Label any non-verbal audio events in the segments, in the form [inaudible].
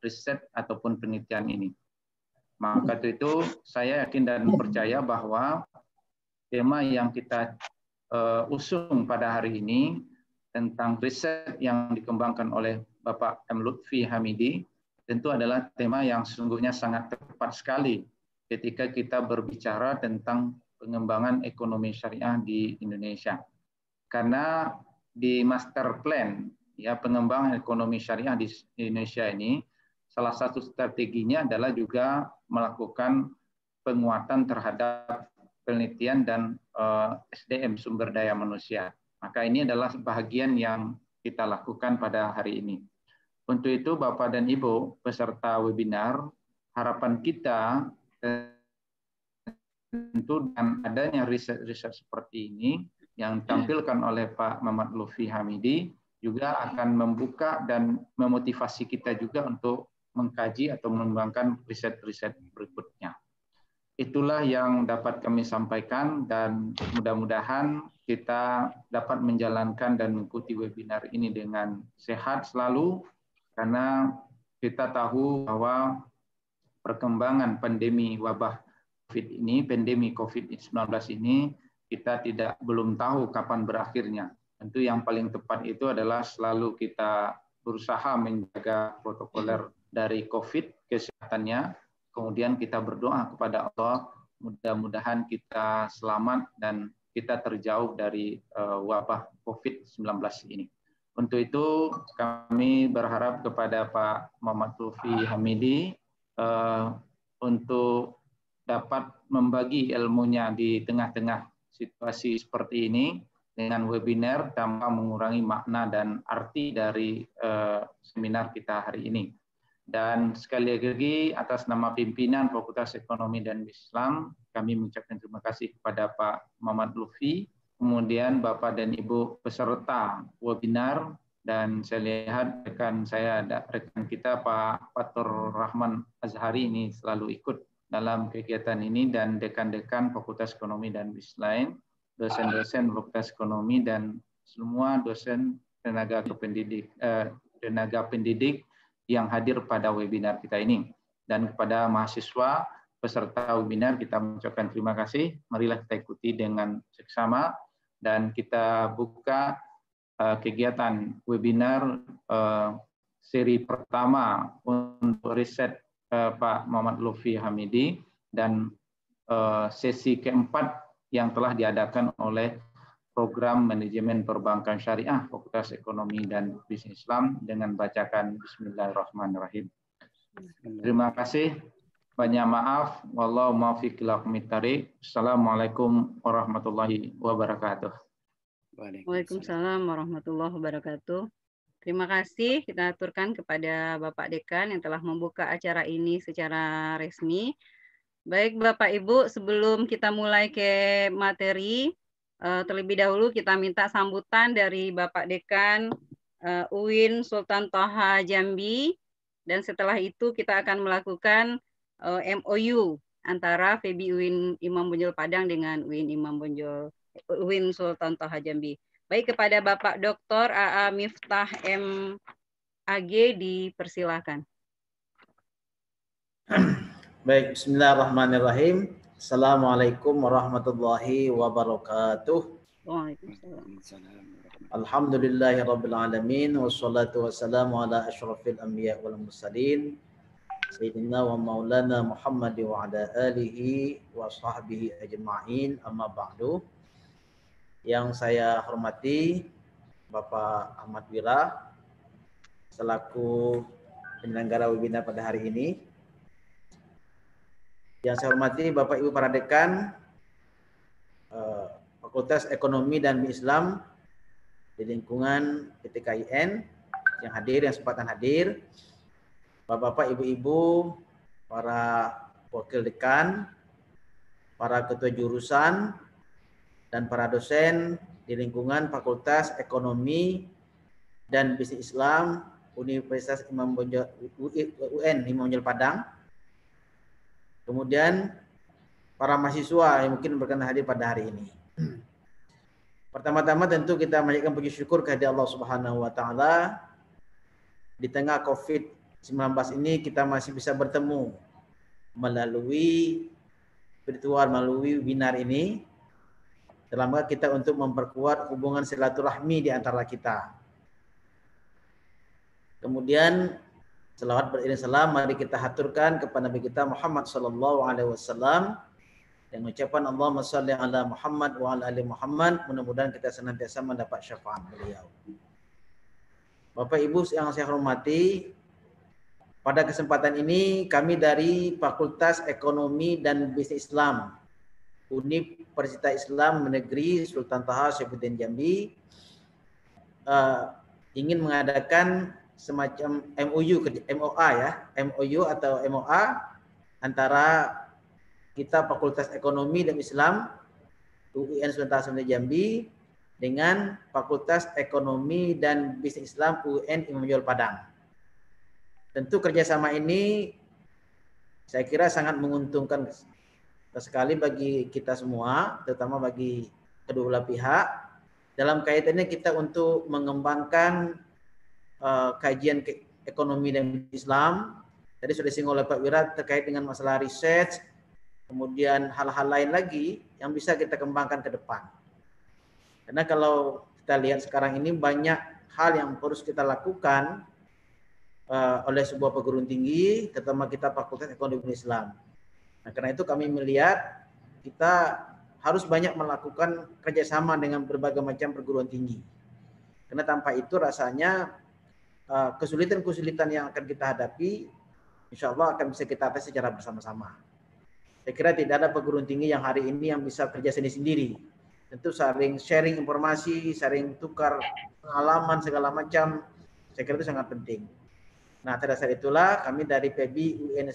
riset ataupun penelitian ini. Maka itu saya yakin dan percaya bahwa tema yang kita uh, usung pada hari ini tentang riset yang dikembangkan oleh Bapak M. Lutfi Hamidi tentu adalah tema yang sesungguhnya sangat tepat sekali ketika kita berbicara tentang pengembangan ekonomi syariah di Indonesia. Karena di master plan ya pengembangan ekonomi syariah di Indonesia ini salah satu strateginya adalah juga melakukan penguatan terhadap penelitian dan eh, SDM sumber daya manusia. Maka ini adalah bagian yang kita lakukan pada hari ini. Untuk itu Bapak dan Ibu peserta webinar, harapan kita tentu dengan adanya riset-riset seperti ini yang ditampilkan oleh Pak Muhammad Lufi Hamidi juga akan membuka dan memotivasi kita juga untuk mengkaji atau mengembangkan riset-riset berikutnya. Itulah yang dapat kami sampaikan dan mudah-mudahan kita dapat menjalankan dan mengikuti webinar ini dengan sehat selalu karena kita tahu bahwa perkembangan pandemi wabah COVID ini, pandemi COVID-19 ini kita tidak belum tahu kapan berakhirnya. Tentu yang paling tepat itu adalah selalu kita berusaha menjaga protokoler dari COVID kesehatannya kemudian kita berdoa kepada Allah mudah-mudahan kita selamat dan kita terjauh dari uh, wabah COVID-19 ini. Untuk itu kami berharap kepada Pak Muhammad Lufi Hamidi uh, untuk dapat membagi ilmunya di tengah-tengah situasi seperti ini dengan webinar tanpa mengurangi makna dan arti dari uh, seminar kita hari ini. Dan sekali lagi atas nama pimpinan Fakultas Ekonomi dan Islam, kami mengucapkan terima kasih kepada Pak Muhammad Lufi, kemudian Bapak dan Ibu peserta webinar, dan saya lihat rekan saya, rekan kita Pak Fatur Rahman Azhari ini selalu ikut dalam kegiatan ini dan dekan-dekan Fakultas Ekonomi dan Bisnis lain, dosen-dosen Fakultas Ekonomi dan semua dosen tenaga pendidik, eh, tenaga pendidik yang hadir pada webinar kita ini. Dan kepada mahasiswa peserta webinar kita mengucapkan terima kasih. Marilah kita ikuti dengan seksama dan kita buka uh, kegiatan webinar uh, seri pertama untuk riset uh, Pak Muhammad Lufi Hamidi dan sesi keempat yang telah diadakan oleh program manajemen perbankan syariah Fakultas Ekonomi dan Bisnis Islam dengan bacakan Bismillahirrahmanirrahim. Terima kasih. Banyak maaf. Wallahu muwaffiq Assalamualaikum warahmatullahi wabarakatuh. Waalaikumsalam warahmatullahi wabarakatuh. Terima kasih kita aturkan kepada Bapak Dekan yang telah membuka acara ini secara resmi. Baik Bapak Ibu, sebelum kita mulai ke materi, terlebih dahulu kita minta sambutan dari Bapak Dekan uh, UIN Sultan Toha Jambi dan setelah itu kita akan melakukan eh, MOU antara FEBI UIN Imam Bonjol Padang dengan UIN Imam Bonjol UIN Sultan Toha Jambi. Baik kepada Bapak Dr. AA Miftah M AG dipersilakan. Baik, bismillahirrahmanirrahim. Assalamualaikum warahmatullahi wabarakatuh. Waalaikumsalam. Alhamdulillahi rabbil alamin wassalatu wassalamu ala asyrafil anbiya wal mursalin sayyidina wa maulana Muhammad wa ala alihi wa sahbihi ajma'in amma ba'du. Yang saya hormati Bapak Ahmad Wira selaku penyelenggara webinar pada hari ini yang saya hormati Bapak Ibu para dekan eh, Fakultas Ekonomi dan Islam di lingkungan PTKIN yang hadir, yang sempatan hadir, Bapak-bapak, Ibu-ibu, para wakil dekan, para ketua jurusan, dan para dosen di lingkungan Fakultas Ekonomi dan Bisnis Islam Universitas Imam Bonjol UN Imam Bonjol Padang Kemudian para mahasiswa yang mungkin berkenan hadir pada hari ini. Pertama-tama tentu kita menyampaikan puji syukur kepada Allah Subhanahu wa taala di tengah Covid ini kita masih bisa bertemu melalui virtual melalui webinar ini dalam kita untuk memperkuat hubungan silaturahmi di antara kita. Kemudian selawat beriring salam mari kita haturkan kepada Nabi kita Muhammad sallallahu alaihi wasallam dengan ucapan Allahumma salli ala Muhammad wa ala ali Muhammad mudah-mudahan kita senantiasa mendapat syafaat beliau. Bapak Ibu yang saya hormati, pada kesempatan ini kami dari Fakultas Ekonomi dan Bisnis Islam Universitas Islam Negeri Sultan Taha Syafuddin Jambi uh, ingin mengadakan semacam MOU MOA ya, MOU atau MOA antara kita Fakultas Ekonomi dan Islam UIN Sultan Taha Jambi dengan Fakultas Ekonomi dan Bisnis Islam UN Imam Yol Padang. Tentu kerjasama ini saya kira sangat menguntungkan sekali bagi kita semua, terutama bagi kedua belah pihak. Dalam kaitannya kita untuk mengembangkan uh, kajian ke ekonomi dan Islam. Tadi sudah disinggung oleh Pak Wira terkait dengan masalah riset, kemudian hal-hal lain lagi yang bisa kita kembangkan ke depan. Karena kalau kita lihat sekarang ini banyak hal yang harus kita lakukan uh, oleh sebuah perguruan tinggi, terutama kita Fakultas Ekonomi Islam. Nah, karena itu kami melihat kita harus banyak melakukan kerjasama dengan berbagai macam perguruan tinggi. Karena tanpa itu rasanya kesulitan-kesulitan yang akan kita hadapi, insya Allah akan bisa kita atasi secara bersama-sama. Saya kira tidak ada perguruan tinggi yang hari ini yang bisa kerja sendiri-sendiri. Tentu saling sharing informasi, saling tukar pengalaman segala macam. Saya kira itu sangat penting. Nah, atas dasar itulah kami dari PB UN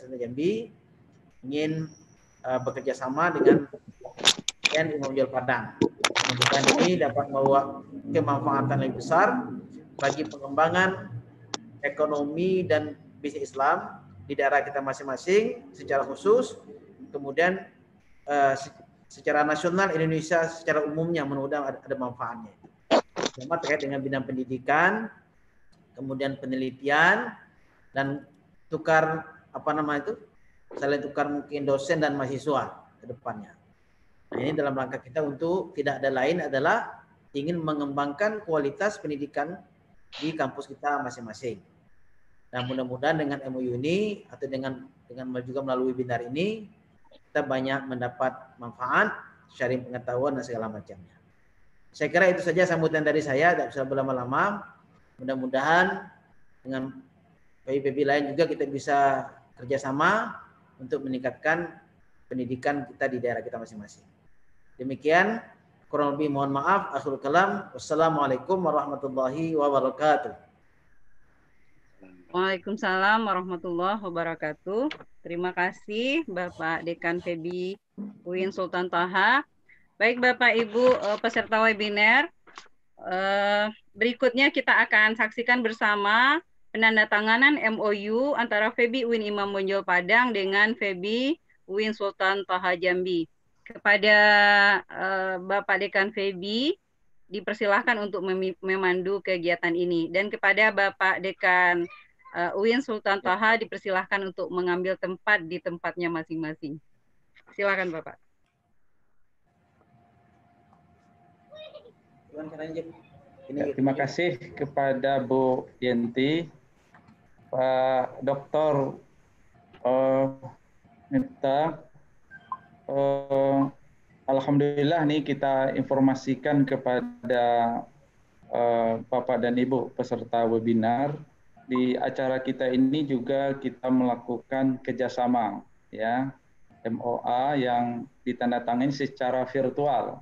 ingin uh, bekerja sama dengan UN Imam Jol Padang. Mudah ini dapat membawa kemanfaatan lebih besar bagi pengembangan ekonomi dan bisnis Islam di daerah kita masing-masing secara khusus. Kemudian uh, secara nasional Indonesia secara umumnya mudah-mudahan ada, ada manfaatnya. Pertama terkait dengan bidang pendidikan, kemudian penelitian, dan tukar apa nama itu saling tukar mungkin dosen dan mahasiswa ke depannya. Nah, ini dalam rangka kita untuk tidak ada lain adalah ingin mengembangkan kualitas pendidikan di kampus kita masing-masing. Nah, mudah-mudahan dengan MOU ini atau dengan dengan juga melalui binar ini kita banyak mendapat manfaat, sharing pengetahuan dan segala macamnya. Saya kira itu saja sambutan dari saya, tidak usah berlama-lama. Mudah-mudahan dengan PIPB lain juga kita bisa kerjasama untuk meningkatkan pendidikan kita di daerah kita masing-masing. Demikian, kurang lebih mohon maaf. Akhirul kalam. Wassalamualaikum warahmatullahi wabarakatuh. Waalaikumsalam warahmatullahi wabarakatuh. Terima kasih Bapak Dekan Febi Uin Sultan Taha. Baik Bapak Ibu eh, peserta webinar, eh, berikutnya kita akan saksikan bersama penandatanganan MOU antara Febi Win Imam Bonjol Padang dengan Febi Win Sultan Taha Jambi. Kepada uh, Bapak Dekan Febi dipersilahkan untuk memandu kegiatan ini dan kepada Bapak Dekan uh, Uin Sultan Taha dipersilahkan untuk mengambil tempat di tempatnya masing-masing. Silakan Bapak. Ya, terima kasih kepada Bu Yenti Pak Dokter uh, minta uh, Alhamdulillah nih kita informasikan kepada uh, Bapak dan Ibu peserta webinar di acara kita ini juga kita melakukan kerjasama ya MOA yang ditandatangani secara virtual.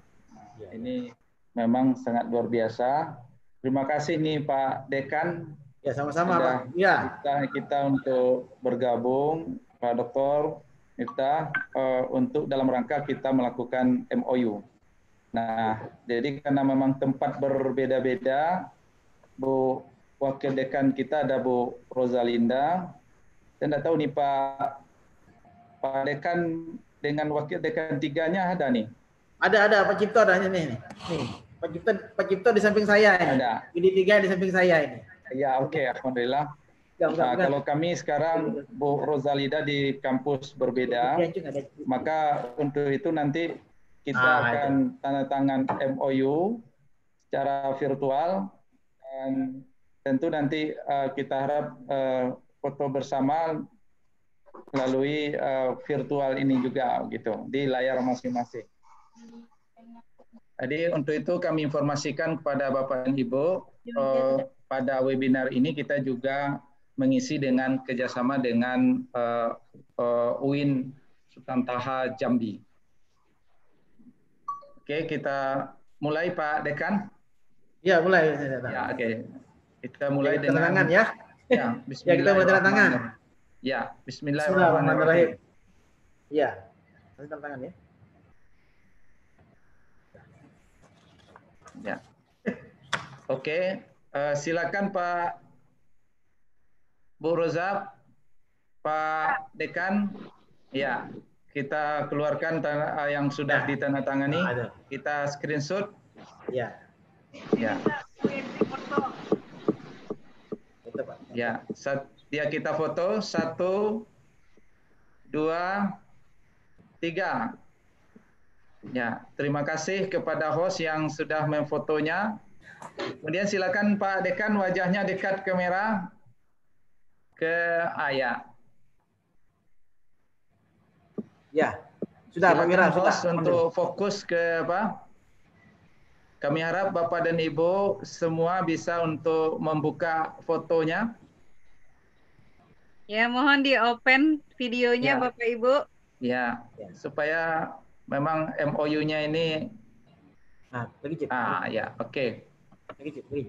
Ya. Ini memang sangat luar biasa. Terima kasih nih Pak Dekan Ya sama-sama Pak. Ya. Kita, kita untuk bergabung Pak Dokter Miftah uh, untuk dalam rangka kita melakukan MOU. Nah, jadi karena memang tempat berbeda-beda, Bu Wakil Dekan kita ada Bu Rosalinda. Saya tidak tahu nih Pak Pak Dekan dengan Wakil Dekan tiganya ada nih. Ada ada Pak Cipto ada nih. Nih Pak Cipto Pak Cipto di samping saya ini. Ada. Ini tiga di samping saya ini. Ya, oke, okay, alhamdulillah. Nah, kalau kami sekarang Bu Rosalida di kampus berbeda, maka untuk itu nanti kita ah, akan tanda tangan MOU secara virtual dan tentu nanti uh, kita harap uh, foto bersama melalui uh, virtual ini juga gitu di layar masing-masing. Jadi untuk itu kami informasikan kepada Bapak dan Ibu uh, pada webinar ini kita juga mengisi dengan kerjasama dengan uh, uh, UIN Sultan Taha Jambi. Oke, kita mulai Pak Dekan. Ya, mulai. Ya, oke. Kita mulai ya, dengan tangan ya. Ya, ya kita mulai tanda tangan. Ya, bismillahirrahmanirrahim. Ya. Tanda tangan ya. Ya. Oke, uh, silakan Pak Bu Rozak, Pak Dekan, ya kita keluarkan eh, yang sudah ya. ditandatangani, kita screenshot. Ya. Ya. Ya, ya kita foto satu, dua, tiga. Ya, terima kasih kepada host yang sudah memfotonya. Kemudian silakan Pak Dekan wajahnya dekat kamera ke ayah. Ya, sudah Pak Mira, sudah. Untuk fokus ke apa? Kami harap Bapak dan Ibu semua bisa untuk membuka fotonya. Ya, mohon di open videonya ya. Bapak Ibu. Ya, ya. supaya memang MOU-nya ini Ah, lagi cip. Ah, ya, oke. Okay. Lagi cip, lagi.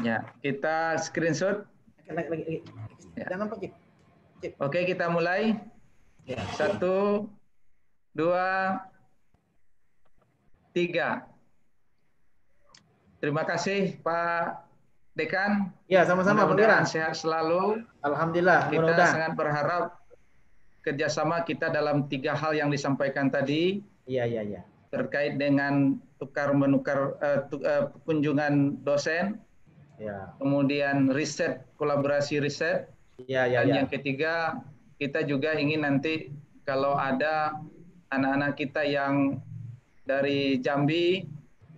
Ya, kita screenshot. Lagi, lagi, lagi. Ya. Jangan Pak Cip. Cip. Oke, kita mulai. Ya. Satu, dua, tiga. Terima kasih Pak Dekan. Ya, sama-sama Pak Lurah. Sehat selalu. Alhamdulillah. Kita mudah sangat berharap kerjasama kita dalam tiga hal yang disampaikan tadi. Iya, iya, iya. Terkait dengan tukar menukar uh, uh, kunjungan dosen. Ya. Kemudian riset, kolaborasi riset. Iya, iya, Dan ya. yang ketiga, kita juga ingin nanti kalau ada anak-anak kita yang dari Jambi,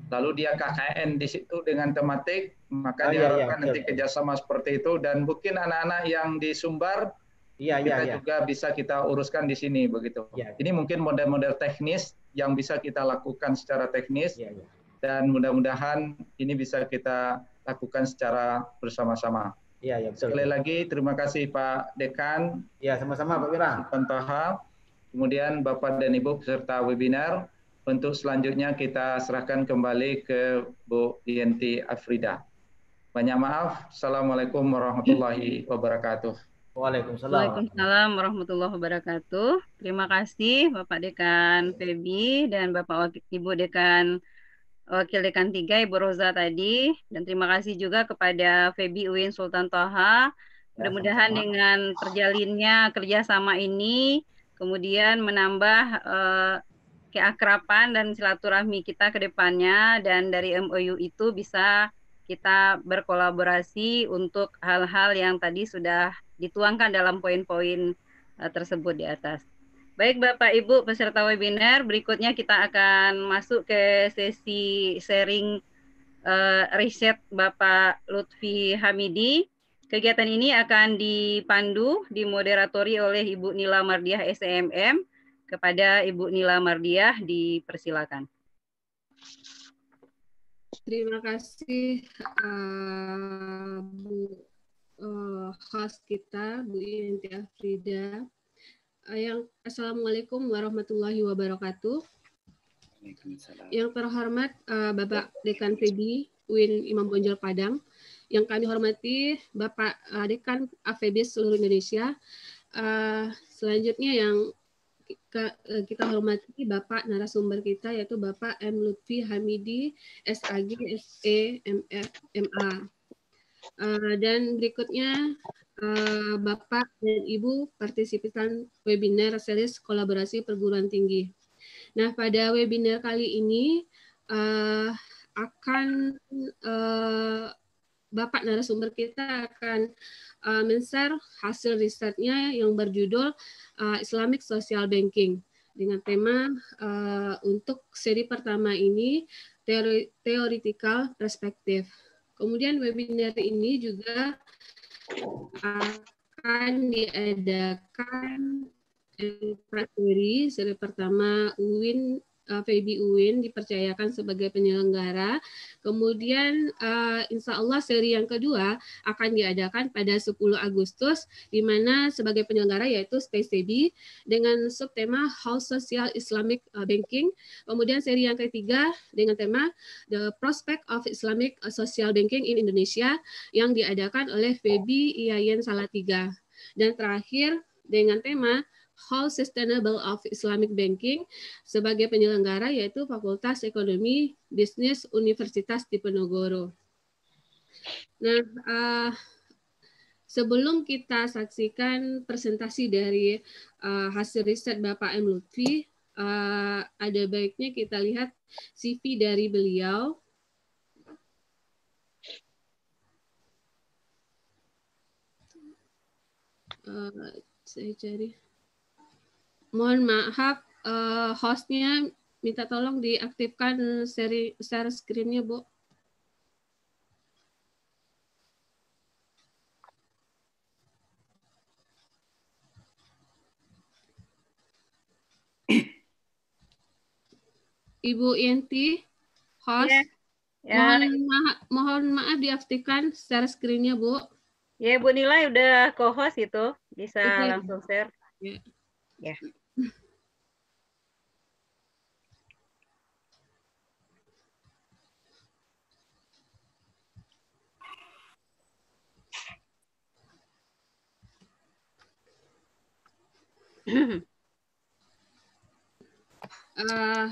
lalu dia KKN di situ dengan tematik, maka oh, diharapkan iya, iya, nanti okay. kerjasama seperti itu. Dan mungkin anak-anak yang di Sumbar, iya, iya, kita iya. juga bisa kita uruskan di sini begitu. Iya, iya. Ini mungkin model-model teknis yang bisa kita lakukan secara teknis. Iya, iya. Dan mudah-mudahan ini bisa kita lakukan secara bersama-sama. Iya, iya, betul. Sekali lagi terima kasih Pak Dekan. Iya, sama-sama Pak Wira. Pantaha. Kemudian Bapak dan Ibu peserta webinar. Untuk selanjutnya kita serahkan kembali ke Bu Yenti Afrida. Banyak maaf. Assalamualaikum warahmatullahi wabarakatuh. Waalaikumsalam. Waalaikumsalam warahmatullahi wabarakatuh. Terima kasih Bapak Dekan Febi dan Bapak Ibu Dekan Wakil Dekan 3 Ibu Roza tadi dan terima kasih juga kepada Febi Uin Sultan Toha. Mudah-mudahan ya, dengan terjalinnya kerjasama ini kemudian menambah uh, keakraban dan silaturahmi kita ke depannya dan dari MOU itu bisa kita berkolaborasi untuk hal-hal yang tadi sudah dituangkan dalam poin-poin uh, tersebut di atas. Baik Bapak Ibu peserta webinar, berikutnya kita akan masuk ke sesi sharing uh, riset Bapak Lutfi Hamidi. Kegiatan ini akan dipandu, dimoderatori oleh Ibu Nila Mardiah SMM. Kepada Ibu Nila Mardiah dipersilakan. Terima kasih uh, Bu uh, host kita Bu Yanti Afrida. Eh, yang Assalamualaikum warahmatullahi wabarakatuh. Yang terhormat uh, Bapak Dekan Febi UIN Imam Bonjol Padang, yang kami hormati Bapak uh, Dekan AVB seluruh Indonesia. Uh, selanjutnya yang kita hormati Bapak narasumber kita yaitu Bapak M. Lutfi Hamidi, SAG, SE, MA. Uh, dan berikutnya Eh, Bapak dan Ibu partisipan webinar series kolaborasi perguruan tinggi. Nah, pada webinar kali ini akan Bapak narasumber kita akan uh, men-share hasil risetnya yang berjudul uh, Islamic Social Banking dengan tema uh, untuk seri pertama ini teori, theoretical perspective. Kemudian webinar ini juga akan diadakan seri seri pertama UIN Feby Uin dipercayakan sebagai penyelenggara. Kemudian uh, insya Allah seri yang kedua akan diadakan pada 10 Agustus di mana sebagai penyelenggara yaitu Space Feby dengan subtema How Social Islamic uh, Banking. Kemudian seri yang ketiga dengan tema The Prospect of Islamic Social Banking in Indonesia yang diadakan oleh Feby Iyayen Salatiga. Dan terakhir dengan tema How Sustainable of Islamic Banking sebagai penyelenggara yaitu Fakultas Ekonomi Bisnis Universitas Diponegoro. Nah, uh, sebelum kita saksikan presentasi dari uh, hasil riset Bapak M. Lutfi, uh, ada baiknya kita lihat CV dari beliau. Uh, saya cari mohon maaf uh, hostnya minta tolong diaktifkan seri share screen-nya Bu. Ibu Yanti, host. Yeah. Yeah. Mohon, maaf, mohon maaf diaktifkan share screen-nya, Bu. Ya, Bu Nilai udah co-host itu. Bisa okay. langsung share. Ya. Yeah. Yeah. Uh,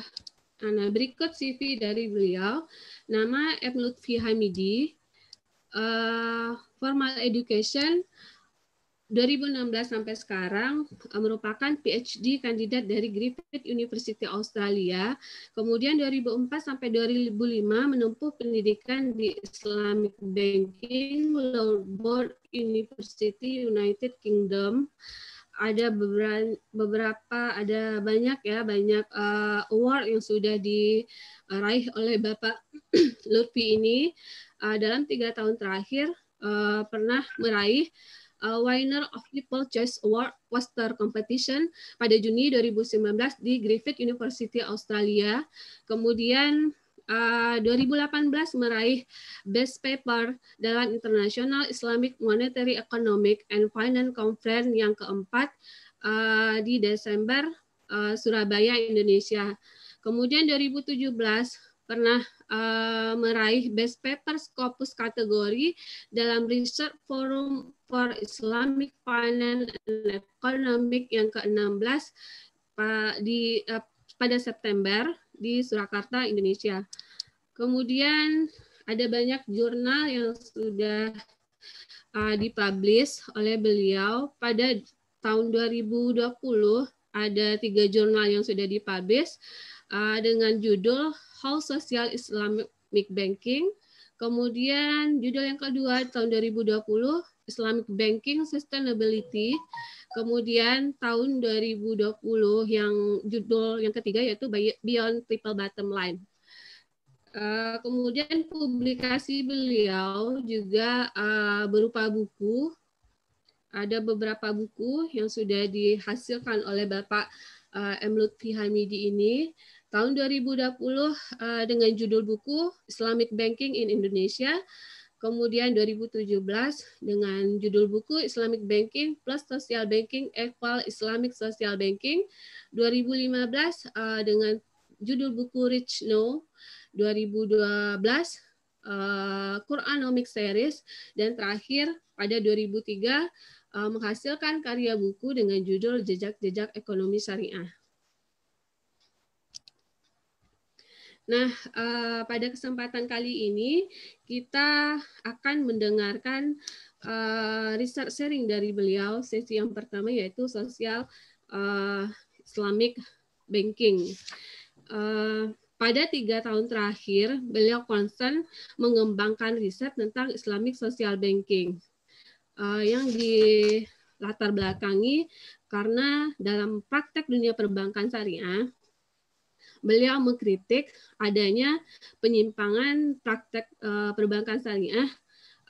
nah, berikut CV dari beliau. Nama M. Lutfi Hamidi. Uh, formal education 2016 sampai sekarang uh, merupakan PhD kandidat dari Griffith University Australia. Kemudian 2004 sampai 2005 menempuh pendidikan di Islamic Banking Board University United Kingdom ada beberapa ada banyak ya banyak uh, award yang sudah diraih oleh Bapak [clears throat] Lutfi ini uh, dalam tiga tahun terakhir uh, pernah meraih uh, winner of People Choice Award Poster Competition pada Juni 2019 di Griffith University Australia. Kemudian 2018 eh, meraih Best Paper dalam International Islamic Monetary Economic and Finance Conference yang keempat uh, di Desember uh, Surabaya, Indonesia. Kemudian 2017 pernah uh, meraih Best Paper Scopus kategori dalam Research Forum for Islamic Finance and Economic yang ke-16 di uh, pada September di Surakarta, Indonesia. Kemudian ada banyak jurnal yang sudah uh, dipublish oleh beliau pada tahun 2020 ada tiga jurnal yang sudah dipublish uh, dengan judul How Social Islamic Banking. Kemudian judul yang kedua tahun 2020 Islamic Banking Sustainability. Kemudian tahun 2020 yang judul yang ketiga yaitu Beyond Triple Bottom Line. Uh, kemudian publikasi beliau juga uh, berupa buku. Ada beberapa buku yang sudah dihasilkan oleh Bapak uh, M. Lutfi Hamidi ini. Tahun 2020 uh, dengan judul buku Islamic Banking in Indonesia Kemudian 2017 dengan judul buku Islamic Banking plus Social Banking equal Islamic Social Banking. 2015 uh, dengan judul buku Rich No. 2012 uh, Quranomic Series dan terakhir pada 2003 uh, menghasilkan karya buku dengan judul Jejak-jejak Ekonomi Syariah. Nah, uh, pada kesempatan kali ini kita akan mendengarkan uh, research sharing dari beliau. Sesi yang pertama yaitu sosial uh, Islamic banking. Pada tiga tahun terakhir, beliau concern mengembangkan riset tentang Islamic Social Banking uh, yang di latar belakangi karena dalam praktek dunia perbankan syariah, beliau mengkritik adanya penyimpangan praktek uh, perbankan syariah,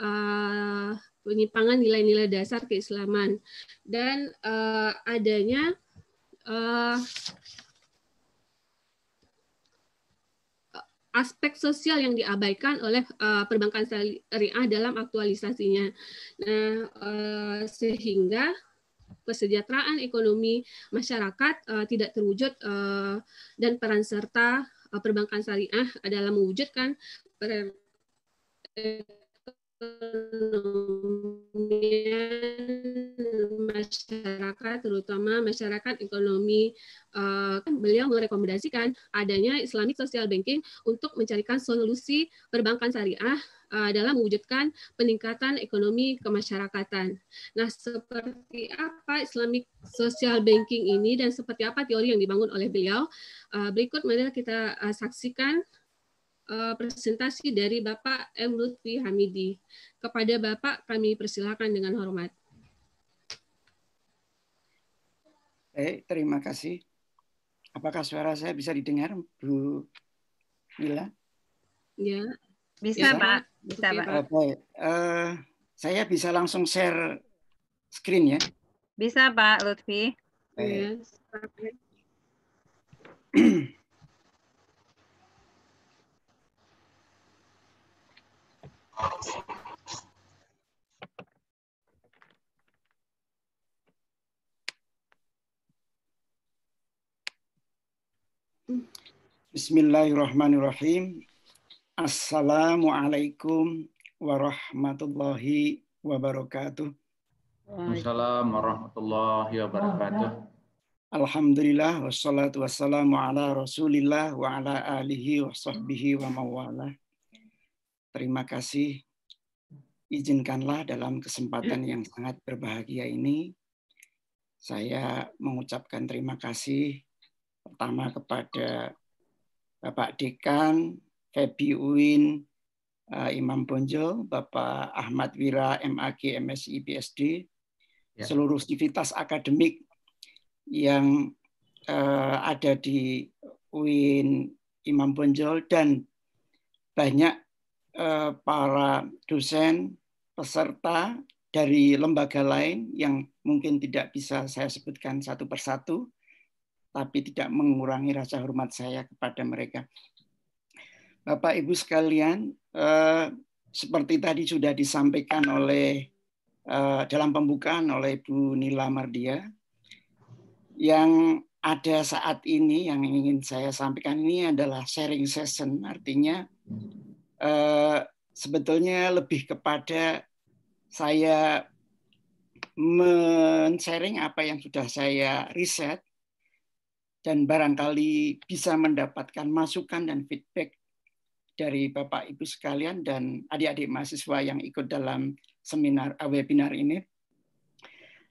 uh, penyimpangan nilai-nilai dasar keislaman, dan uh, adanya uh, aspek sosial yang diabaikan oleh uh, perbankan syariah dalam aktualisasinya. Nah, uh, sehingga kesejahteraan ekonomi masyarakat uh, tidak terwujud uh, dan peran serta uh, perbankan syariah adalah mewujudkan per masyarakat terutama masyarakat ekonomi uh, beliau merekomendasikan adanya Islamic Social Banking untuk mencarikan solusi perbankan syariah uh, dalam mewujudkan peningkatan ekonomi kemasyarakatan. Nah, seperti apa Islamic Social Banking ini dan seperti apa teori yang dibangun oleh beliau? Uh, berikut mari kita uh, saksikan uh, presentasi dari Bapak M. Lutfi Hamidi. Kepada Bapak kami persilakan dengan hormat. Baik, terima kasih. Apakah suara saya bisa didengar, Bu Mila? Ya, bisa, ya. Pak. Bisa, Pak. Uh, baik. Uh, saya bisa langsung share screen ya? Bisa, Pak Lutfi. Baik. Yes. Bismillahirrahmanirrahim. Assalamualaikum warahmatullahi wabarakatuh. Assalamualaikum warahmatullahi wabarakatuh. Alhamdulillah wassalatu wassalamu ala Rasulillah wa ala alihi wa sahbihi wa mawala. Terima kasih. Izinkanlah dalam kesempatan yang sangat berbahagia ini, saya mengucapkan terima kasih pertama kepada Bapak Dekan, Febi Uin, eh, Imam Bonjol, Bapak Ahmad Wira, MAG, MSI, BSD, ya. seluruh aktivitas akademik yang uh, ada di UIN Imam Bonjol dan banyak Eh, para dosen, peserta dari lembaga lain yang mungkin tidak bisa saya sebutkan satu persatu, tapi tidak mengurangi rasa hormat saya kepada mereka. Bapak Ibu sekalian, eh, seperti tadi sudah disampaikan oleh eh, dalam pembukaan oleh Bu Nila Mardia, yang ada saat ini yang ingin saya sampaikan ini adalah sharing session, artinya Eh, sebetulnya lebih kepada saya men-sharing apa yang sudah saya riset dan barangkali bisa mendapatkan masukan dan feedback dari Bapak Ibu sekalian dan adik-adik mahasiswa yang ikut dalam seminar eh, webinar ini.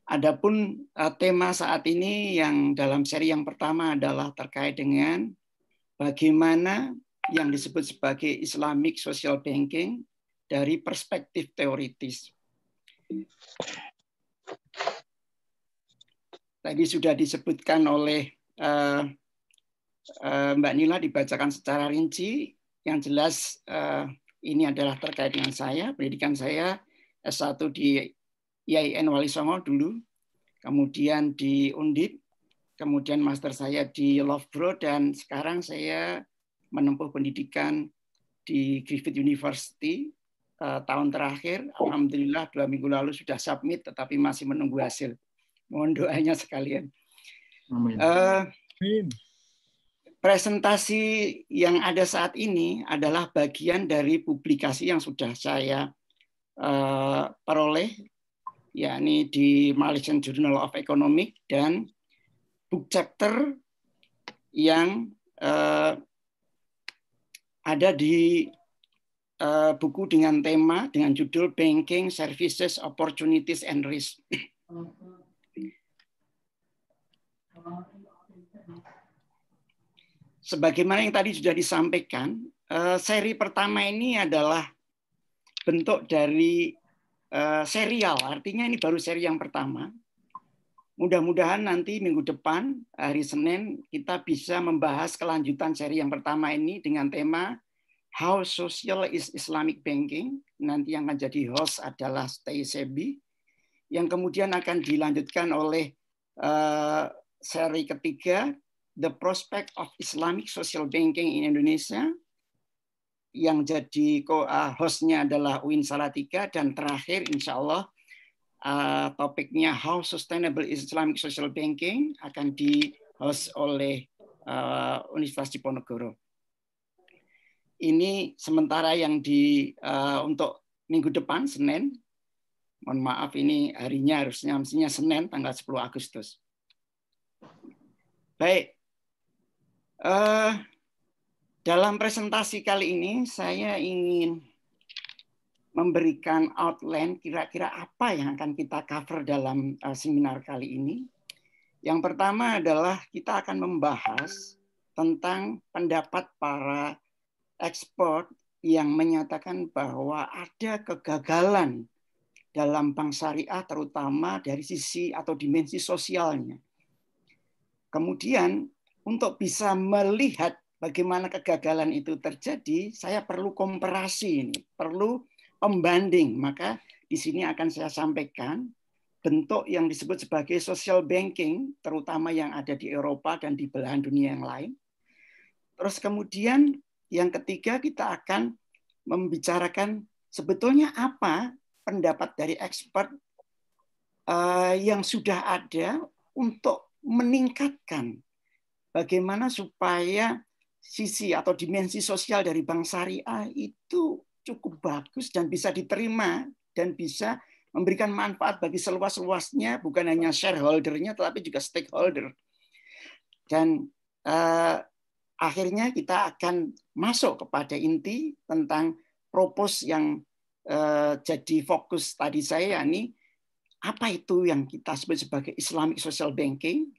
Adapun eh, tema saat ini yang dalam seri yang pertama adalah terkait dengan bagaimana yang disebut sebagai Islamic Social Banking dari perspektif teoritis. Tadi sudah disebutkan oleh uh, Mbak Nila dibacakan secara rinci. Yang jelas uh, ini adalah terkait dengan saya, pendidikan saya S1 di IAIN Wali Songo dulu, kemudian di Undip, kemudian master saya di Loughborough dan sekarang saya menempuh pendidikan di Griffith University uh, tahun terakhir. Alhamdulillah dua minggu lalu sudah submit, tetapi masih menunggu hasil. Mohon doanya sekalian. Amin. Uh, Presentasi yang ada saat ini adalah bagian dari publikasi yang sudah saya uh, peroleh, yakni di Malaysian Journal of Economics dan book chapter yang uh, ada di uh, buku dengan tema dengan judul Banking Services Opportunities and Risk. Sebagaimana yang tadi sudah disampaikan, eh, seri pertama ini adalah bentuk dari eh, serial, artinya ini baru seri yang pertama. Mudah-mudahan nanti minggu depan, hari Senin, kita bisa membahas kelanjutan seri yang pertama ini dengan tema How Social is Islamic Banking. Nanti yang akan jadi host adalah Stay Sebi, yang kemudian akan dilanjutkan oleh uh, seri ketiga The Prospect of Islamic Social Banking in Indonesia yang jadi ah, hostnya adalah Win Salatika dan terakhir insya Allah uh, topiknya How Sustainable is Islamic Social Banking akan di host oleh uh, Universitas Diponegoro. Ini sementara yang di uh, untuk minggu depan Senin. Mohon maaf ini harinya harusnya mestinya Senin tanggal 10 Agustus. Baik, Uh, dalam presentasi kali ini saya ingin memberikan outline kira-kira apa yang akan kita cover dalam uh, seminar kali ini. Yang pertama adalah kita akan membahas tentang pendapat para ekspor yang menyatakan bahwa ada kegagalan dalam bank syariah terutama dari sisi atau dimensi sosialnya. Kemudian untuk bisa melihat bagaimana kegagalan itu terjadi, saya perlu komparasi ini, perlu pembanding. Maka di sini akan saya sampaikan bentuk yang disebut sebagai social banking, terutama yang ada di Eropa dan di belahan dunia yang lain. Terus kemudian yang ketiga kita akan membicarakan sebetulnya apa pendapat dari expert uh, yang sudah ada untuk meningkatkan bagaimana supaya sisi atau dimensi sosial dari bank syariah itu cukup bagus dan bisa diterima dan bisa memberikan manfaat bagi seluas-luasnya bukan hanya shareholdernya tetapi juga stakeholder. Dan uh, akhirnya kita akan masuk kepada inti tentang propose yang uh, jadi fokus tadi saya ini apa itu yang kita sebut sebagai Islamic Social Banking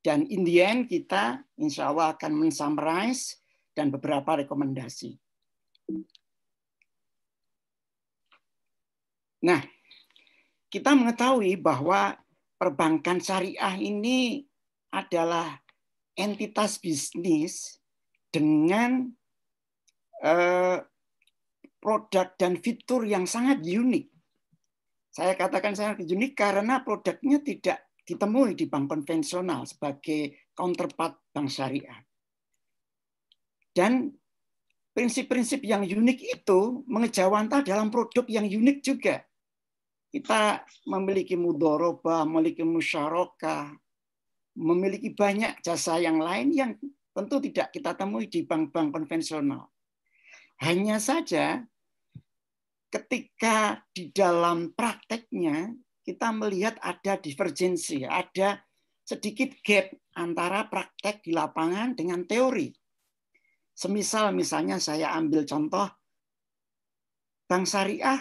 dan in the end kita insya Allah akan mensummarize dan beberapa rekomendasi. Nah, kita mengetahui bahwa perbankan syariah ini adalah entitas bisnis dengan eh, produk dan fitur yang sangat unik. Saya katakan sangat unik karena produknya tidak ditemui di bank konvensional sebagai counterpart bank syariah. Dan prinsip-prinsip yang unik itu mengejawantah dalam produk yang unik juga. Kita memiliki mudoroba, memiliki musyarakah, memiliki banyak jasa yang lain yang tentu tidak kita temui di bank-bank konvensional. Hanya saja ketika di dalam prakteknya kita melihat ada divergensi, ada sedikit gap antara praktek di lapangan dengan teori. Semisal misalnya saya ambil contoh bank syariah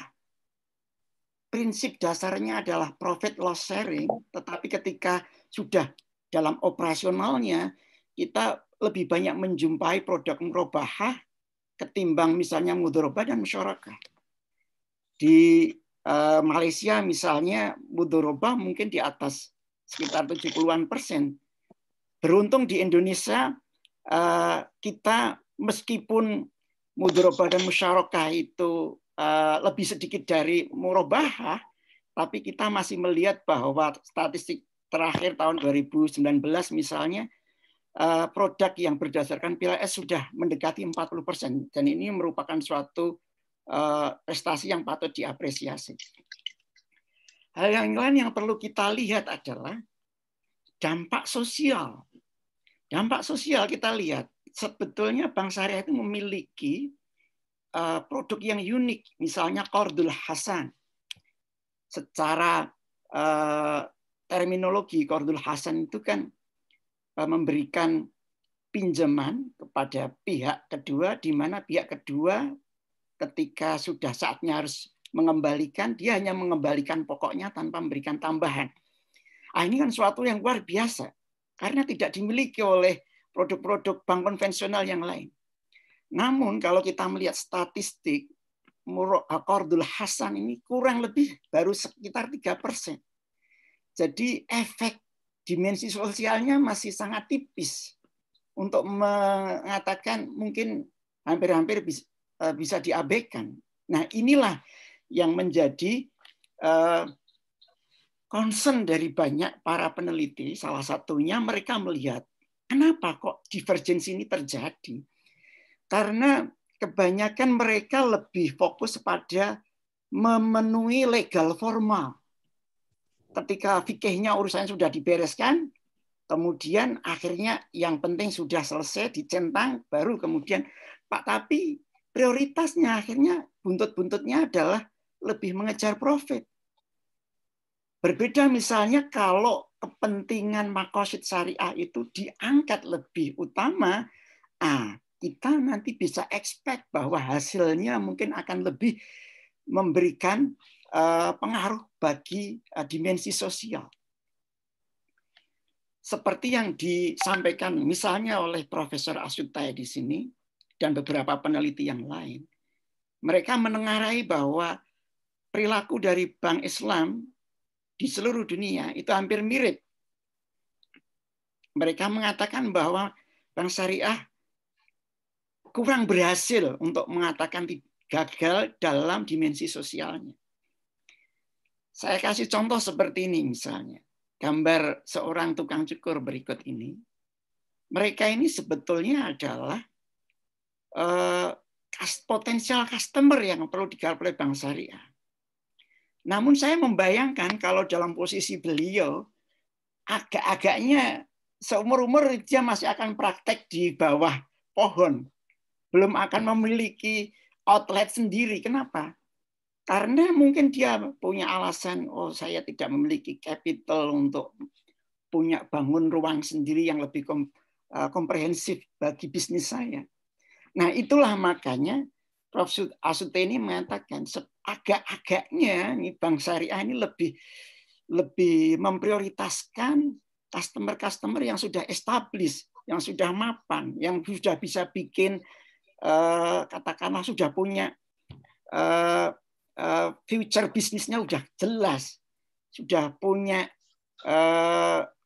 prinsip dasarnya adalah profit loss sharing, tetapi ketika sudah dalam operasionalnya kita lebih banyak menjumpai produk murabahah ketimbang misalnya mudorobah dan masyarakat. Di Eh, Malaysia misalnya mudoroba mungkin di atas sekitar 70-an persen. Beruntung di Indonesia eh, kita meskipun mudoroba dan musyarakah itu eh, lebih sedikit dari murabahah, tapi kita masih melihat bahwa statistik terakhir tahun 2019 misalnya produk yang berdasarkan PLS sudah mendekati 40 persen dan ini merupakan suatu prestasi yang patut diapresiasi. Hal yang lain yang perlu kita lihat adalah dampak sosial. Dampak sosial kita lihat sebetulnya Bank Syariah itu memiliki eh, produk yang unik, misalnya Qardul Hasan. Secara eh, terminologi Qardul Hasan itu kan memberikan pinjaman kepada pihak kedua di mana pihak kedua ketika sudah saatnya harus mengembalikan, dia hanya mengembalikan pokoknya tanpa memberikan tambahan. Ah, ini kan suatu yang luar biasa. Karena tidak dimiliki oleh produk-produk bank konvensional yang lain. Namun kalau kita melihat statistik Qardul Hasan ini kurang lebih baru sekitar tiga persen. Jadi efek dimensi sosialnya masih sangat tipis untuk mengatakan mungkin hampir-hampir bisa diabaikan. Nah inilah yang menjadi eh, concern dari banyak para peneliti. Salah satunya mereka melihat kenapa kok divergensi ini terjadi karena kebanyakan mereka lebih fokus pada memenuhi legal formal. Ketika fikihnya urusannya sudah dibereskan, kemudian akhirnya yang penting sudah selesai dicentang, baru kemudian Pak tapi prioritasnya akhirnya buntut-buntutnya adalah lebih mengejar profit. Berbeda misalnya kalau kepentingan makosid syariah itu diangkat lebih utama, ah, kita nanti bisa expect bahwa hasilnya mungkin akan lebih memberikan eh, pengaruh bagi eh, dimensi sosial. Seperti yang disampaikan misalnya oleh Profesor Asutai di sini dan beberapa peneliti yang lain. Mereka menengarai bahwa perilaku dari Bank Islam di seluruh dunia itu hampir mirip. Mereka mengatakan bahwa Bank Syariah kurang berhasil untuk mengatakan gagal dalam dimensi sosialnya. Saya kasih contoh seperti ini misalnya. Gambar seorang tukang cukur berikut ini. Mereka ini sebetulnya adalah uh, potensial customer yang perlu digarap oleh Bank Syariah. Namun saya membayangkan kalau dalam posisi beliau, agak-agaknya seumur-umur dia masih akan praktek di bawah pohon belum akan memiliki outlet sendiri. Kenapa? Karena mungkin dia punya alasan, oh saya tidak memiliki capital untuk punya bangun ruang sendiri yang lebih eh, komprehensif bagi bisnis saya. Nah itulah makanya Prof. Asute ini mengatakan agak-agaknya nih Bank Syariah ini lebih lebih memprioritaskan customer-customer yang sudah established, yang sudah mapan, yang sudah bisa bikin Eh, katakanlah sudah punya eh, eh, future bisnisnya sudah jelas, sudah punya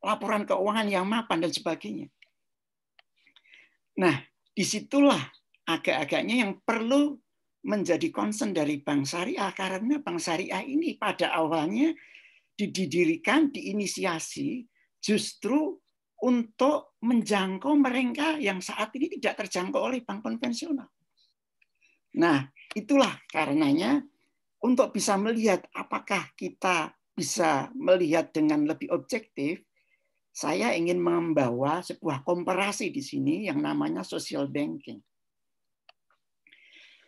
laporan keuangan yang mapan dan sebagainya. Nah, di situlah agak-agaknya yang perlu menjadi concern dari Bank Syariah karena Bank Syariah ini pada awalnya didirikan, diinisiasi justru untuk menjangkau mereka yang saat ini tidak terjangkau oleh bank konvensional. Nah, itulah karenanya untuk bisa melihat apakah kita bisa melihat dengan lebih objektif, saya ingin membawa sebuah komparasi di sini yang namanya social banking.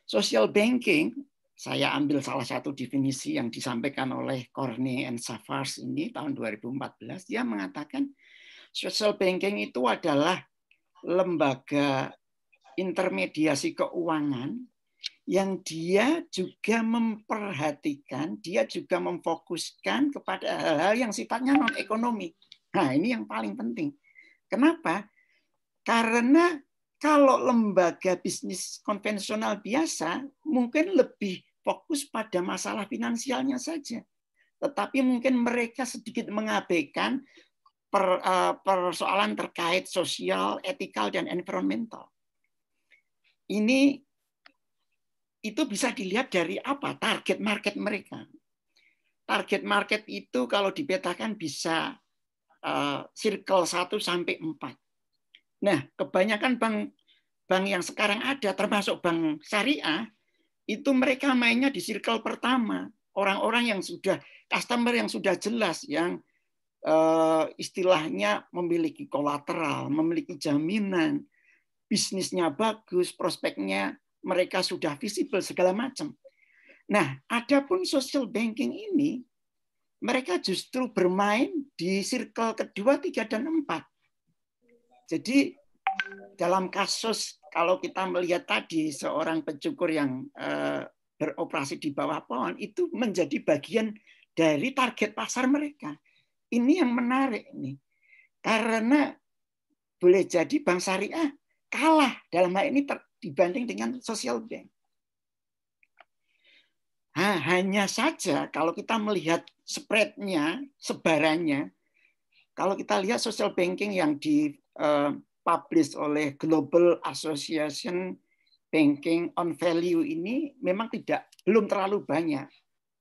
Social banking, saya ambil salah satu definisi yang disampaikan oleh Corney and Savars ini tahun 2014, dia mengatakan Social banking itu adalah lembaga intermediasi keuangan yang dia juga memperhatikan, dia juga memfokuskan kepada hal-hal yang sifatnya non ekonomi. Nah, ini yang paling penting. Kenapa? Karena kalau lembaga bisnis konvensional biasa mungkin lebih fokus pada masalah finansialnya saja. Tetapi mungkin mereka sedikit mengabaikan per, uh, persoalan terkait sosial, etikal, dan environmental. Ini itu bisa dilihat dari apa target market mereka. Target market itu kalau dipetakan bisa uh, circle 1 sampai 4. Nah, kebanyakan bank bank yang sekarang ada termasuk bank syariah itu mereka mainnya di circle pertama. Orang-orang yang sudah customer yang sudah jelas yang Eh, istilahnya memiliki kolateral, memiliki jaminan, bisnisnya bagus, prospeknya mereka sudah visible segala macam. Nah, adapun social banking ini mereka justru bermain di circle kedua, tiga, dan empat. Jadi dalam kasus kalau kita melihat tadi seorang pencukur yang eh, beroperasi di bawah pohon itu menjadi bagian dari target pasar mereka. Ini yang menarik nih. Karena boleh jadi bank syariah kalah dalam hal ini dibanding dengan social bank. Hanya saja kalau kita melihat spreadnya, sebarannya, kalau kita lihat social banking yang dipublish oleh Global Association Banking on Value ini memang tidak belum terlalu banyak.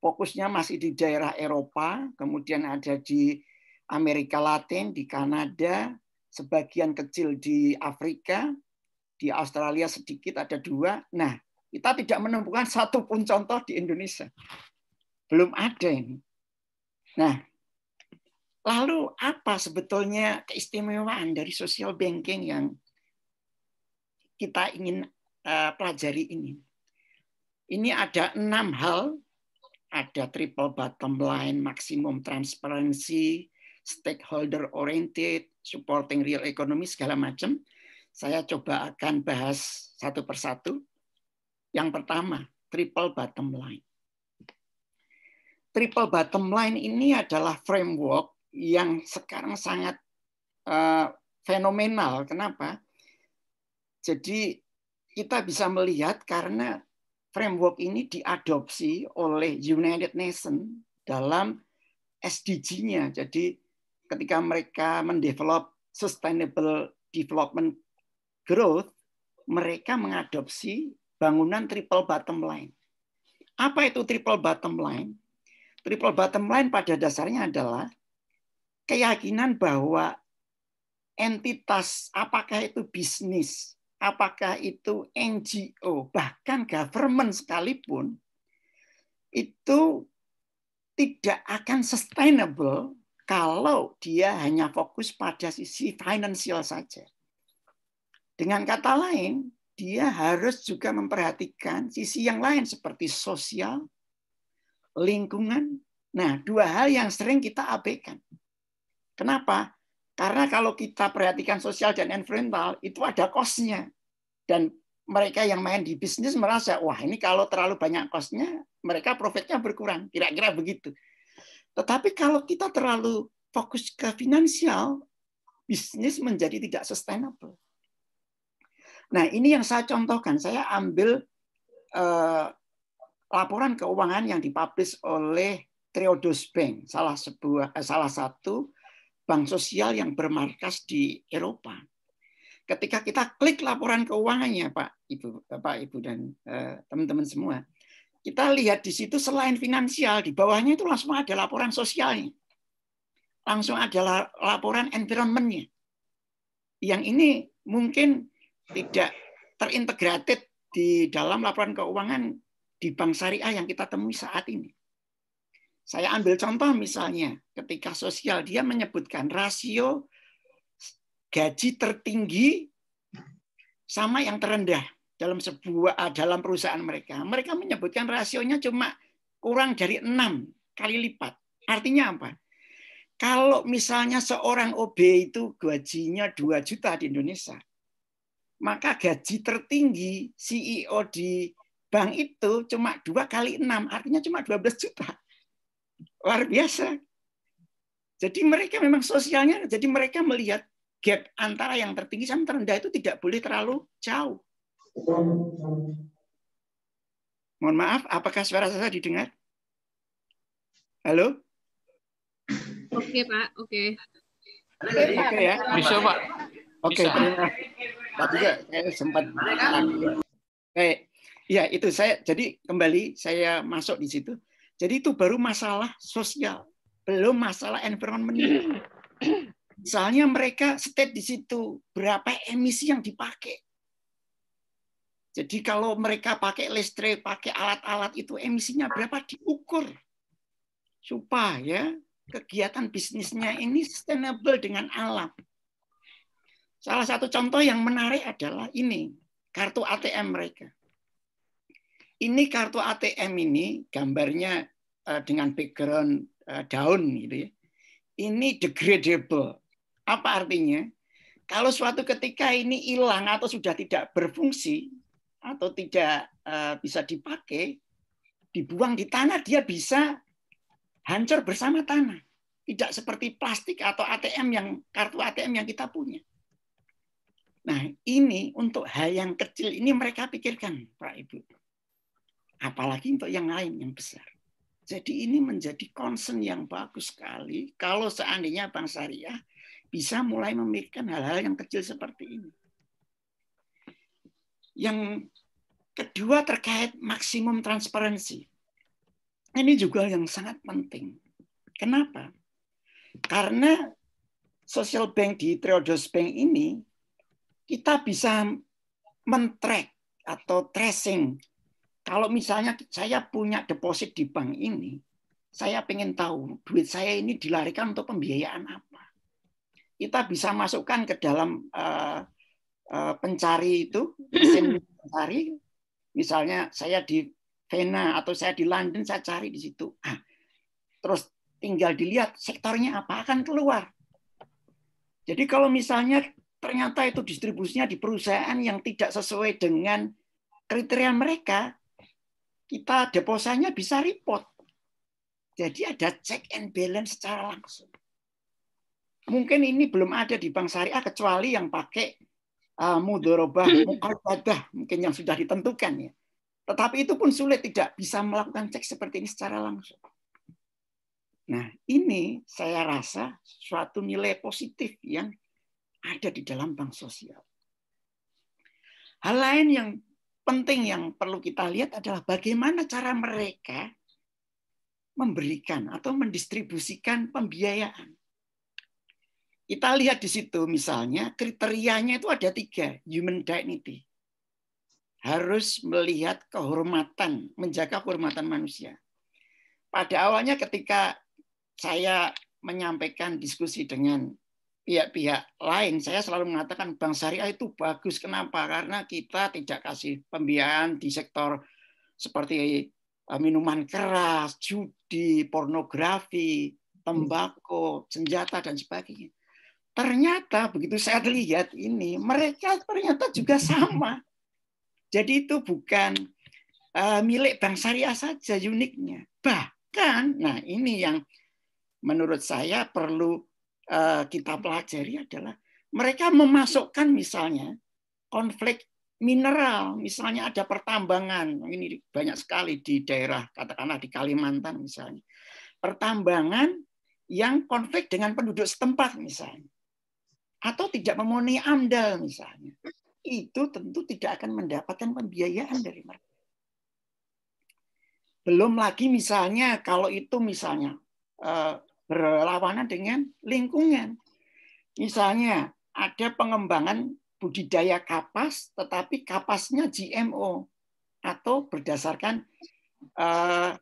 Fokusnya masih di daerah Eropa, kemudian ada di Amerika Latin, di Kanada, sebagian kecil di Afrika, di Australia sedikit ada dua. Nah, kita tidak menemukan satu pun contoh di Indonesia. Belum ada ini. Nah, lalu apa sebetulnya keistimewaan dari social banking yang kita ingin uh, pelajari ini? Ini ada enam hal. Ada triple bottom line, maksimum transparency, stakeholder oriented, supporting real economy, segala macam. Saya coba akan bahas satu persatu. Yang pertama, triple bottom line. Triple bottom line ini adalah framework yang sekarang sangat uh, fenomenal. Kenapa? Jadi kita bisa melihat karena framework ini diadopsi oleh United Nations dalam SDG-nya. Jadi ketika mereka mendevelop sustainable development growth, mereka mengadopsi bangunan triple bottom line. Apa itu triple bottom line? Triple bottom line pada dasarnya adalah keyakinan bahwa entitas, apakah itu bisnis, apakah itu NGO, bahkan government sekalipun, itu tidak akan sustainable kalau dia hanya fokus pada sisi finansial saja. Dengan kata lain, dia harus juga memperhatikan sisi yang lain seperti sosial, lingkungan. Nah, dua hal yang sering kita abaikan. Kenapa? Karena kalau kita perhatikan sosial dan environmental, itu ada kosnya. Dan mereka yang main di bisnis merasa, wah ini kalau terlalu banyak kosnya, mereka profitnya berkurang. Kira-kira begitu. Tetapi kalau kita terlalu fokus ke finansial, bisnis menjadi tidak sustainable. Nah, ini yang saya contohkan. Saya ambil uh, laporan keuangan yang dipublish oleh Triodos Bank, salah sebuah eh, salah satu bank sosial yang bermarkas di Eropa. Ketika kita klik laporan keuangannya, Pak, Ibu, Bapak, Ibu dan teman teman-teman semua, kita lihat di situ selain finansial di bawahnya itu langsung ada laporan sosialnya, langsung ada laporan environmentnya. Yang ini mungkin tidak terintegrated di dalam laporan keuangan di bank syariah yang kita temui saat ini. Saya ambil contoh misalnya ketika sosial dia menyebutkan rasio gaji tertinggi sama yang terendah dalam sebuah ah, dalam perusahaan mereka. Mereka menyebutkan rasionya cuma kurang dari enam kali lipat. Artinya apa? Kalau misalnya seorang OB itu gajinya 2 juta di Indonesia, maka gaji tertinggi CEO di bank itu cuma dua kali enam, artinya cuma 12 juta. Luar biasa. Jadi mereka memang sosialnya, jadi mereka melihat gap antara yang tertinggi sama terendah itu tidak boleh terlalu jauh. Mohon maaf, apakah suara saya didengar? Halo? Oke, Pak. Oke. Oke ya. Bisa, Pak. Oke, terima Tadi juga saya sempat Eh, ya itu saya jadi kembali saya masuk di situ. Jadi itu baru masalah sosial, belum masalah environment. Misalnya mereka state di situ berapa emisi yang dipakai. Jadi kalau mereka pakai listrik, pakai alat-alat itu emisinya berapa diukur supaya kegiatan bisnisnya ini sustainable dengan alam. Salah satu contoh yang menarik adalah ini, kartu ATM mereka. Ini kartu ATM ini gambarnya eh, dengan background eh, daun gitu ya. Ini degradable. Apa artinya? Kalau suatu ketika ini hilang atau sudah tidak berfungsi atau tidak eh, bisa dipakai, dibuang di tanah dia bisa hancur bersama tanah. Tidak seperti plastik atau ATM yang kartu ATM yang kita punya. Nah, ini untuk hal yang kecil ini mereka pikirkan, Pak Ibu. Apalagi untuk yang lain yang besar. Jadi ini menjadi concern yang bagus sekali kalau seandainya Bank Syariah bisa mulai memikirkan hal-hal yang kecil seperti ini. Yang kedua terkait maksimum transparansi. Ini juga yang sangat penting. Kenapa? Karena social bank di Triodos Bank ini kita bisa men-track atau tracing. Kalau misalnya saya punya deposit di bank ini, saya ingin tahu duit saya ini dilarikan untuk pembiayaan apa. Kita bisa masukkan ke dalam uh, uh, pencari itu, mesin [clears throat] pencari. Misalnya saya di Vena atau saya di London, saya cari di situ. Ah, terus tinggal dilihat sektornya apa akan keluar. Jadi kalau misalnya ternyata itu distribusinya di perusahaan yang tidak sesuai dengan kriteria mereka, kita deposanya bisa report. Jadi ada check and balance secara langsung. Mungkin ini belum ada di bank syariah kecuali yang pakai uh, mudorobah, [laughs] mukabadah, mungkin yang sudah ditentukan ya. Tetapi itu pun sulit tidak bisa melakukan cek seperti ini secara langsung. Nah, ini saya rasa suatu nilai positif yang ada di dalam bank sosial. Hal lain yang penting yang perlu kita lihat adalah bagaimana cara mereka memberikan atau mendistribusikan pembiayaan. Kita lihat di situ misalnya kriterianya itu ada tiga, human dignity. Harus melihat kehormatan, menjaga kehormatan manusia. Pada awalnya ketika saya menyampaikan diskusi dengan pihak-pihak lain, saya selalu mengatakan bank syariah itu bagus. Kenapa? Karena kita tidak kasih pembiayaan di sektor seperti eh, minuman keras, judi, pornografi, tembakau, senjata dan sebagainya. Ternyata begitu saya lihat ini, mereka ternyata juga sama. Jadi itu bukan uh, milik bank syariah saja uniknya. Bahkan, nah ini yang menurut saya perlu Eh, kita pelajari adalah mereka memasukkan misalnya konflik mineral, misalnya ada pertambangan, ini banyak sekali di daerah katakanlah di Kalimantan misalnya, pertambangan yang konflik dengan penduduk setempat misalnya, atau tidak memenuhi amdal misalnya, itu tentu tidak akan mendapatkan pembiayaan dari mereka. Belum lagi misalnya kalau itu misalnya eh, berlawanan dengan lingkungan. Misalnya ada pengembangan budidaya kapas, tetapi kapasnya GMO atau berdasarkan uh,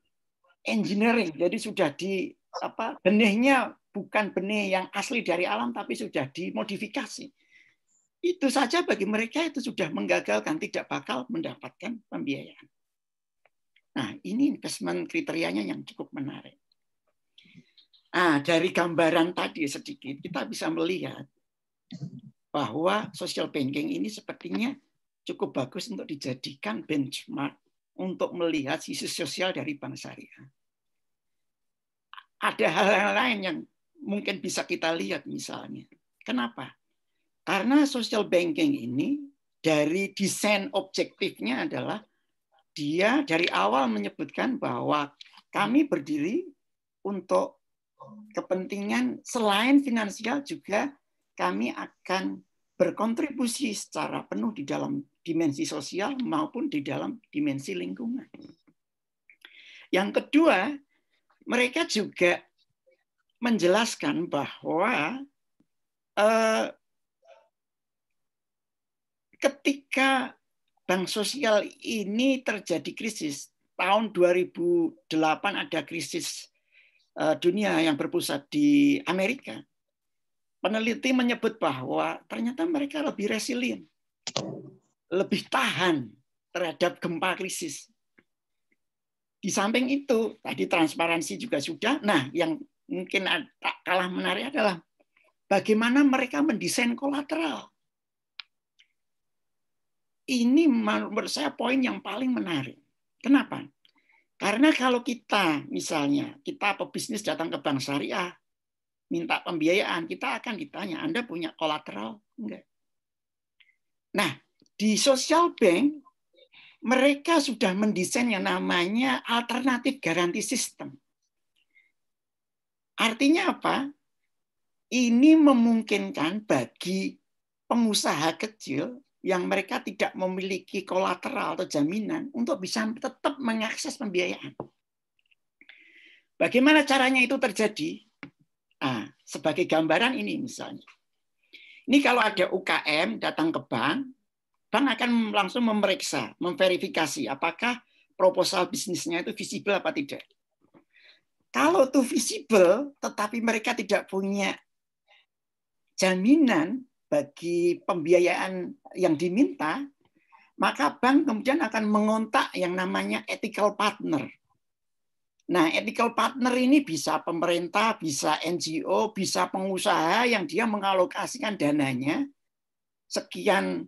engineering. Jadi sudah di apa benihnya bukan benih yang asli dari alam, tapi sudah dimodifikasi. Itu saja bagi mereka itu sudah menggagalkan, tidak bakal mendapatkan pembiayaan. Nah, ini investment kriterianya yang cukup menarik. Nah, dari gambaran tadi sedikit kita bisa melihat bahwa social banking ini sepertinya cukup bagus untuk dijadikan benchmark untuk melihat sisi sosial dari bank syariah. Ada hal-hal lain yang mungkin bisa kita lihat misalnya. Kenapa? Karena social banking ini dari desain objektifnya adalah dia dari awal menyebutkan bahwa kami berdiri untuk kepentingan selain finansial juga kami akan berkontribusi secara penuh di dalam dimensi sosial maupun di dalam dimensi lingkungan. Yang kedua, mereka juga menjelaskan bahwa eh, ketika bank sosial ini terjadi krisis tahun 2008 ada krisis dunia yang berpusat di Amerika, peneliti menyebut bahwa ternyata mereka lebih resilient, lebih tahan terhadap gempa krisis. Di samping itu, tadi transparansi juga sudah. Nah, yang mungkin tak kalah menarik adalah bagaimana mereka mendesain kolateral. Ini menurut saya poin yang paling menarik. Kenapa? Karena kalau kita misalnya kita pebisnis datang ke bank syariah minta pembiayaan, kita akan ditanya, Anda punya kolateral? Enggak. Nah, di social bank mereka sudah mendesain yang namanya alternatif garansi sistem. Artinya apa? Ini memungkinkan bagi pengusaha kecil yang mereka tidak memiliki kolateral atau jaminan untuk bisa tetap mengakses pembiayaan. Bagaimana caranya itu terjadi? Nah, sebagai gambaran ini misalnya. Ini kalau ada UKM datang ke bank, bank akan langsung memeriksa, memverifikasi apakah proposal bisnisnya itu visible apa tidak. Kalau itu visible, tetapi mereka tidak punya jaminan bagi pembiayaan yang diminta, maka bank kemudian akan mengontak yang namanya ethical partner Nah, ethical partner ini bisa pemerintah, bisa NGO, bisa pengusaha yang dia mengalokasikan dananya sekian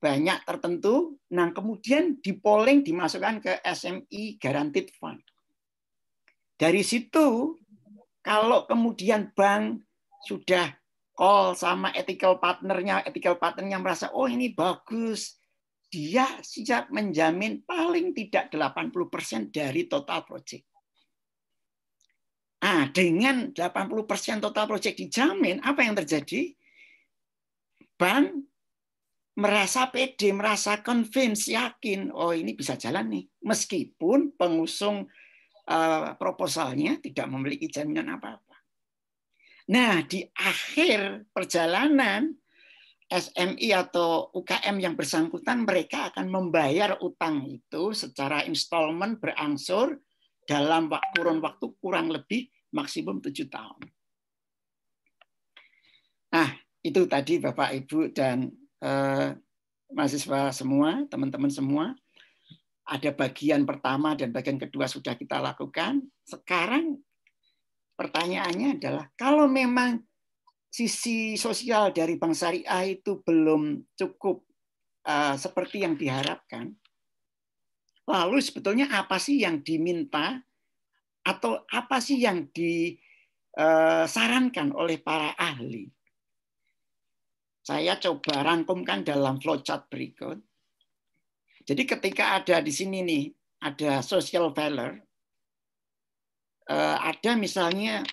banyak tertentu, nah kemudian dipoling dimasukkan ke SMI Guaranteed Fund. Dari situ, kalau kemudian bank sudah call sama ethical partnernya, ethical partnernya merasa, oh ini bagus, dia siap menjamin paling tidak 80% dari total project. Ah, dengan 80% total project dijamin, apa yang terjadi? Bank merasa pede, merasa convince, yakin, oh ini bisa jalan nih. Meskipun pengusung uh, proposalnya tidak memiliki jaminan apa-apa. Nah, di akhir perjalanan, SMI atau UKM yang bersangkutan, mereka akan membayar utang itu secara installment berangsur dalam kurun waktu kurang lebih maksimum tujuh tahun. Nah, itu tadi Bapak Ibu dan eh, mahasiswa semua, teman-teman semua. Ada bagian pertama dan bagian kedua sudah kita lakukan. Sekarang pertanyaannya adalah kalau memang sisi sosial dari Bank Syariah itu belum cukup uh, seperti yang diharapkan, lalu sebetulnya apa sih yang diminta atau apa sih yang disarankan oleh para ahli? Saya coba rangkumkan dalam flowchart berikut. Jadi ketika ada di sini nih, ada social eh, ada misalnya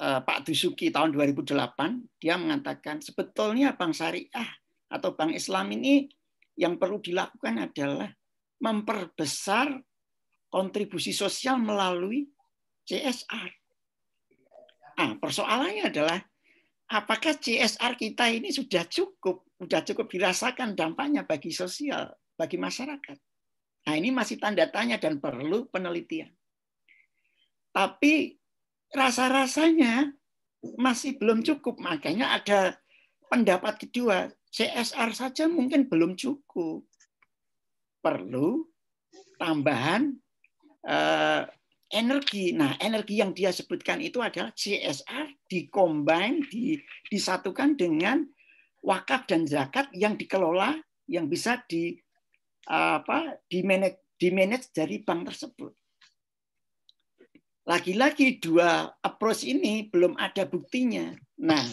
eh, Pak Dusuki tahun 2008, dia mengatakan sebetulnya Bank Syariah atau Bank Islam ini yang perlu dilakukan adalah memperbesar kontribusi sosial melalui CSR. Nah, persoalannya adalah apakah CSR kita ini sudah cukup, sudah cukup dirasakan dampaknya bagi sosial, bagi masyarakat. Nah, ini masih tanda tanya dan perlu penelitian. Tapi rasa-rasanya masih belum cukup. Makanya ada pendapat kedua, CSR saja mungkin belum cukup perlu tambahan uh, energi. Nah, energi yang dia sebutkan itu adalah CSR dikombin, di, disatukan dengan wakaf dan zakat yang dikelola, yang bisa di apa di manage dari bank tersebut. Lagi-lagi dua approach ini belum ada buktinya. Nah,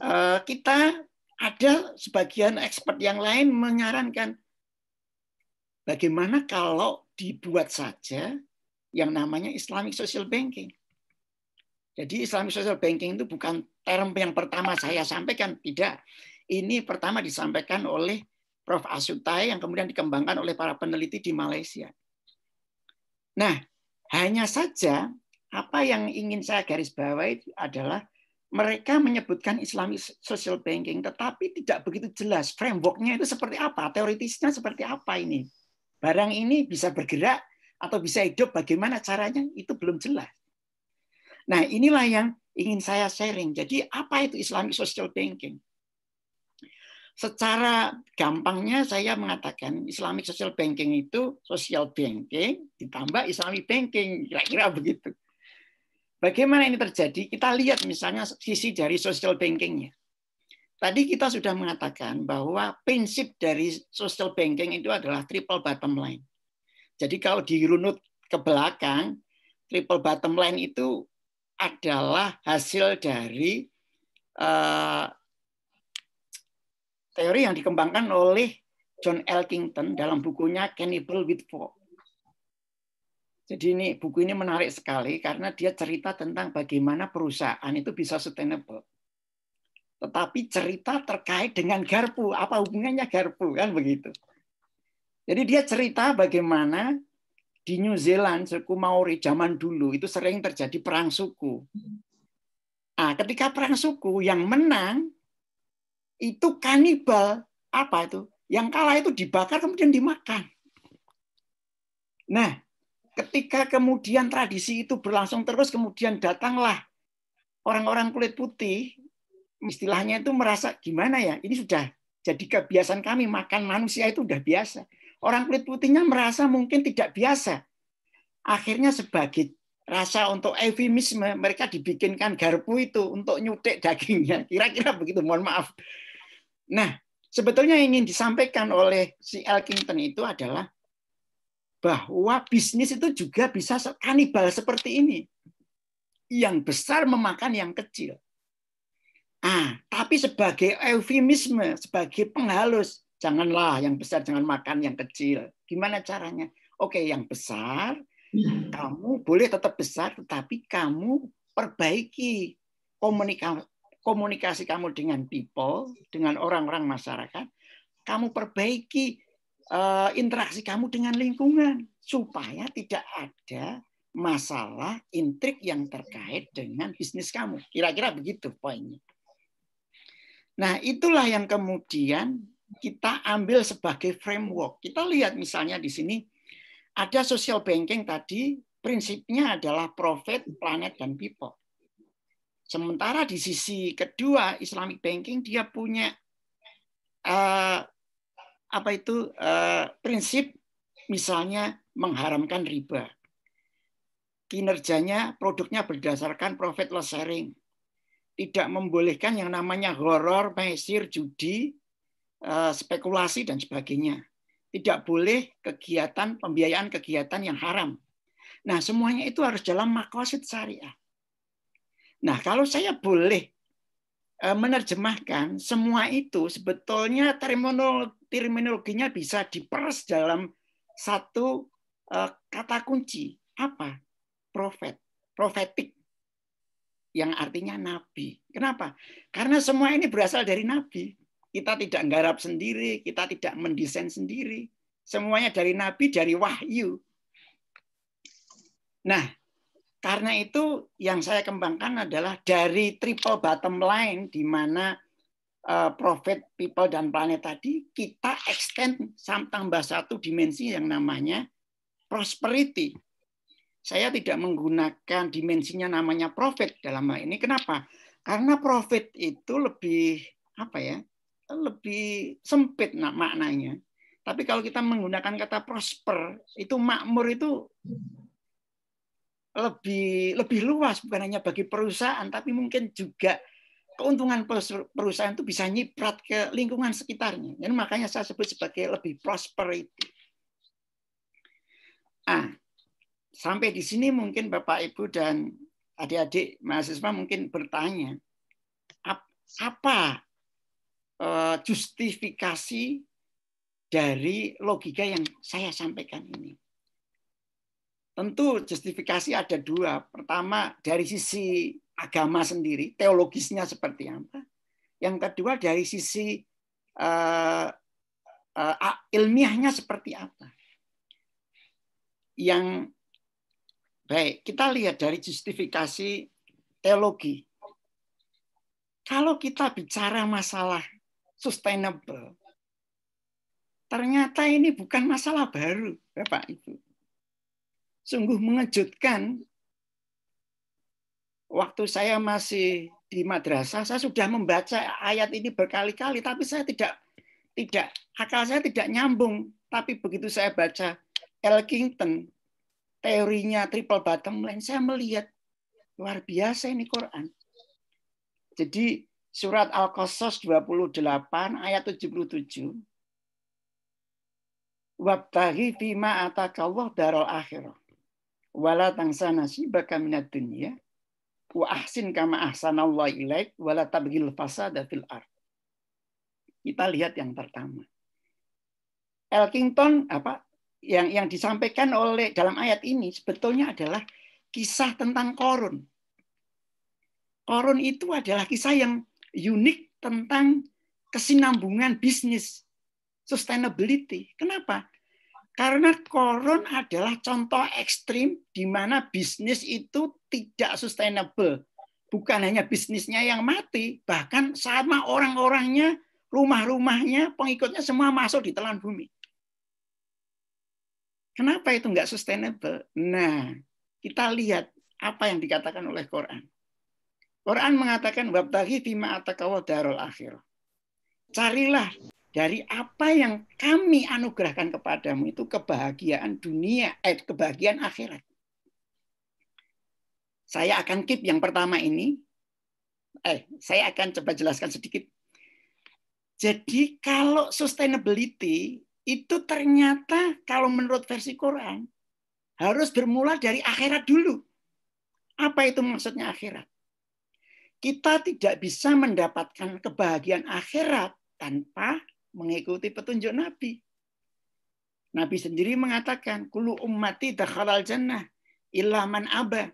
eh, kita ada sebagian expert yang lain menyarankan Bagaimana kalau dibuat saja yang namanya Islamic Social Banking? Jadi Islamic Social Banking itu bukan term yang pertama saya sampaikan, tidak. Ini pertama disampaikan oleh Prof. Asutai yang kemudian dikembangkan oleh para peneliti di Malaysia. Nah, hanya saja apa yang ingin saya garis bawahi adalah mereka menyebutkan Islamic social banking, tetapi tidak begitu jelas frameworknya itu seperti apa, teoritisnya seperti apa ini barang ini bisa bergerak atau bisa hidup bagaimana caranya itu belum jelas. Nah, inilah yang ingin saya sharing. Jadi apa itu Islamic Social Banking? Secara gampangnya saya mengatakan Islamic Social Banking itu social banking ditambah Islamic banking, kira-kira begitu. Bagaimana ini terjadi? Kita lihat misalnya sisi dari social bankingnya. Tadi kita sudah mengatakan bahwa prinsip dari social banking itu adalah triple bottom line. Jadi kalau dirunut ke belakang, triple bottom line itu adalah hasil dari uh, teori yang dikembangkan oleh John Elkington dalam bukunya Cannibal with Folk. Jadi ini buku ini menarik sekali karena dia cerita tentang bagaimana perusahaan itu bisa sustainable. Tetapi cerita terkait dengan garpu, apa hubungannya garpu kan begitu. Jadi dia cerita bagaimana di New Zealand suku Maori zaman dulu itu sering terjadi perang suku. Nah, ketika perang suku yang menang itu kanibal apa itu? Yang kalah itu dibakar kemudian dimakan. Nah, ketika kemudian tradisi itu berlangsung terus, kemudian datanglah orang-orang kulit putih, istilahnya itu merasa gimana ya, ini sudah jadi kebiasaan kami makan manusia itu sudah biasa. Orang kulit putihnya merasa mungkin tidak biasa. Akhirnya sebagai rasa untuk eufemisme mereka dibikinkan garpu itu untuk nyutek dagingnya. Kira-kira begitu, mohon maaf. Nah, sebetulnya yang ingin disampaikan oleh si Elkington itu adalah bahwa bisnis itu juga bisa kanibal seperti ini. Yang besar memakan yang kecil. Ah, tapi sebagai eufemisme, sebagai penghalus, janganlah yang besar jangan makan yang kecil. Gimana caranya? Oke, yang besar kamu boleh tetap besar tetapi kamu perbaiki komunikasi komunikasi kamu dengan people, dengan orang-orang masyarakat, kamu perbaiki uh, interaksi kamu dengan lingkungan supaya tidak ada masalah intrik yang terkait dengan bisnis kamu. Kira-kira begitu poinnya. Nah, itulah yang kemudian kita ambil sebagai framework. Kita lihat misalnya di sini ada social banking tadi prinsipnya adalah profit, planet, dan people. Sementara di sisi kedua Islamic banking dia punya uh, apa itu uh, prinsip misalnya mengharamkan riba. Kinerjanya produknya berdasarkan profit loss sharing. Tidak membolehkan yang namanya horor, mesir, judi, uh, spekulasi dan sebagainya. Tidak boleh kegiatan pembiayaan kegiatan yang haram. Nah, semuanya itu harus dalam makosid syariah. Nah, kalau saya boleh Eh, menerjemahkan semua itu sebetulnya terminologinya bisa diperas dalam satu eh, kata kunci. Apa? Profet. Profetik. Yang artinya nabi. Kenapa? Karena semua ini berasal dari nabi. Kita tidak nggarap sendiri kita tidak mendesain sendiri. Semuanya dari nabi dari wahyu. Nah karena itu yang saya kembangkan adalah dari triple bottom line di mana uh, profit, people, dan planet tadi kita extend tambah satu dimensi yang namanya prosperity. Saya tidak menggunakan dimensinya namanya profit dalam hal ini. Kenapa? Karena profit itu lebih apa ya? Lebih sempit maknanya. Tapi kalau kita menggunakan kata prosper, itu makmur itu lebih lebih luas bukan hanya bagi perusahaan tapi mungkin juga keuntungan perusahaan itu bisa nyiprat ke lingkungan sekitarnya. Dan makanya saya sebut sebagai lebih prosperity. Ah, sampai di sini mungkin Bapak Ibu dan adik-adik mahasiswa mungkin bertanya, apa eh, justifikasi dari logika yang saya sampaikan ini? Tentu justifikasi ada dua. Pertama dari sisi agama sendiri, teologisnya seperti apa. Yang kedua dari sisi uh, uh, ilmiahnya seperti apa. Yang baik, kita lihat dari justifikasi teologi. Kalau kita bicara masalah sustainable, ternyata ini bukan masalah baru, Bapak Ibu sungguh mengejutkan. Waktu saya masih di madrasah, saya sudah membaca ayat ini berkali-kali, tapi saya tidak tidak akal saya tidak nyambung. Tapi begitu saya baca Elkington, teorinya triple bottom line, saya melihat luar biasa ini Quran. Jadi surat Al-Qasas 28 ayat 77 Wabtaghi fima atakallah daral akhirah wala tangsa nasibaka minad dunya wa ahsin kama ahsanallahu ilaik wala tabghil fasada fil ard. Kita lihat yang pertama. Elkington apa yang yang disampaikan oleh dalam ayat ini sebetulnya adalah kisah tentang korun. Korun itu adalah kisah yang unik tentang kesinambungan bisnis, sustainability. Kenapa? Karena korun adalah contoh ekstrim di mana bisnis itu tidak sustainable. Bukan hanya bisnisnya yang mati, bahkan sama orang-orangnya, rumah-rumahnya, pengikutnya semua masuk di telan bumi. Kenapa itu nggak sustainable? Nah, kita lihat apa yang dikatakan oleh Quran. Quran mengatakan wabtaghi fima atakawal darul akhir. Carilah dari apa yang kami anugerahkan kepadamu itu kebahagiaan dunia, eh, kebahagiaan akhirat. Saya akan keep yang pertama ini. Eh, saya akan coba jelaskan sedikit. Jadi kalau sustainability itu ternyata kalau menurut versi Quran harus bermula dari akhirat dulu. Apa itu maksudnya akhirat? Kita tidak bisa mendapatkan kebahagiaan akhirat tanpa mengikuti petunjuk Nabi. Nabi sendiri mengatakan, "Kulu ummati dakhalal jannah illa man aba."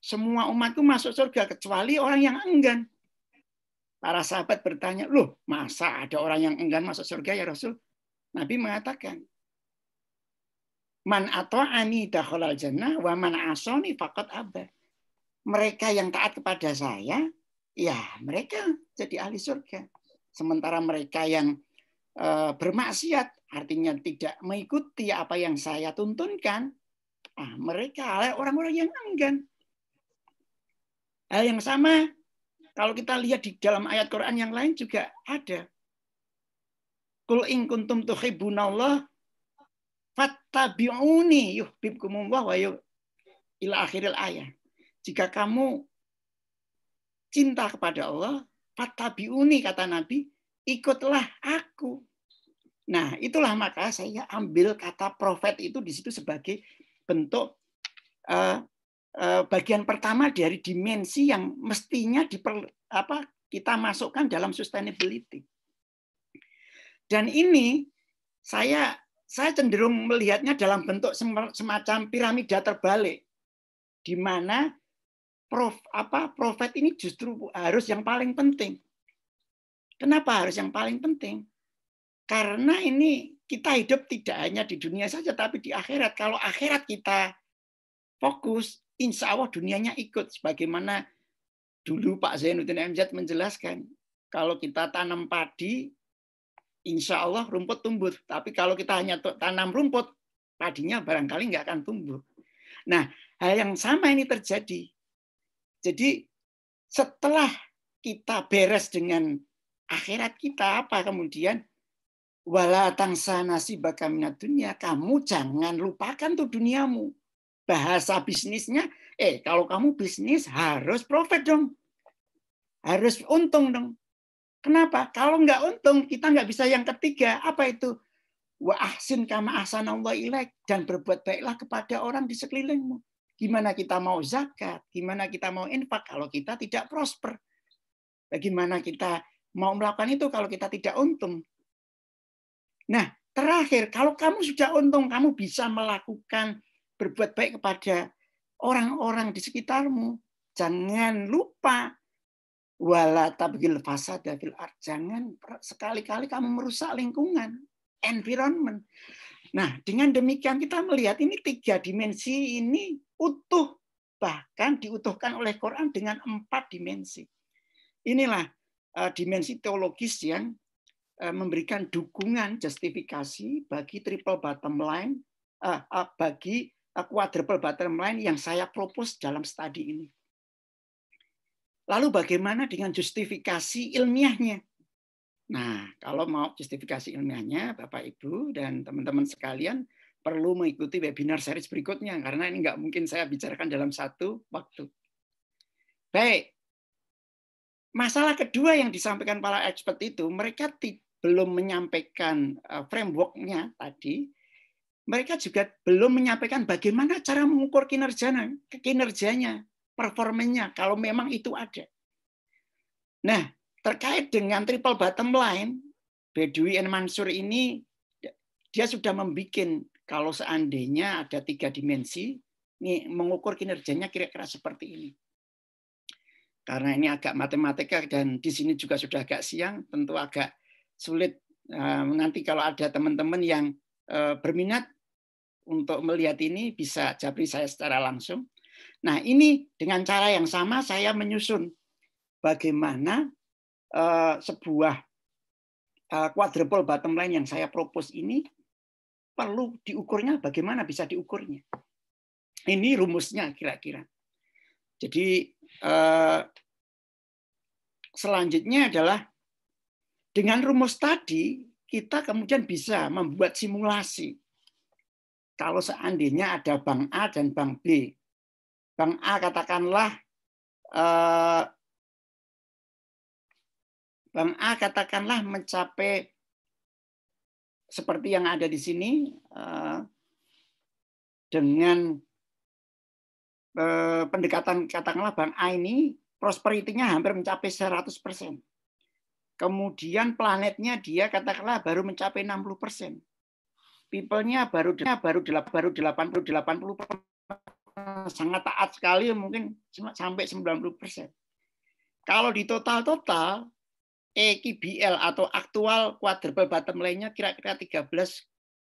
Semua umatku masuk surga kecuali orang yang enggan. Para sahabat bertanya, "Loh, masa ada orang yang enggan masuk surga ya Rasul?" Nabi mengatakan, "Man ani dakhalal jannah wa man asani faqad aba." Mereka yang taat kepada saya, ya mereka jadi ahli surga. Sementara mereka yang bermaksiat, artinya tidak mengikuti apa yang saya tuntunkan, ah, mereka orang-orang yang enggan. Hal yang sama kalau kita lihat di dalam ayat Quran yang lain juga ada. Kul in kuntum tuhibbunallah fattabi'uni yuhibbukumullah wa ila akhiril ayat. Jika kamu cinta kepada Allah, fattabi'uni kata Nabi, ikutlah aku. Nah, itulah maka saya ambil kata profet itu di situ sebagai bentuk uh, uh, bagian pertama dari dimensi yang mestinya diper, apa, kita masukkan dalam sustainability. Dan ini saya saya cenderung melihatnya dalam bentuk semacam piramida terbalik, di mana prof, apa, profet ini justru harus yang paling penting. Kenapa harus yang paling penting? Karena ini kita hidup tidak hanya di dunia saja, tapi di akhirat. Kalau akhirat kita fokus, insya Allah dunianya ikut. Sebagaimana dulu Pak Zainuddin MZ menjelaskan, kalau kita tanam padi, insya Allah rumput tumbuh. Tapi kalau kita hanya tanam rumput, padinya barangkali nggak akan tumbuh. Nah, hal yang sama ini terjadi. Jadi setelah kita beres dengan akhirat kita apa kemudian wala tangsa nasibaka minat dunia kamu jangan lupakan tuh duniamu. Bahasa bisnisnya eh kalau kamu bisnis harus profit dong. Harus untung dong. Kenapa? Kalau nggak untung kita nggak bisa yang ketiga. Apa itu? Wa ahsin kama ahsanallah ilaik. Dan berbuat baiklah kepada orang di sekelilingmu. Gimana kita mau zakat? Gimana kita mau infak kalau kita tidak prosper? Bagaimana kita mau melakukan itu kalau kita tidak untung. Nah, terakhir, kalau kamu sudah untung, kamu bisa melakukan berbuat baik kepada orang-orang di sekitarmu. Jangan lupa wala tabgil fasad fil art. Jangan sekali-kali kamu merusak lingkungan, environment. Nah, dengan demikian kita melihat ini tiga dimensi ini utuh, bahkan diutuhkan oleh Quran dengan empat dimensi. Inilah Eh, dimensi teologis yang memberikan dukungan justifikasi bagi triple bottom line, eh, bagi quadruple bottom line yang saya propose dalam studi ini. Lalu bagaimana dengan justifikasi ilmiahnya? Nah, kalau mau justifikasi ilmiahnya, Bapak Ibu dan teman-teman sekalian perlu mengikuti webinar series berikutnya karena ini nggak mungkin saya bicarakan dalam satu waktu. Baik, Masalah kedua yang disampaikan para expert itu, mereka belum menyampaikan eh, frameworknya tadi, mereka juga belum menyampaikan bagaimana cara mengukur kinerjanya, kinerjanya, performanya, kalau memang itu ada. Nah, terkait dengan triple bottom line, Bedui and Mansur ini dia sudah membuat kalau seandainya ada tiga dimensi, mengukur kinerjanya kira-kira seperti ini. Karena ini agak matematika dan di sini juga sudah agak siang, tentu agak sulit eh, nanti kalau ada teman-teman yang eh, berminat untuk melihat ini bisa japri saya secara langsung. Nah ini dengan cara yang sama saya menyusun bagaimana eh, sebuah quadruple bottom line yang saya propose ini perlu diukurnya bagaimana bisa diukurnya. Ini rumusnya kira-kira. Jadi eh, selanjutnya adalah dengan rumus tadi kita kemudian bisa membuat simulasi. Kalau seandainya ada bank A dan bank B, bank A katakanlah eh, bank A katakanlah mencapai seperti yang ada di sini eh, dengan Eh, pendekatan katakanlah Bank A ini prosperity-nya hampir mencapai 100%. Kemudian planetnya dia katakanlah baru mencapai 60%. People-nya baru baru baru 80 80 sangat taat sekali mungkin sampai 90%. Kalau di total-total EKBL atau aktual quadruple bottom line-nya kira-kira 13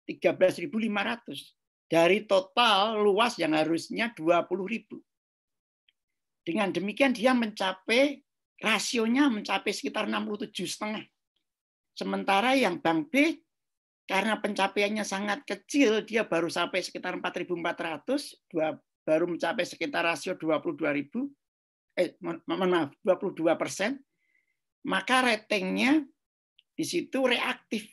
13.500 dari total luas yang harusnya 20 ribu. Dengan demikian dia mencapai rasionya mencapai sekitar 67 setengah. Sementara yang Bank B karena pencapaiannya sangat kecil, dia baru sampai sekitar 4.400, baru mencapai sekitar rasio 22 ribu, eh, maaf, 22 persen, maka ratingnya di situ reaktif.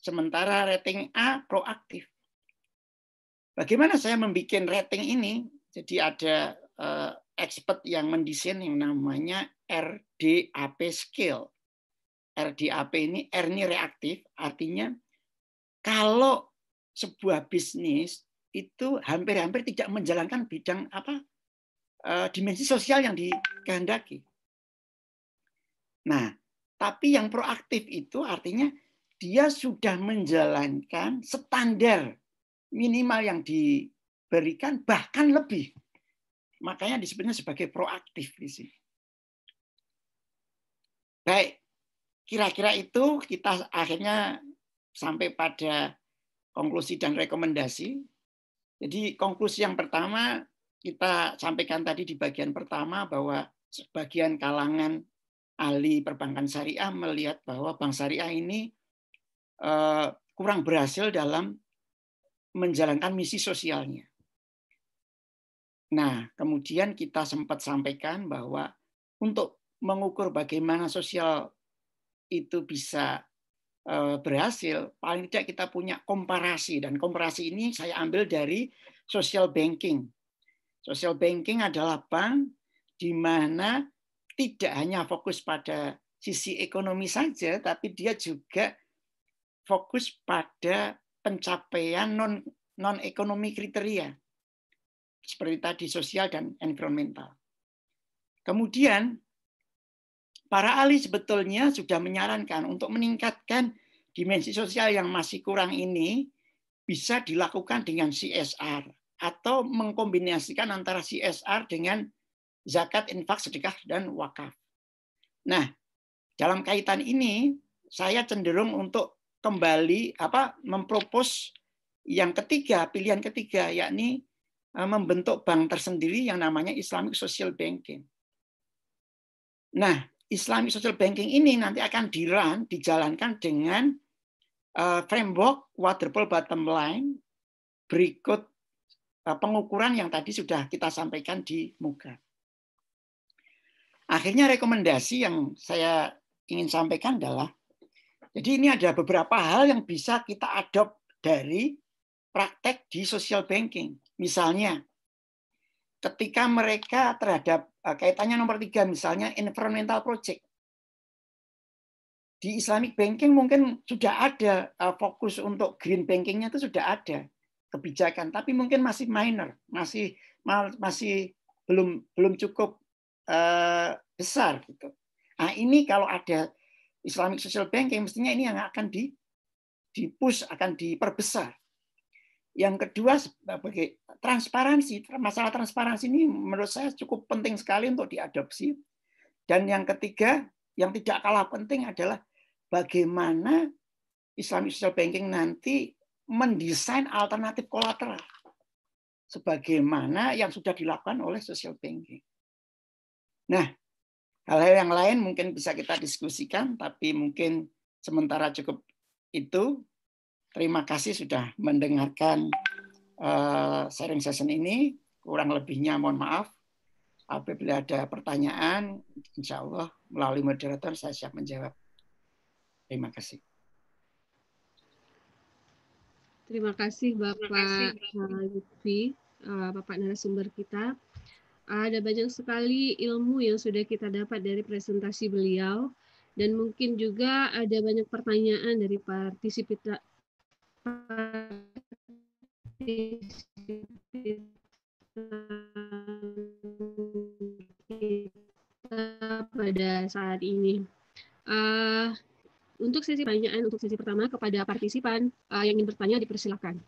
Sementara rating A proaktif. Bagaimana saya membuat rating ini? Jadi ada uh, expert yang mendesain yang namanya RDAP scale. RDAP ini R ini reaktif, artinya kalau sebuah bisnis itu hampir-hampir tidak menjalankan bidang apa uh, dimensi sosial yang dikehendaki. Nah, tapi yang proaktif itu artinya dia sudah menjalankan standar minimal yang diberikan bahkan lebih. Makanya disebutnya sebagai proaktif di sini. Baik, kira-kira itu kita akhirnya sampai pada konklusi dan rekomendasi. Jadi konklusi yang pertama kita sampaikan tadi di bagian pertama bahwa sebagian kalangan ahli perbankan syariah melihat bahwa bank syariah ini eh, kurang berhasil dalam menjalankan misi sosialnya. Nah, kemudian kita sempat sampaikan bahwa untuk mengukur bagaimana sosial itu bisa eh, berhasil, paling tidak kita punya komparasi dan komparasi ini saya ambil dari social banking. Social banking adalah bank di mana tidak hanya fokus pada sisi ekonomi saja, tapi dia juga fokus pada pencapaian non non ekonomi kriteria seperti tadi sosial dan environmental. Kemudian para ahli sebetulnya sudah menyarankan untuk meningkatkan dimensi sosial yang masih kurang ini bisa dilakukan dengan CSR atau mengkombinasikan antara CSR dengan zakat, infak, sedekah dan wakaf. Nah, dalam kaitan ini saya cenderung untuk kembali apa mempropos yang ketiga, pilihan ketiga yakni eh, membentuk bank tersendiri yang namanya Islamic Social Banking. Nah, Islamic Social Banking ini nanti akan dirun, dijalankan dengan eh, framework quadruple bottom line berikut eh, pengukuran yang tadi sudah kita sampaikan di muka. Akhirnya rekomendasi yang saya ingin sampaikan adalah jadi ini ada beberapa hal yang bisa kita adopt dari praktek di social banking. Misalnya, ketika mereka terhadap kaitannya nomor tiga, misalnya environmental project. Di Islamic banking mungkin sudah ada eh, fokus untuk green bankingnya itu sudah ada kebijakan, tapi mungkin masih minor, masih masih belum belum cukup uh, besar gitu. Nah ini kalau ada Islamic Social Banking mestinya ini yang akan di di push akan diperbesar. Yang kedua sebagai transparansi, masalah transparansi ini menurut saya cukup penting sekali untuk diadopsi. Dan yang ketiga, yang tidak kalah penting adalah bagaimana Islamic Social Banking nanti mendesain alternatif kolateral sebagaimana yang sudah dilakukan oleh social banking. Nah, hal-hal yang lain mungkin bisa kita diskusikan, tapi mungkin sementara cukup itu. Terima kasih sudah mendengarkan uh, sharing session ini. Kurang lebihnya mohon maaf. Apabila ada pertanyaan, insya Allah melalui moderator saya siap menjawab. Terima kasih. Terima kasih Bapak Lutfi, uh, Bapak narasumber kita. Ada banyak sekali ilmu yang sudah kita dapat dari presentasi beliau dan mungkin juga ada banyak pertanyaan dari partisipa pada saat ini. Uh, untuk sesi pertanyaan untuk sesi pertama kepada partisipan uh, yang ingin bertanya dipersilakan.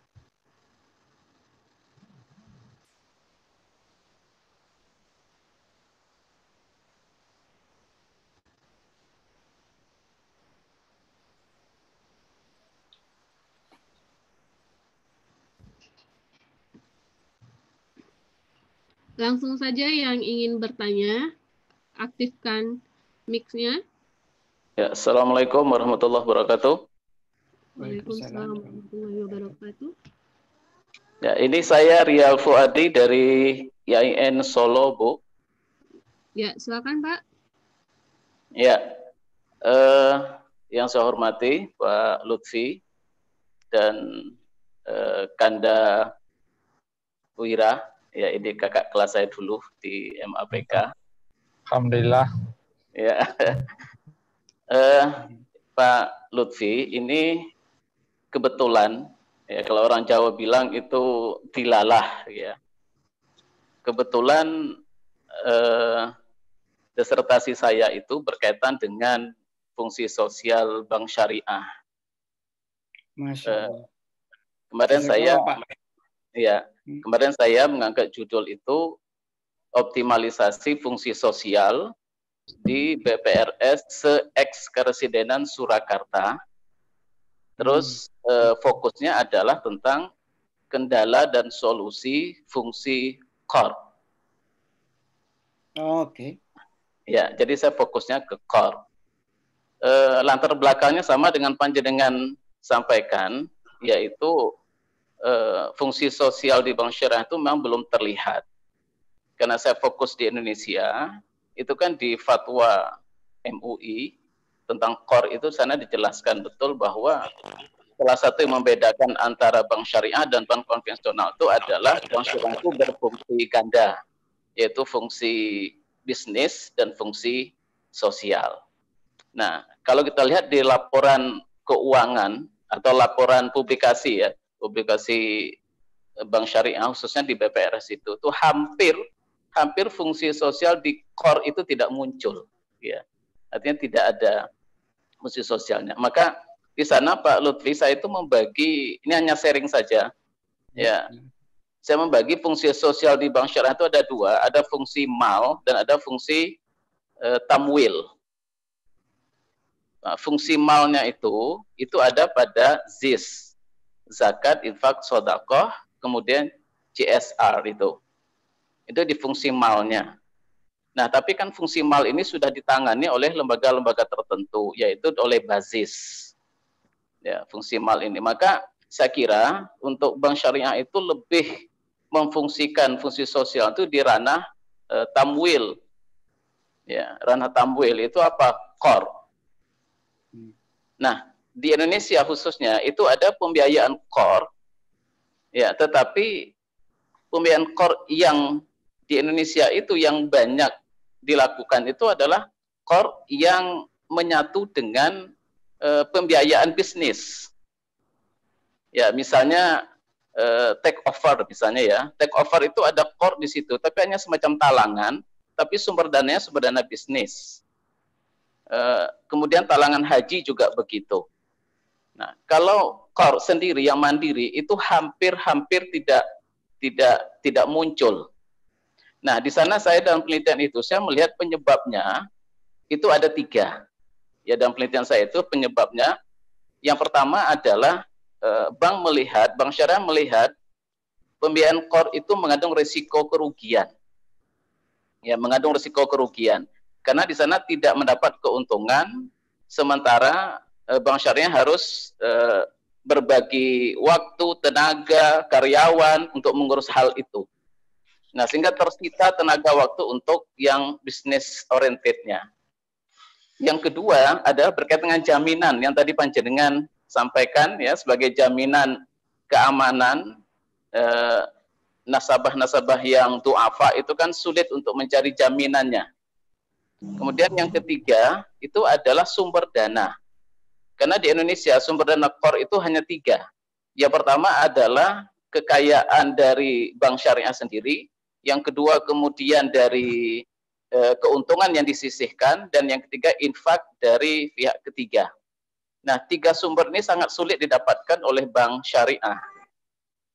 Langsung saja yang ingin bertanya, aktifkan mic-nya. Ya, Assalamualaikum warahmatullahi wabarakatuh. Waalaikumsalam warahmatullahi wabarakatuh. Ya, ini saya Rial Fuadi dari IAIN Solo, Bu. Ya, silakan Pak. Ya, eh, yang saya hormati Pak Lutfi dan eh, Kanda Wira, ya ini kakak kelas saya dulu di MAPK. Alhamdulillah. Ya, uh, [laughs] Pak Lutfi, ini kebetulan ya kalau orang Jawa bilang itu dilalah ya. Kebetulan uh, disertasi saya itu berkaitan dengan fungsi sosial bank syariah. Masya eh, Allah. Uh, kemarin saya, Pak. Ya, hmm. kemarin saya mengangkat judul itu optimalisasi fungsi sosial di BPRS se-ex Keresidenan Surakarta. Terus hmm. eh, fokusnya adalah tentang kendala dan solusi fungsi core. Oh, Oke. Okay. Ya, jadi saya fokusnya ke core. Eh, latar belakangnya sama dengan panjenengan sampaikan, yaitu eh, fungsi sosial di Bank Syariah itu memang belum terlihat. Karena saya fokus di Indonesia, itu kan di fatwa MUI tentang KOR itu sana dijelaskan betul bahwa salah satu yang membedakan antara bank syariah dan bank konvensional itu adalah bank syariah itu berfungsi ganda, yaitu fungsi bisnis dan fungsi sosial. Nah, kalau kita lihat di laporan keuangan atau laporan publikasi ya, publikasi bank syariah khususnya di BPRS itu, itu hampir hampir fungsi sosial di core itu tidak muncul ya. Artinya tidak ada fungsi sosialnya. Maka di sana Pak Lutfi saya itu membagi ini hanya sharing saja ya. Saya membagi fungsi sosial di bank syariah itu ada dua ada fungsi mal dan ada fungsi uh, tamwil. Nah, fungsi malnya itu itu ada pada zis zakat infak sodakoh kemudian CSR itu itu di fungsi malnya. Nah, tapi kan fungsi mal ini sudah ditangani oleh lembaga-lembaga tertentu, yaitu oleh basis. Ya, fungsi mal ini. Maka saya kira untuk bank syariah itu lebih memfungsikan fungsi sosial itu di ranah e, tamwil. Ya, ranah tamwil itu apa? Core. Nah, di Indonesia khususnya itu ada pembiayaan core. Ya, tetapi pembiayaan core yang di Indonesia itu yang banyak dilakukan itu adalah core yang menyatu dengan e, pembiayaan bisnis. Ya, misalnya e, take over misalnya ya. Take over itu ada core di situ, tapi hanya semacam talangan, tapi sumber dananya sumber dana bisnis. Eh, kemudian talangan haji juga begitu. Nah, kalau kor sendiri yang mandiri itu hampir-hampir tidak tidak tidak muncul. Nah, di sana saya dalam penelitian itu saya melihat penyebabnya itu ada tiga. Ya dalam penelitian saya itu penyebabnya yang pertama adalah eh, bank melihat, bank syariah melihat pembiayaan kor itu mengandung risiko kerugian. Ya, mengandung risiko kerugian. Karena di sana tidak mendapat keuntungan, sementara bank syariah harus eh, berbagi waktu, tenaga, karyawan untuk mengurus hal itu. Nah, sehingga tersita tenaga waktu untuk yang bisnis orientednya. Yang kedua adalah berkaitan dengan jaminan yang tadi panjenengan sampaikan ya sebagai jaminan keamanan eh, nasabah-nasabah yang tuafa itu kan sulit untuk mencari jaminannya. Kemudian yang ketiga itu adalah sumber dana. Karena di Indonesia sumber dana core itu hanya tiga. Yang pertama adalah kekayaan dari bank syariah sendiri. Yang kedua kemudian dari Eh, keuntungan yang disisihkan dan yang ketiga infak dari pihak ketiga. Nah, tiga sumber ini sangat sulit didapatkan oleh bank syariah.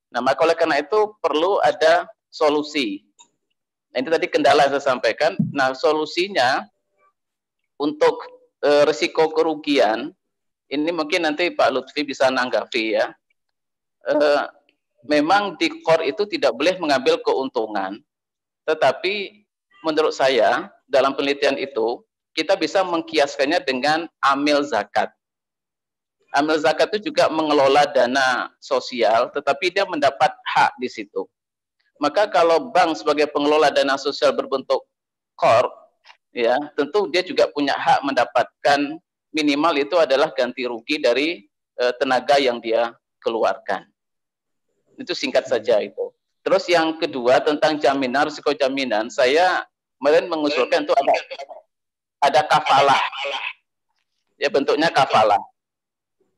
Nah, maka oleh karena itu perlu ada solusi. Nah, ini tadi kendala yang saya sampaikan. Nah, solusinya untuk e, risiko kerugian ini mungkin nanti Pak Lutfi bisa nanggapi ya. E, memang di core itu tidak boleh mengambil keuntungan, tetapi menurut saya dalam penelitian itu kita bisa mengkiaskannya dengan amil zakat. Amil zakat itu juga mengelola dana sosial, tetapi dia mendapat hak di situ. Maka kalau bank sebagai pengelola dana sosial berbentuk corp, ya tentu dia juga punya hak mendapatkan minimal itu adalah ganti rugi dari e, tenaga yang dia keluarkan. Itu singkat saja itu. Terus yang kedua tentang jaminan, risiko jaminan, saya kemarin mengusulkan itu ada ada kafalah. Ya bentuknya kafalah.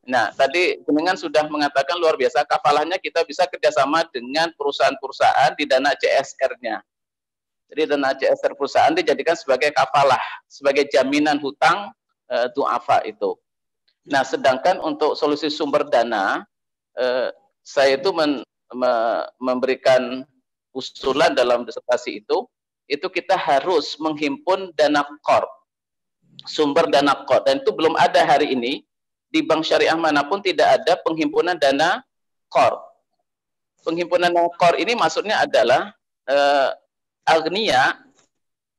Nah, tadi jenengan sudah mengatakan luar biasa kafalahnya kita bisa kerjasama dengan perusahaan-perusahaan di dana CSR-nya. Jadi dana CSR perusahaan dijadikan sebagai kafalah, sebagai jaminan hutang duafa itu. Nah, sedangkan untuk solusi sumber dana, e, saya itu men, me, memberikan usulan dalam disertasi itu, itu kita harus menghimpun dana korp, sumber dana korp, dan itu belum ada hari ini di bank syariah mana pun tidak ada penghimpunan dana korp. Penghimpunan dana korp ini maksudnya adalah eh, agnia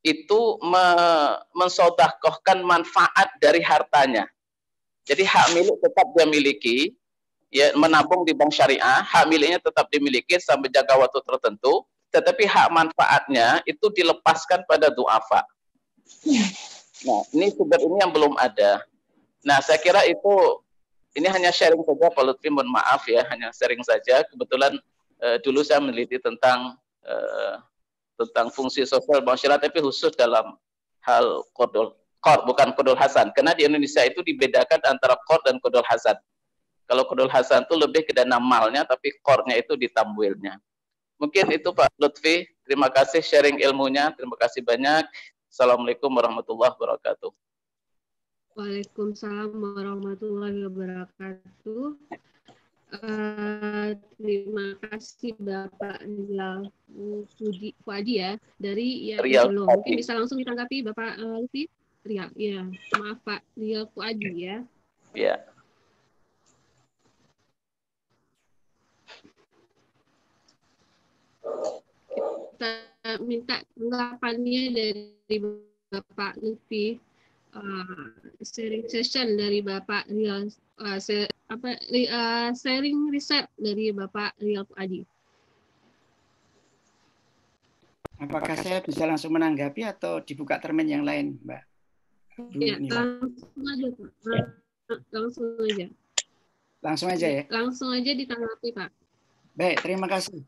itu me mensodakohkan manfaat dari hartanya. Jadi hak milik tetap dia miliki, ya menabung di bank syariah, hak miliknya tetap dimiliki sampai jangka waktu tertentu, tetapi hak manfaatnya itu dilepaskan pada duafa. Nah, ini sumber ini yang belum ada. Nah, saya kira itu ini hanya sharing saja Pak Lutfi, mohon maaf ya, hanya sharing saja. Kebetulan eh, dulu saya meneliti tentang eh, tentang fungsi sosial masyarakat, tapi khusus dalam hal kodol kor bukan kodol hasan karena di Indonesia itu dibedakan antara kor dan kodol hasan kalau Kodol Hasan itu lebih ke dana malnya, tapi core-nya itu di tamwilnya. Mungkin itu Pak Lutfi. Terima kasih sharing ilmunya. Terima kasih banyak. Assalamualaikum warahmatullahi wabarakatuh. Waalaikumsalam warahmatullahi wabarakatuh. Uh, terima kasih Bapak Rizal Fuadi ya dari ya Rial Mungkin bisa langsung ditanggapi Bapak uh, Lutfi. Rial, ya maaf Pak Rial Fuadi ya. Ya. kita minta tanggapannya dari Bapak Lutfi uh, sharing session dari Bapak Rial uh, apa uh, sharing riset dari Bapak Rial Adi. Apakah saya bisa langsung menanggapi atau dibuka termin yang lain, Mbak? ya, langsung aja, Pak. Ya. Langsung aja. Langsung aja ya? Langsung aja ditanggapi, Pak. Baik, terima kasih.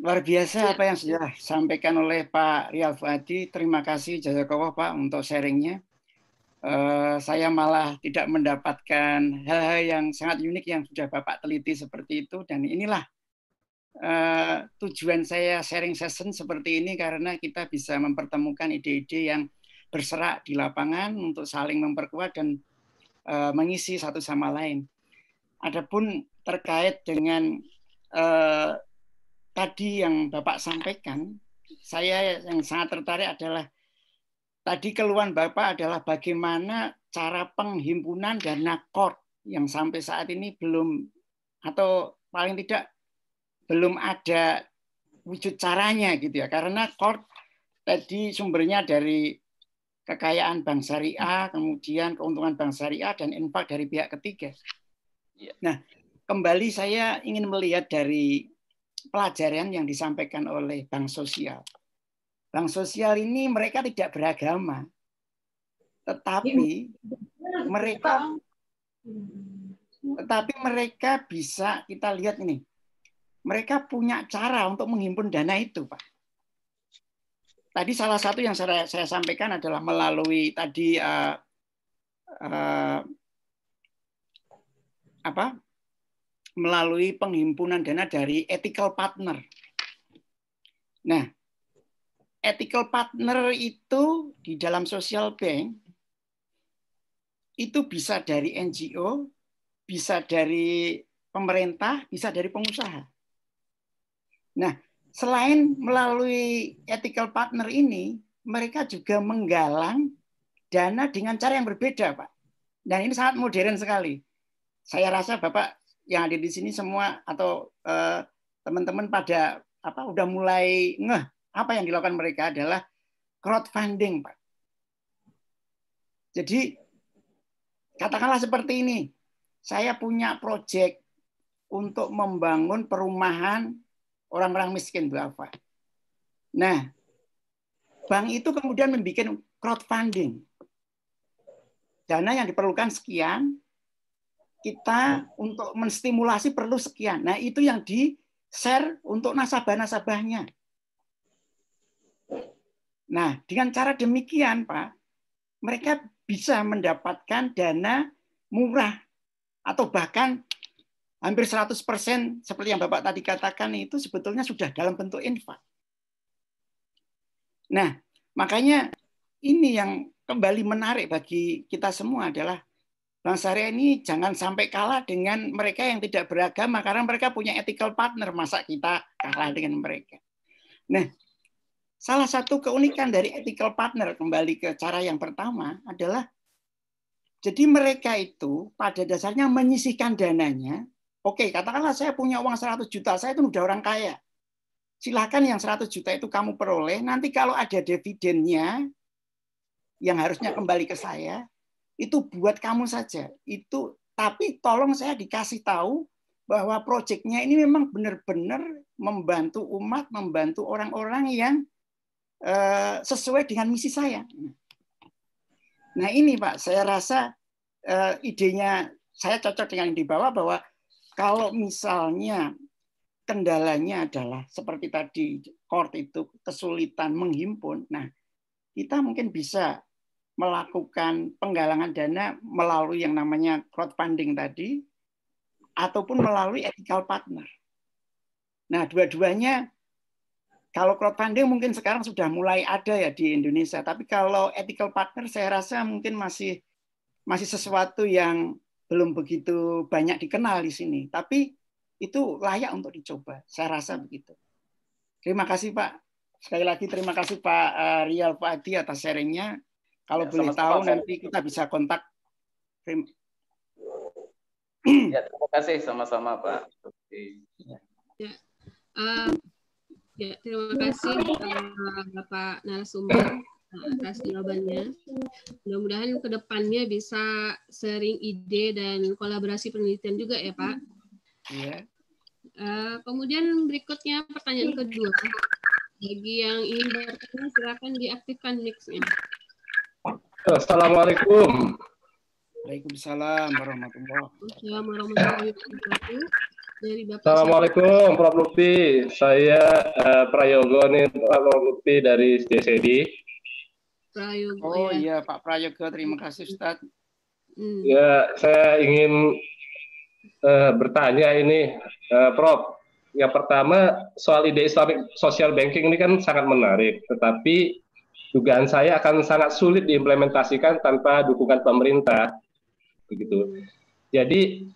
Luar biasa ya. apa yang sudah disampaikan oleh Pak Rial Fuadi. Terima kasih jazakallah Pak untuk sharingnya. Uh, saya malah tidak mendapatkan hal-hal yang sangat unik yang sudah Bapak teliti seperti itu. Dan inilah uh, tujuan saya sharing session seperti ini karena kita bisa mempertemukan ide-ide yang berserak di lapangan untuk saling memperkuat dan uh, mengisi satu sama lain. Adapun terkait dengan tadi yang Bapak sampaikan, saya yang sangat tertarik adalah tadi keluhan Bapak adalah bagaimana cara penghimpunan dana kor yang sampai saat ini belum atau paling tidak belum ada wujud caranya gitu ya karena kor tadi sumbernya dari kekayaan bank syariah, kemudian keuntungan bank syariah dan infak dari pihak ketiga. Iya. Nah, kembali saya ingin melihat dari pelajaran yang disampaikan oleh bank sosial. Bank sosial ini mereka tidak beragama, tetapi mereka tetapi mereka bisa kita lihat ini. Mereka punya cara untuk menghimpun dana itu, Pak. Tadi salah satu yang saya, saya sampaikan adalah melalui tadi uh, uh, apa? Melalui penghimpunan dana dari ethical partner. Nah, ethical partner itu di dalam social bank itu bisa dari NGO, bisa dari pemerintah, bisa dari pengusaha. Nah, selain melalui ethical partner ini, mereka juga menggalang dana dengan cara yang berbeda, Pak. Dan ini sangat modern sekali. Saya rasa Bapak yang ada di sini semua atau eh, teman-teman pada apa udah mulai ngeh apa yang dilakukan mereka adalah crowdfunding, Pak. Jadi katakanlah seperti ini. Saya punya proyek untuk membangun perumahan orang-orang miskin berapa. Nah, bank itu kemudian membuat crowdfunding. Dana yang diperlukan sekian, kita untuk menstimulasi perlu sekian. Nah, itu yang di-share untuk nasabah-nasabahnya. Nah, dengan cara demikian, Pak, mereka bisa mendapatkan dana murah atau bahkan hampir 100% seperti yang Bapak tadi katakan itu sebetulnya sudah dalam bentuk infak. Nah, makanya ini yang kembali menarik bagi kita semua adalah Bang Syariah ini jangan sampai kalah dengan mereka yang tidak beragama karena mereka punya ethical partner masa kita kalah dengan mereka. Nah, salah satu keunikan dari ethical partner kembali ke cara yang pertama adalah jadi mereka itu pada dasarnya menyisihkan dananya Oke, katakanlah saya punya uang 100 juta, saya itu udah orang kaya. Silahkan yang 100 juta itu kamu peroleh, nanti kalau ada dividennya yang harusnya kembali ke saya, itu buat kamu saja. Itu tapi tolong saya dikasih tahu bahwa proyeknya ini memang benar-benar membantu umat, membantu orang-orang yang uh, sesuai dengan misi saya. Nah ini Pak, saya rasa uh, idenya saya cocok dengan yang dibawa bahwa kalau misalnya kendalanya adalah seperti tadi court itu kesulitan menghimpun, nah kita mungkin bisa melakukan penggalangan dana melalui yang namanya crowdfunding tadi ataupun melalui ethical partner. Nah, dua-duanya kalau crowdfunding mungkin sekarang sudah mulai ada ya di Indonesia, tapi kalau ethical partner saya rasa mungkin masih masih sesuatu yang belum begitu banyak dikenal di sini, tapi itu layak untuk dicoba. Saya rasa begitu. Terima kasih Pak. Sekali lagi terima kasih Pak eh, Rial Pak Adi atas sharingnya. Kalau ya, boleh tahu nanti kita bisa kontak. Ya, terima kasih sama-sama Pak. Ya, uh, ya terima kasih uh, Bapak narasumber atas jawabannya. Mudah-mudahan ke depannya bisa sering ide dan kolaborasi penelitian juga ya Pak. Iya. Uh, kemudian berikutnya pertanyaan kedua. Bagi yang ingin bertanya silakan diaktifkan mic-nya. Assalamualaikum. Waalaikumsalam warahmatullahi wabarakatuh. Dari Bapak Assalamualaikum Prof. Lutfi. Saya uh, Prayogo nih Prof. Lutfi dari DCD. Prayogo. Oh ya. iya Pak Prayogo, terima kasih Ustaz. Hmm. Ya, saya ingin uh, bertanya ini, uh, Prof. Yang pertama soal ide Islamic social banking ini kan sangat menarik, tetapi dugaan saya akan sangat sulit diimplementasikan tanpa dukungan pemerintah. Begitu. Jadi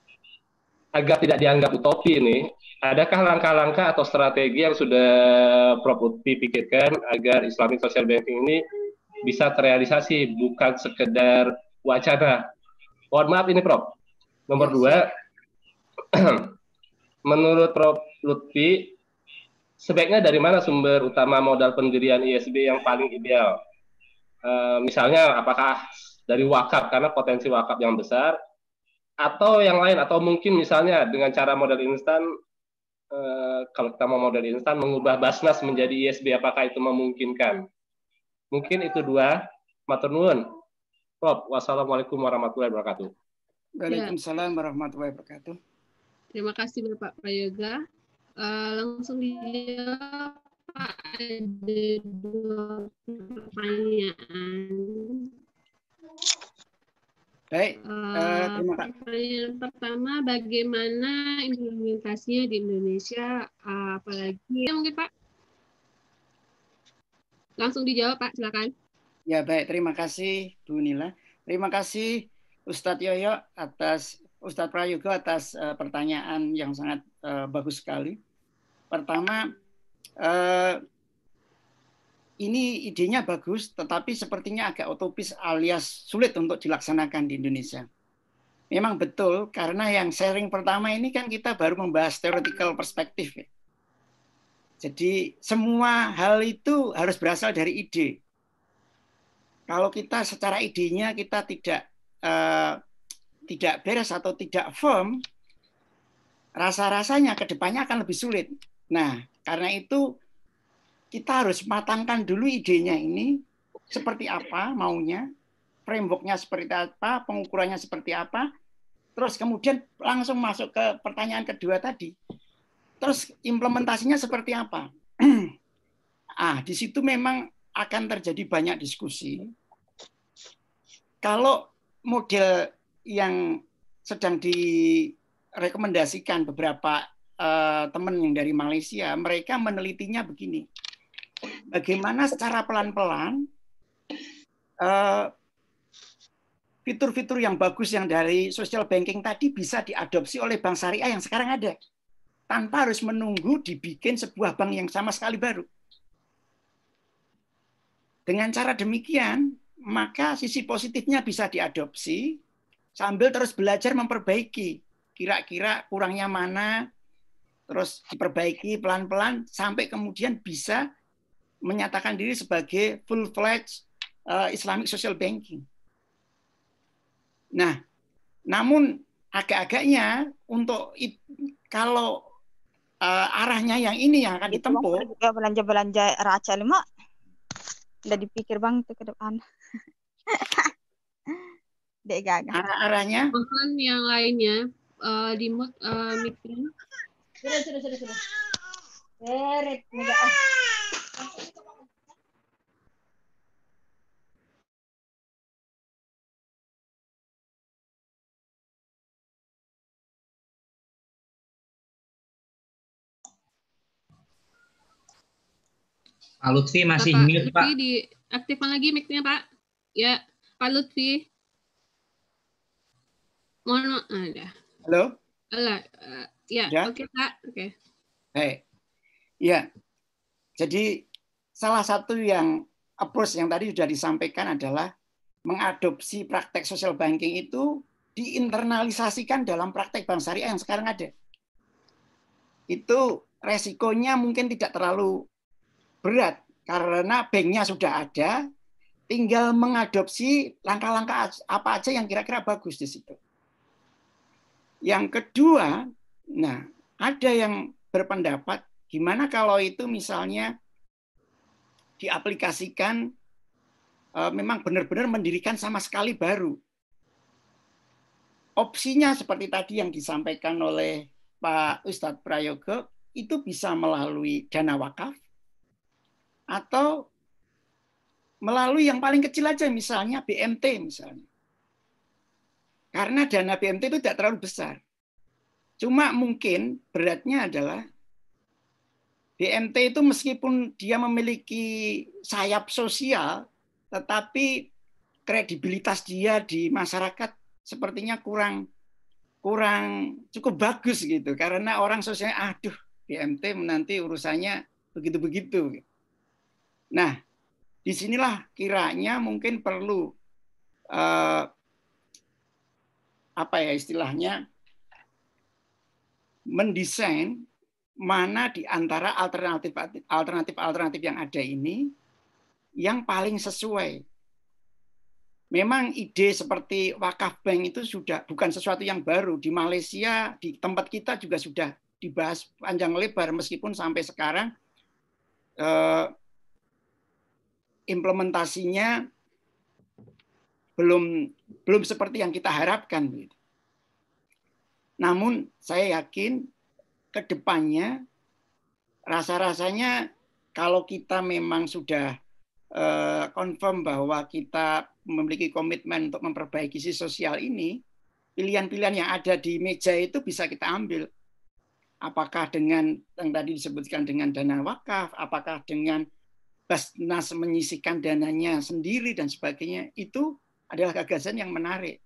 agar tidak dianggap utopi ini, adakah langkah-langkah atau strategi yang sudah Prof. Lutfi pikirkan agar Islamic Social Banking ini bisa terrealisasi, bukan sekedar wacana. Mohon maaf ini Prof. Nomor dua, [clears throat] menurut Prof. Lutfi, sebaiknya dari mana sumber utama modal pendirian ISB yang paling ideal? E, misalnya, apakah dari wakaf karena potensi wakaf yang besar, atau yang lain atau mungkin misalnya dengan cara model instan eh, kalau kita mau model instan mengubah Basnas menjadi ISB apakah itu memungkinkan? Mungkin itu dua. Matur nuwun. Prof wassalamualaikum warahmatullahi wabarakatuh. Waalaikumsalam warahmatullahi wabarakatuh. Terima kasih Bapak Prayoga. Uh, langsung dijawab Pak ada dua pertanyaan Baik, uh, terima kasih. Pertanyaan pertama, bagaimana implementasinya di Indonesia, uh, apalagi ya mungkin Pak? Langsung dijawab Pak, silakan. Ya baik, terima kasih Bu Nila. Terima kasih Ustadz Yoyo atas Ustadz Prayogo atas uh, pertanyaan yang sangat uh, bagus sekali. Pertama, uh, ini idenya bagus, tetapi sepertinya agak utopis alias sulit untuk dilaksanakan di Indonesia. Memang betul, karena yang sharing pertama ini kan kita baru membahas theoretical perspektif. Ya. Jadi semua hal itu harus berasal dari ide. Kalau kita secara idenya kita tidak uh, tidak beres atau tidak firm, rasa-rasanya ke depannya akan lebih sulit. Nah, karena itu kita harus matangkan dulu idenya ini seperti apa maunya, frameworknya seperti apa, pengukurannya seperti apa, terus kemudian langsung masuk ke pertanyaan kedua tadi. Terus implementasinya seperti apa? [clears throat] ah, di situ memang akan terjadi banyak diskusi. Kalau model yang sedang direkomendasikan beberapa uh, teman yang dari Malaysia, mereka menelitinya begini bagaimana secara pelan-pelan uh, fitur-fitur yang bagus yang dari social banking tadi bisa diadopsi oleh bank syariah yang sekarang ada tanpa harus menunggu dibikin sebuah bank yang sama sekali baru. Dengan cara demikian, maka sisi positifnya bisa diadopsi sambil terus belajar memperbaiki. Kira-kira kurangnya mana, terus diperbaiki pelan-pelan sampai kemudian bisa menyatakan diri sebagai full-fledged uh, Islamic social banking. Nah, namun agak-agaknya untuk it, kalau uh, arahnya yang ini yang akan ditempuh juga belanja-belanja raca lima udah dipikir bang itu ke depan. [laughs] Dek gagal. Arah-arahnya. Bahkan yang lainnya uh, di mood uh, meeting. Sudah, sudah, sudah, sudah. Beret, Pak Lutfi masih Bapak mute, Pak. Lutfi aktifkan lagi mic-nya, Pak. Ya, Pak Lutfi. Mohon ada. Halo? Halo. Uh, ya, ya, oke, okay, Pak. Oke. Okay. Baik. Ya. Jadi salah satu yang approach yang tadi sudah disampaikan adalah mengadopsi praktek social banking itu diinternalisasikan dalam praktek bank syariah yang sekarang ada. Itu resikonya mungkin tidak terlalu berat karena banknya sudah ada, tinggal mengadopsi langkah-langkah apa aja yang kira-kira bagus di situ. Yang kedua, nah ada yang berpendapat gimana kalau itu misalnya diaplikasikan eh, memang benar-benar mendirikan sama sekali baru. Opsinya seperti tadi yang disampaikan oleh Pak Ustadz Prayogo itu bisa melalui dana wakaf atau melalui yang paling kecil aja misalnya BMT misalnya. Karena dana BMT itu tidak terlalu besar. Cuma mungkin beratnya adalah BMT itu meskipun dia memiliki sayap sosial, tetapi kredibilitas dia di masyarakat sepertinya kurang kurang cukup bagus gitu karena orang sosialnya aduh BMT nanti urusannya begitu-begitu. Nah, di sinilah kiranya mungkin perlu uh, apa ya istilahnya mendesain mana di antara alternatif alternatif alternatif yang ada ini yang paling sesuai. Memang ide seperti wakaf bank itu sudah bukan sesuatu yang baru di Malaysia di tempat kita juga sudah dibahas panjang lebar meskipun sampai sekarang eh, implementasinya belum belum seperti yang kita harapkan. Namun saya yakin ke depannya rasa-rasanya kalau kita memang sudah uh, confirm bahwa kita memiliki komitmen untuk memperbaiki sisi sosial ini, pilihan-pilihan yang ada di meja itu bisa kita ambil. Apakah dengan yang tadi disebutkan dengan dana wakaf, apakah dengan Basnas menyisikan dananya sendiri dan sebagainya, itu adalah gagasan yang menarik.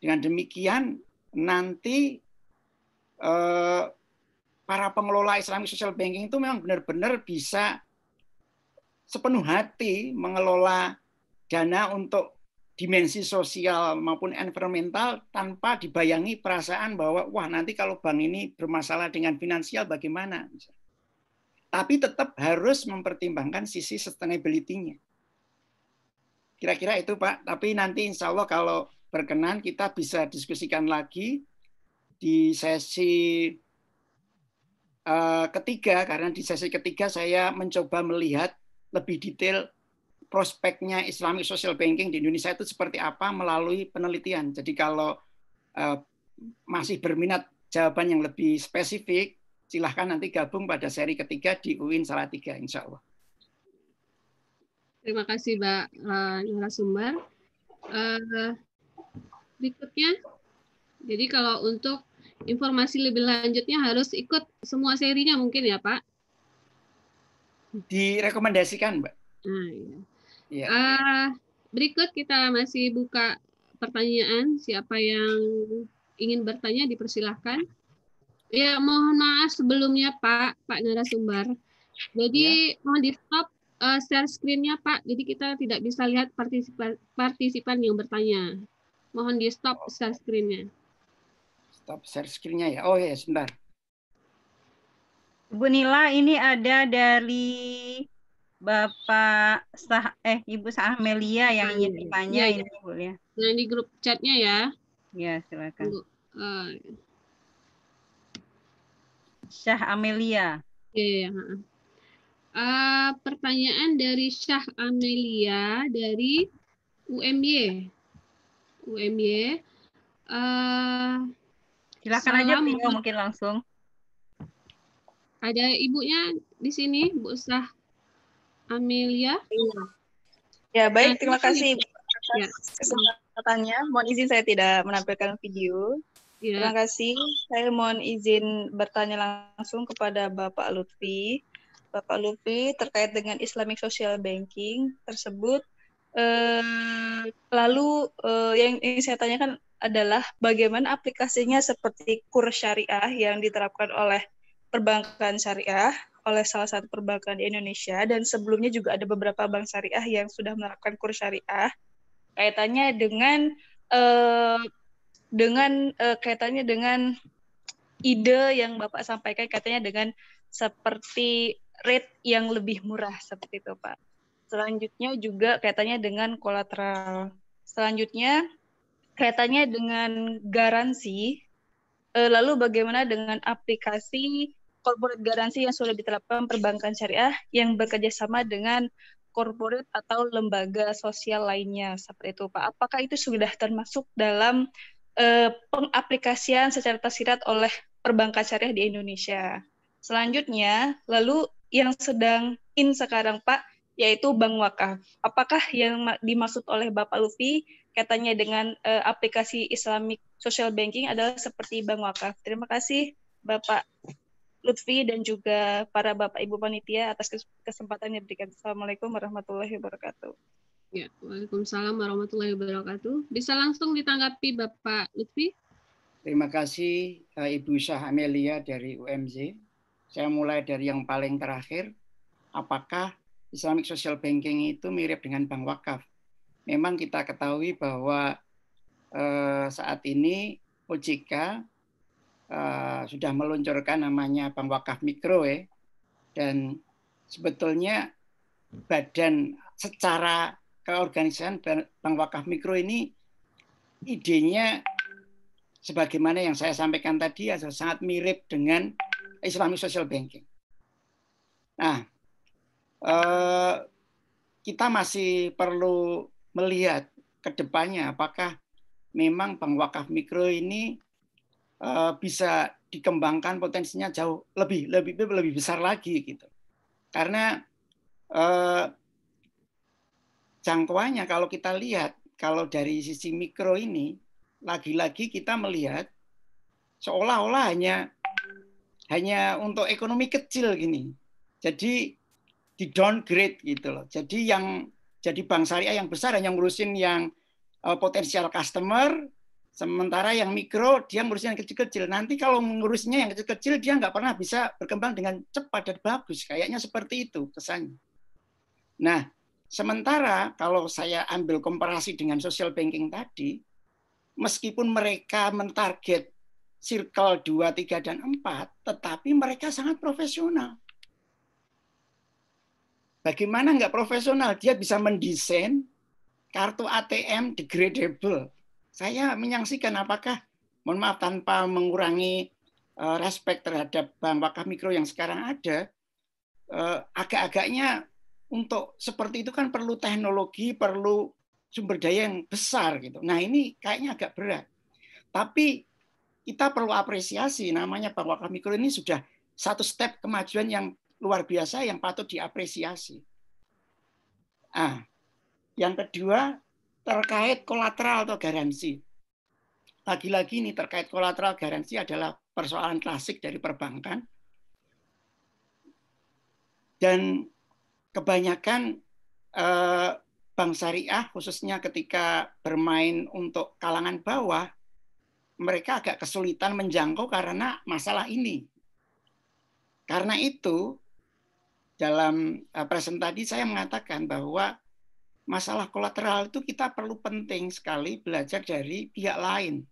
Dengan demikian nanti eh, para pengelola Islamic Social Banking itu memang benar-benar bisa sepenuh hati mengelola dana untuk dimensi sosial maupun environmental tanpa dibayangi perasaan bahwa wah nanti kalau bank ini bermasalah dengan finansial bagaimana. Tapi tetap harus mempertimbangkan sisi sustainability-nya. Kira-kira itu Pak, tapi nanti insya Allah kalau berkenan kita bisa diskusikan lagi di sesi uh, ketiga karena di sesi ketiga saya mencoba melihat lebih detail prospeknya Islamic Social Banking di Indonesia itu seperti apa melalui penelitian. Jadi kalau uh, masih berminat jawaban yang lebih spesifik, silahkan nanti gabung pada seri ketiga di UIN Salatiga, insya Allah. Terima kasih, Mbak uh, narasumber. Uh, berikutnya, jadi kalau untuk informasi lebih lanjutnya harus ikut semua serinya mungkin ya Pak? Direkomendasikan Mbak. Nah, iya. Ya. Uh, berikut kita masih buka pertanyaan. Siapa yang ingin bertanya dipersilahkan. Ya mohon maaf sebelumnya Pak, Pak narasumber. Jadi ya. mohon di stop uh, share screen-nya Pak. Jadi kita tidak bisa lihat partisipan partisipan yang bertanya. Mohon di stop share screen-nya stop share screen-nya ya. Oh ya, sebentar. Bu Nila, ini ada dari Bapak Sah eh Ibu Sahmelia yang ingin bertanya ya, ini ya. boleh. Nah, di grup chatnya ya. Ya, silakan. Uh, Syah Amelia. Iya, ya, uh, pertanyaan dari Syah Amelia dari UMY. UMY. Uh, Silakan aja beliau mungkin langsung. Ada ibunya di sini, Bu Sah Amelia. Iya. Ya, baik. Nah, terima kasih ya. kesempatannya. Mohon izin saya tidak menampilkan video. Ya. Terima kasih. Saya mohon izin bertanya langsung kepada Bapak Lutfi. Bapak Lutfi terkait dengan Islamic Social Banking tersebut. Eh, lalu eh, yang ingin saya tanyakan adalah bagaimana aplikasinya seperti kur syariah yang diterapkan oleh perbankan syariah oleh salah satu perbankan di Indonesia dan sebelumnya juga ada beberapa bank syariah yang sudah menerapkan kur syariah kaitannya dengan uh, dengan uh, kaitannya dengan ide yang Bapak sampaikan katanya dengan seperti rate yang lebih murah seperti itu Pak. Selanjutnya juga kaitannya dengan kolateral. Selanjutnya kaitannya dengan garansi, eh, lalu bagaimana dengan aplikasi corporate garansi yang sudah diterapkan perbankan syariah yang bekerja sama dengan corporate atau lembaga sosial lainnya seperti itu Pak. Apakah itu sudah termasuk dalam eh, pengaplikasian secara tersirat oleh perbankan syariah di Indonesia? Selanjutnya, lalu yang sedang in sekarang Pak yaitu bank wakaf. Apakah yang dimaksud oleh Bapak Lufi katanya dengan uh, aplikasi Islamic Social Banking adalah seperti bank wakaf? Terima kasih Bapak. Lutfi dan juga para Bapak Ibu panitia atas kesempatan yang diberikan. Assalamualaikum warahmatullahi wabarakatuh. Ya, Waalaikumsalam warahmatullahi wabarakatuh. Bisa langsung ditanggapi Bapak Lutfi? Terima kasih eh, Ibu Syah Amelia dari UMZ. Saya mulai dari yang paling terakhir. Apakah Islamic Social Banking itu mirip dengan bank wakaf? Memang kita ketahui bahwa eh, saat ini OJK uh, sudah meluncurkan namanya Bank Wakaf Mikro ya. Dan sebetulnya badan secara keorganisasian Bank Wakaf Mikro ini idenya sebagaimana yang saya sampaikan tadi adalah sangat mirip dengan Islamic Social Banking. Nah, eh, kita masih perlu melihat ke depannya apakah memang Bank Wakaf Mikro ini Eh, bisa dikembangkan potensinya jauh lebih lebih lebih besar lagi gitu. Karena eh, jangkauannya kalau kita lihat kalau dari sisi mikro ini lagi-lagi kita melihat seolah-olah hanya hanya untuk ekonomi kecil gini. Jadi di downgrade gitu loh. Jadi yang jadi bank syariah yang besar hanya ngurusin yang uh, potensial customer, Sementara yang mikro dia ngurusnya yang kecil-kecil. Nanti kalau mengurusnya yang kecil-kecil dia nggak pernah bisa berkembang dengan cepat dan bagus. Kayaknya seperti itu kesannya. Nah, sementara kalau saya ambil komparasi dengan social banking tadi, meskipun mereka mentarget circle 2, 3, dan 4, tetapi mereka sangat profesional. Bagaimana nggak profesional? Dia bisa mendesain kartu ATM degradable saya menyaksikan apakah mohon maaf tanpa mengurangi uh, respect terhadap bank wakaf mikro yang sekarang ada uh, agak-agaknya untuk seperti itu kan perlu teknologi perlu sumber daya yang besar gitu nah ini kayaknya agak berat tapi kita perlu apresiasi namanya wakaf mikro ini sudah satu step kemajuan yang luar biasa yang patut diapresiasi ah yang kedua terkait kolateral atau garansi. Lagi-lagi ini terkait kolateral garansi adalah persoalan klasik dari perbankan. Dan kebanyakan eh, bank syariah khususnya ketika bermain untuk kalangan bawah, mereka agak kesulitan menjangkau karena masalah ini. Karena itu, dalam eh, presentasi saya mengatakan bahwa masalah kolateral itu kita perlu penting sekali belajar dari pihak lain.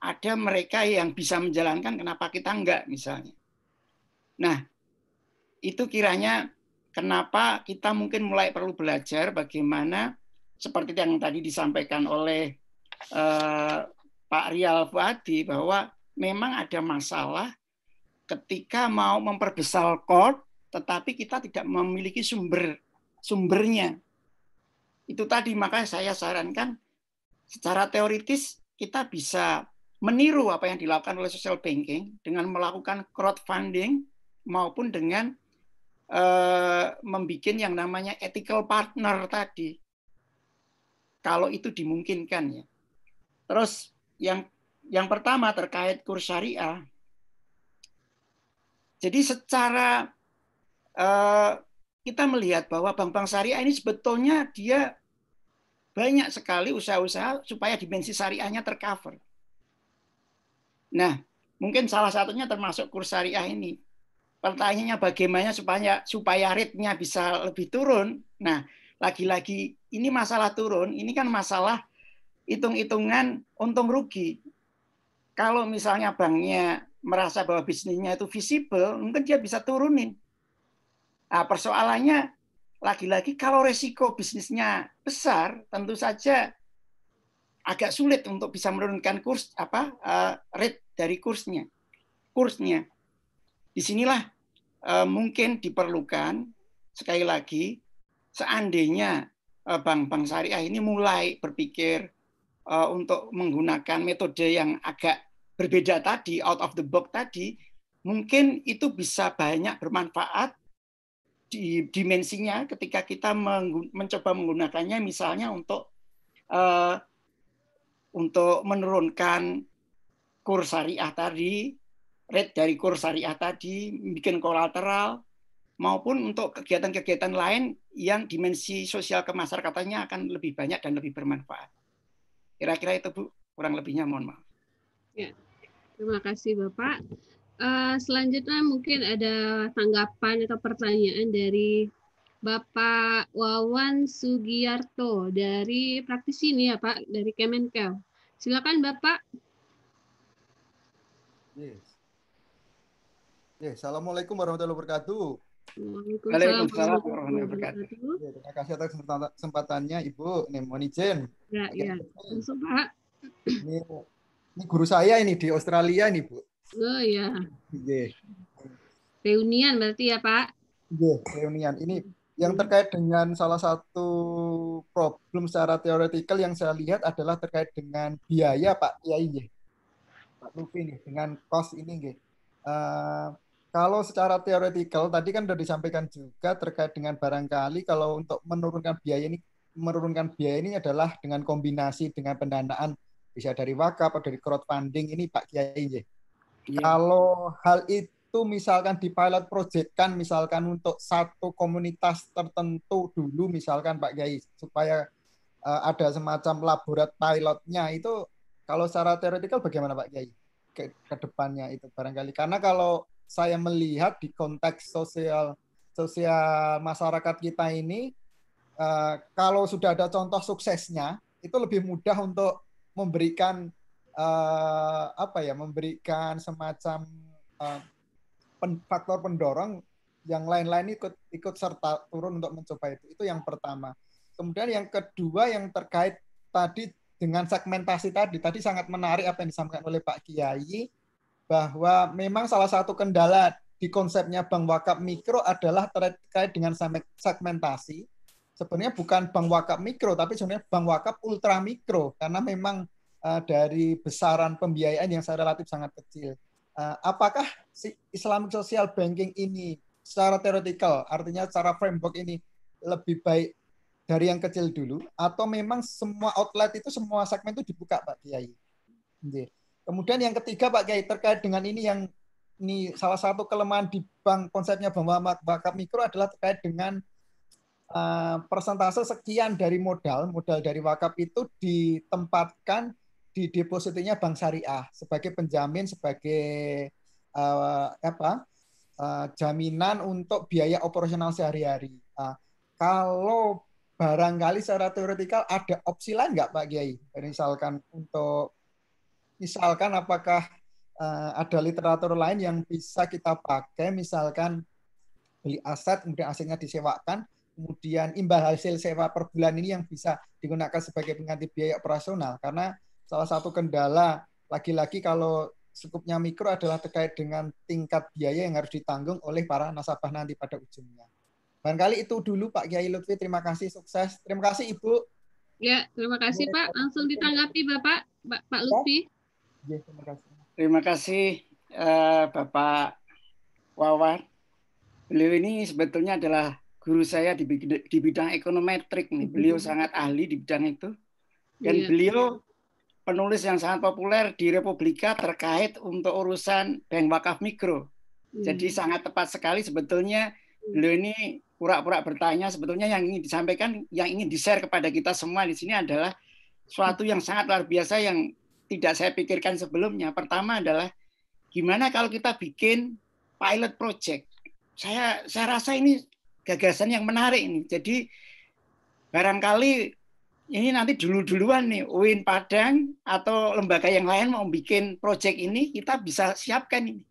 Ada mereka yang bisa menjalankan, kenapa kita enggak misalnya. Nah, itu kiranya kenapa kita mungkin mulai perlu belajar bagaimana seperti yang tadi disampaikan oleh eh, Pak Rial Fuadi bahwa memang ada masalah ketika mau memperbesar core tetapi kita tidak memiliki sumber sumbernya. Itu tadi makanya saya sarankan secara teoritis kita bisa meniru apa yang dilakukan oleh social banking dengan melakukan crowdfunding maupun dengan uh, membuat yang namanya ethical partner tadi. Kalau itu dimungkinkan ya. Terus yang yang pertama terkait kurs syariah. Jadi secara uh, kita melihat bahwa bank-bank syariah ini sebetulnya dia banyak sekali usaha-usaha supaya dimensi syariahnya tercover. Nah, mungkin salah satunya termasuk kurs syariah ini. Pertanyaannya bagaimana supaya supaya rate-nya bisa lebih turun. Nah, lagi-lagi ini masalah turun, ini kan masalah hitung-hitungan untung rugi. Kalau misalnya banknya merasa bahwa bisnisnya itu visible, mungkin dia bisa turunin. Nah, persoalannya lagi-lagi kalau resiko bisnisnya besar, tentu saja agak sulit untuk bisa menurunkan kurs apa uh, rate dari kursnya. Kursnya. Di sinilah uh, mungkin diperlukan sekali lagi seandainya uh, bank-bank syariah ini mulai berpikir uh, untuk menggunakan metode yang agak berbeda tadi, out of the box tadi, mungkin itu bisa banyak bermanfaat di dimensinya ketika kita mencoba menggunakannya misalnya untuk uh, untuk menurunkan kurs syariah tadi rate dari kurs syariah tadi, bikin kolateral, maupun untuk kegiatan-kegiatan lain yang dimensi sosial kemasyarakatannya akan lebih banyak dan lebih bermanfaat. Kira-kira itu Bu, kurang lebihnya mohon maaf. Ya, terima kasih Bapak. Uh, selanjutnya mungkin ada tanggapan atau pertanyaan dari Bapak Wawan Sugiyarto dari praktisi ini ya Pak, dari Kemenkel. Silakan Bapak. Yes. Yes. Assalamualaikum warahmatullahi wabarakatuh. Waalaikumsalam warahmatullahi wabarakatuh. Ya, terima kasih atas kesempatannya Ibu. Nih, mohon izin. Ya, ya. Langsung Pak. Ini, ini guru saya ini di Australia ini, Bu. Oh ya. Iya. Reunian berarti ya, Pak? Iya, reunian. Ini yang terkait dengan salah satu problem secara teoretikal yang saya lihat adalah terkait dengan biaya Pak Kiai Pak Lufi nih dengan cost ini nggih. Uh, kalau secara teoretikal tadi kan sudah disampaikan juga terkait dengan barangkali kalau untuk menurunkan biaya ini menurunkan biaya ini adalah dengan kombinasi dengan pendanaan. Bisa dari wakaf atau dari crowdfunding. Ini Pak Kiai ya. Kalau hal itu misalkan di pilot project kan misalkan untuk satu komunitas tertentu dulu misalkan Pak Kiai supaya uh, ada semacam laborat pilotnya itu kalau secara teoretikal bagaimana Pak Kiai ke, ke depannya itu barangkali? Karena kalau saya melihat di konteks sosial sosial masyarakat kita ini uh, kalau sudah ada contoh suksesnya itu lebih mudah untuk memberikan uh, apa ya memberikan semacam uh, pen, faktor pendorong yang lain-lain ikut ikut serta turun untuk mencoba itu. Itu yang pertama. Kemudian yang kedua yang terkait tadi dengan segmentasi tadi tadi sangat menarik apa yang disampaikan oleh Pak Kiai bahwa memang salah satu kendala di konsepnya bank wakaf mikro adalah terkait dengan segmentasi. Sebenarnya bukan bank wakaf mikro, tapi sebenarnya bank wakaf ultra mikro karena memang uh, dari besaran pembiayaan yang saya relatif sangat kecil. Uh, apakah si Islamic Social Banking ini secara teoretikal, artinya secara framework ini lebih baik dari yang kecil dulu, atau memang semua outlet itu semua segmen itu dibuka, Pak Kiai? Kemudian yang ketiga Pak Kiai terkait dengan ini yang ini salah satu kelemahan di bank konsepnya bank wakaf mikro adalah terkait dengan uh, persentase sekian dari modal modal dari wakaf itu ditempatkan di depositinya bank syariah sebagai penjamin sebagai uh, apa uh, jaminan untuk biaya operasional sehari-hari. Uh, kalau barangkali secara teoretikal ada opsi lain nggak Pak Kiai? Misalkan untuk misalkan apakah uh, ada literatur lain yang bisa kita pakai, misalkan beli aset, kemudian asetnya disewakan, kemudian imbal hasil sewa per bulan ini yang bisa digunakan sebagai pengganti biaya operasional. Karena salah satu kendala lagi-lagi kalau skupnya mikro adalah terkait dengan tingkat biaya yang harus ditanggung oleh para nasabah nanti pada ujungnya. Barangkali itu dulu Pak Kiai Lutfi. Terima kasih, sukses. Terima kasih Ibu. Ya, terima kasih Pak. Langsung ditanggapi Bapak, Pak Lutfi. Ya, terima kasih. Terima kasih uh, Bapak Wawan. Beliau ini sebetulnya adalah guru saya di, di bidang ekonometrik nih. Beliau mm -hmm. sangat ahli di bidang itu. Dan yeah. beliau penulis yang sangat populer di Republika terkait untuk urusan bank wakaf mikro. Mm. Jadi sangat tepat sekali sebetulnya beliau ini pura-pura bertanya sebetulnya yang ingin disampaikan, yang ingin di-share kepada kita semua di sini adalah suatu yang sangat luar biasa yang tidak saya pikirkan sebelumnya. Pertama adalah gimana kalau kita bikin pilot project. Saya saya rasa ini gagasan yang menarik ini. Jadi barangkali ini nanti dulu-duluan nih UIN Padang atau lembaga yang lain mau bikin project ini kita bisa siapkan ini.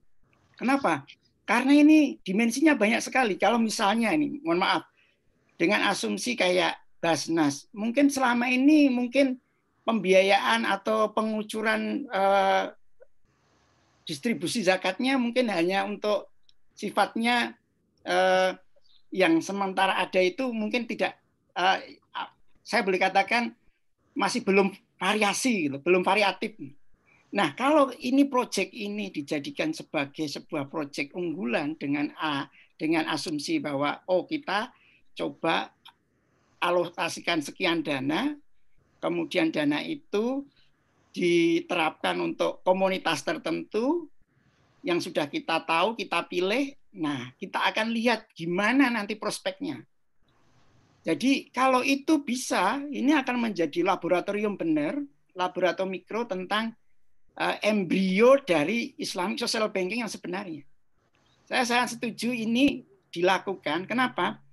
Kenapa? Karena ini dimensinya banyak sekali. Kalau misalnya ini, mohon maaf, dengan asumsi kayak Basnas, mungkin selama ini mungkin pembiayaan atau pengucuran uh, distribusi zakatnya mungkin hanya untuk sifatnya uh, yang sementara ada itu mungkin tidak uh, saya boleh katakan masih belum variasi gitu, belum variatif. Nah, kalau ini proyek ini dijadikan sebagai sebuah proyek unggulan dengan A dengan asumsi bahwa oh kita coba alokasikan sekian dana kemudian dana itu diterapkan untuk komunitas tertentu, yang sudah kita tahu, kita pilih, nah kita akan lihat gimana nanti prospeknya. Jadi kalau itu bisa, ini akan menjadi laboratorium benar, laboratorium mikro tentang uh, embrio dari Islamic social banking yang sebenarnya. Saya sangat setuju ini dilakukan. Kenapa?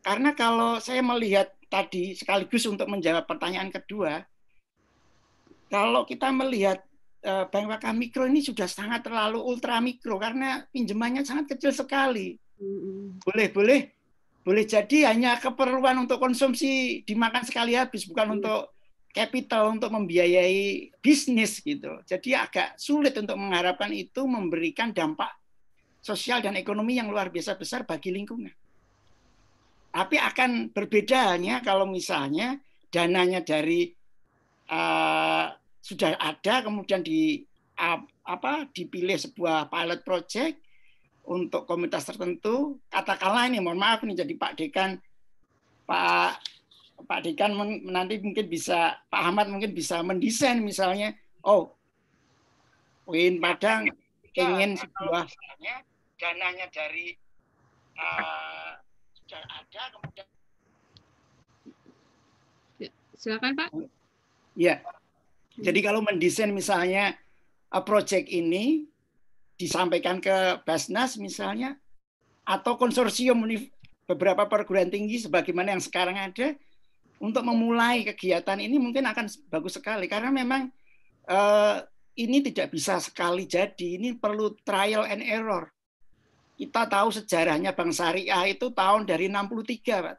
Karena kalau saya melihat tadi sekaligus untuk menjawab pertanyaan kedua, kalau kita melihat uh, bank wakaf mikro ini sudah sangat terlalu ultra mikro karena pinjamannya sangat kecil sekali. Boleh boleh boleh jadi hanya keperluan untuk konsumsi dimakan sekali habis bukan untuk capital untuk membiayai bisnis gitu. Jadi agak sulit untuk mengharapkan itu memberikan dampak sosial dan ekonomi yang luar biasa besar bagi lingkungan. Tapi akan berbeda halnya kalau misalnya dananya dari uh, sudah ada kemudian di uh, apa dipilih sebuah pilot project untuk komunitas tertentu. Katakanlah ini mohon maaf nih jadi Pak Dekan Pak Pak Dekan nanti mungkin bisa Pak Ahmad mungkin bisa mendesain misalnya oh Win Padang ingin sebuah dananya dari uh, sudah ada kemudian ya, silakan Pak. Ya. Jadi kalau mendesain misalnya uh, project ini disampaikan ke Basnas misalnya atau konsorsium beberapa perguruan tinggi sebagaimana yang sekarang ada untuk memulai kegiatan ini mungkin akan bagus sekali. Karena memang uh, ini tidak bisa sekali jadi. Ini perlu trial and error kita tahu sejarahnya Bank Syariah itu tahun dari 63 Pak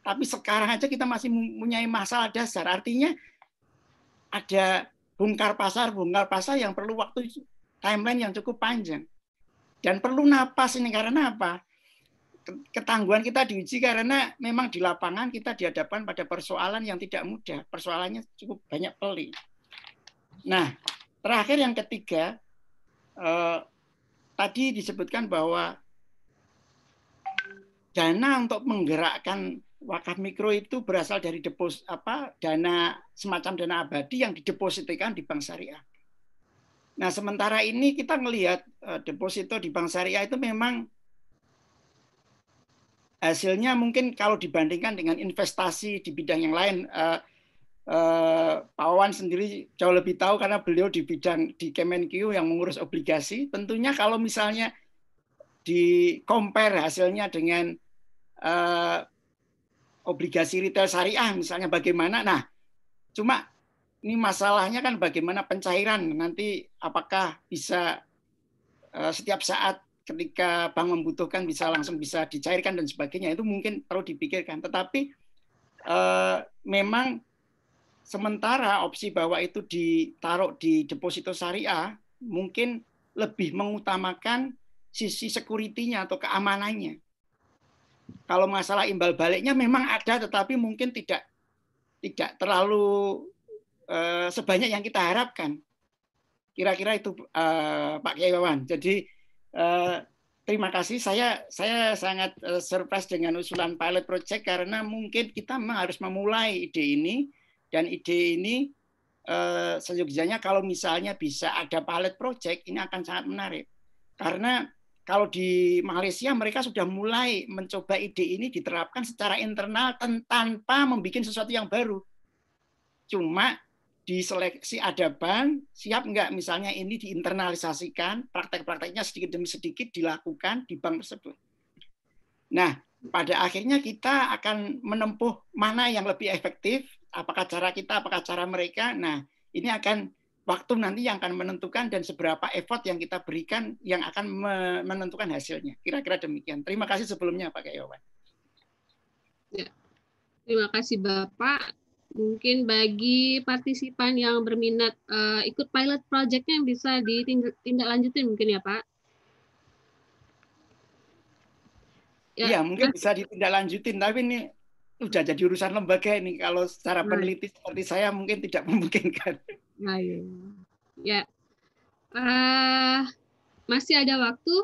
tapi sekarang aja kita masih mempunyai masalah dasar artinya ada bongkar pasar bongkar pasar yang perlu waktu timeline yang cukup panjang dan perlu napas ini karena apa ketangguhan kita diuji karena memang di lapangan kita dihadapkan pada persoalan yang tidak mudah. Persoalannya cukup banyak pelik. Nah, terakhir yang ketiga, eh, tadi disebutkan bahwa dana untuk menggerakkan wakaf mikro itu berasal dari depos apa dana semacam dana abadi yang didepositikan di bank syariah. Nah, sementara ini kita melihat eh, deposito di bank syariah itu memang hasilnya mungkin kalau dibandingkan dengan investasi di bidang yang lain uh, uh, Pak Wawan sendiri jauh lebih tahu karena beliau di bidang di Kemenkyu yang mengurus obligasi. Tentunya kalau misalnya di compare hasilnya dengan uh, obligasi retail syariah misalnya bagaimana. Nah cuma ini masalahnya kan bagaimana pencairan. Nanti apakah bisa uh, setiap saat ketika bank membutuhkan bisa langsung bisa dicairkan dan sebagainya. Itu mungkin perlu dipikirkan. Tetapi eh, memang sementara opsi bahwa itu ditaruh di deposito syariah mungkin lebih mengutamakan sisi security-nya atau keamanannya. Kalau masalah imbal baliknya memang ada tetapi mungkin tidak tidak terlalu eh, sebanyak yang kita harapkan. Kira-kira itu eh, Pak Kiai. Jadi Eh, terima kasih. Saya saya sangat uh, surprise dengan usulan pilot project karena mungkin kita harus memulai ide ini dan ide ini uh, seyogjanya kalau misalnya bisa ada pilot project ini akan sangat menarik karena kalau di Malaysia mereka sudah mulai mencoba ide ini diterapkan secara internal tanpa membuat sesuatu yang baru. Cuma diseleksi ada bank, siap nggak misalnya ini diinternalisasikan, praktek-prakteknya sedikit demi sedikit dilakukan di bank tersebut. Nah, pada akhirnya kita akan menempuh mana yang lebih efektif, apakah cara kita, apakah cara mereka. Nah, ini akan waktu nanti yang akan menentukan dan seberapa effort yang kita berikan yang akan menentukan hasilnya. Kira-kira demikian. Terima kasih sebelumnya Pak Kayawan. Ya. Terima kasih Bapak mungkin bagi partisipan yang berminat uh, ikut pilot projectnya bisa ditindaklanjutin mungkin ya Pak? Ya, iya, mungkin bisa ditindaklanjutin, tapi ini sudah jadi urusan lembaga ini. Kalau secara nah. peneliti seperti saya mungkin tidak [laughs] memungkinkan. Nah, iya. Ya, uh, masih ada waktu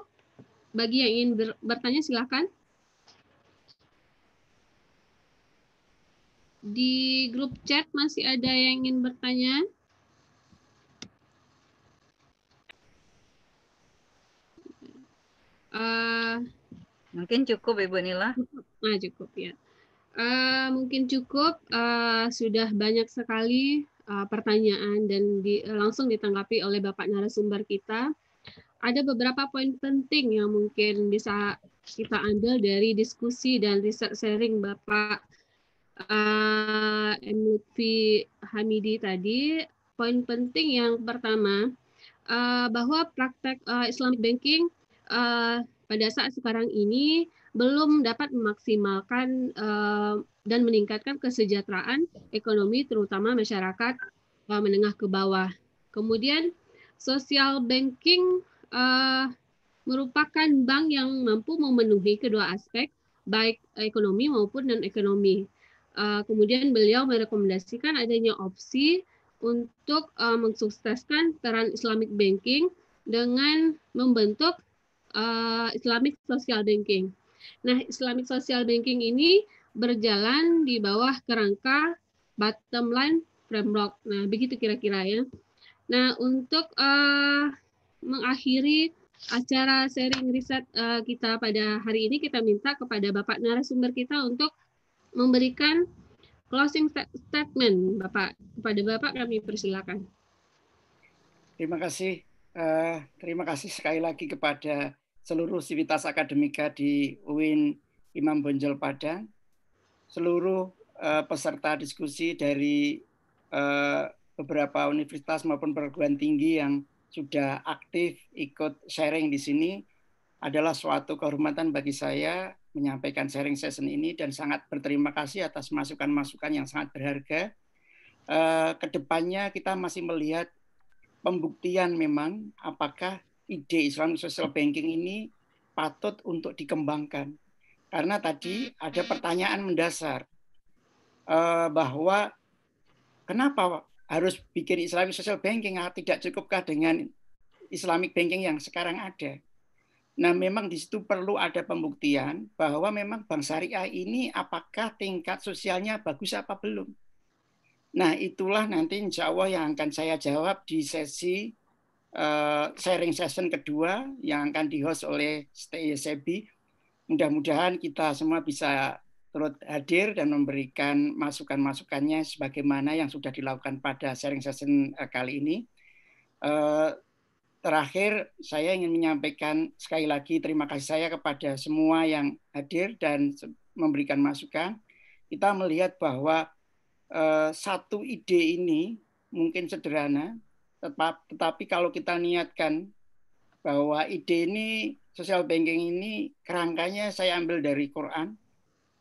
bagi yang ingin ber bertanya silakan. Di grup chat masih ada yang ingin bertanya? Uh, mungkin cukup Ibu Nila. Nah, cukup ya. Uh, mungkin cukup. Uh, sudah banyak sekali uh, pertanyaan dan di, langsung ditanggapi oleh Bapak narasumber kita. Ada beberapa poin penting yang mungkin bisa kita ambil dari diskusi dan riset sharing Bapak uh, Hamidi tadi. Poin penting yang pertama, uh, bahwa praktek uh, Islamic banking uh, pada saat sekarang ini belum dapat memaksimalkan uh, dan meningkatkan kesejahteraan ekonomi terutama masyarakat uh, menengah ke bawah. Kemudian social banking uh, merupakan bank yang mampu memenuhi kedua aspek baik ekonomi maupun non ekonomi. Uh, kemudian beliau merekomendasikan adanya opsi untuk uh, mensukseskan peran Islamic banking dengan membentuk uh, Islamic social banking. Nah, Islamic social banking ini berjalan di bawah kerangka bottom line framework. Nah, begitu kira-kira ya. Nah, untuk uh, mengakhiri acara sharing riset uh, kita pada hari ini, kita minta kepada Bapak narasumber kita untuk memberikan Closing statement, Bapak. Kepada Bapak kami persilakan. Terima kasih. Uh, terima kasih sekali lagi kepada seluruh sivitas akademika di UIN Imam Bonjol Padang, seluruh uh, peserta diskusi dari uh, beberapa universitas maupun perguruan tinggi yang sudah aktif ikut sharing di sini adalah suatu kehormatan bagi saya menyampaikan sharing session ini dan sangat berterima kasih atas masukan-masukan yang sangat berharga. Uh, ke depannya kita masih melihat pembuktian memang apakah ide Islam social banking ini patut untuk dikembangkan. Karena tadi ada pertanyaan mendasar uh, bahwa kenapa harus bikin Islamic social banking? Tidak cukupkah dengan Islamic banking yang sekarang ada? Nah, memang di situ perlu ada pembuktian bahwa memang bank syariah ini apakah tingkat sosialnya bagus apa belum. Nah, itulah nanti insya Allah yang akan saya jawab di sesi uh, sharing session kedua yang akan di-host oleh Sebi. Mudah-mudahan kita semua bisa turut hadir dan memberikan masukan-masukannya sebagaimana yang sudah dilakukan pada sharing session uh, kali ini. Uh, terakhir saya ingin menyampaikan sekali lagi terima kasih saya kepada semua yang hadir dan memberikan masukan. Kita melihat bahwa eh, satu ide ini mungkin sederhana, tetapi kalau kita niatkan bahwa ide ini social banking ini kerangkanya saya ambil dari Quran.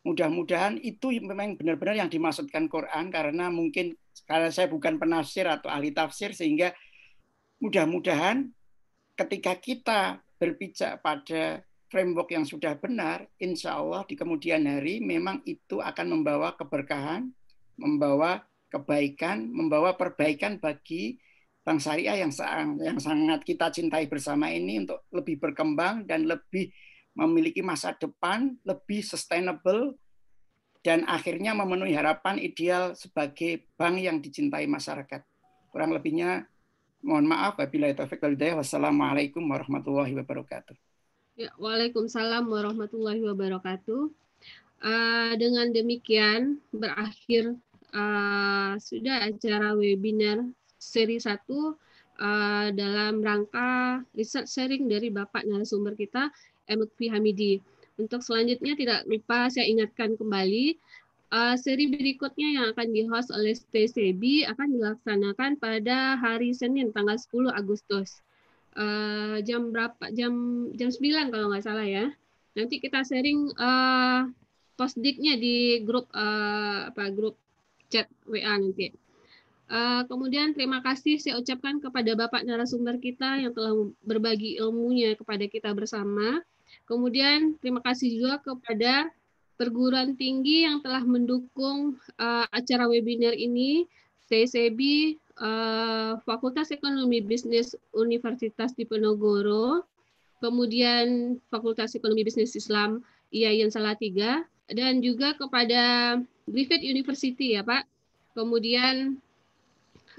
Mudah-mudahan itu memang benar-benar yang dimaksudkan Quran karena mungkin karena saya bukan penafsir atau ahli tafsir sehingga mudah-mudahan ketika kita berpijak pada framework yang sudah benar, insya Allah di kemudian hari memang itu akan membawa keberkahan, membawa kebaikan, membawa perbaikan bagi bank syariah yang sangat, yang sangat kita cintai bersama ini untuk lebih berkembang dan lebih memiliki masa depan lebih sustainable dan akhirnya memenuhi harapan ideal sebagai bank yang dicintai masyarakat. Kurang lebihnya Mohon maaf apabila taufik wal. Wassalamualaikum warahmatullahi wabarakatuh. Ya, Waalaikumsalam warahmatullahi wabarakatuh. Uh, dengan demikian berakhir uh, sudah acara webinar seri 1 uh, dalam rangka riset sharing dari Bapak narasumber kita, Emutfi Hamidi. Untuk selanjutnya tidak lupa saya ingatkan kembali Uh, seri berikutnya yang akan di-host oleh TCB akan dilaksanakan pada hari Senin tanggal 10 Agustus. Uh, jam berapa? Jam jam 9 kalau nggak salah ya. Nanti kita sharing uh, postdiknya di grup uh, apa grup chat WA nanti. Uh, kemudian terima kasih saya ucapkan kepada Bapak narasumber kita yang telah berbagi ilmunya kepada kita bersama. Kemudian terima kasih juga kepada perguruan tinggi yang telah mendukung uh, acara webinar ini, TCB, uh, eh, Fakultas Ekonomi Bisnis Universitas Diponegoro, kemudian Fakultas Ekonomi Bisnis Islam IAIN Salatiga, dan juga kepada Griffith University ya Pak. Kemudian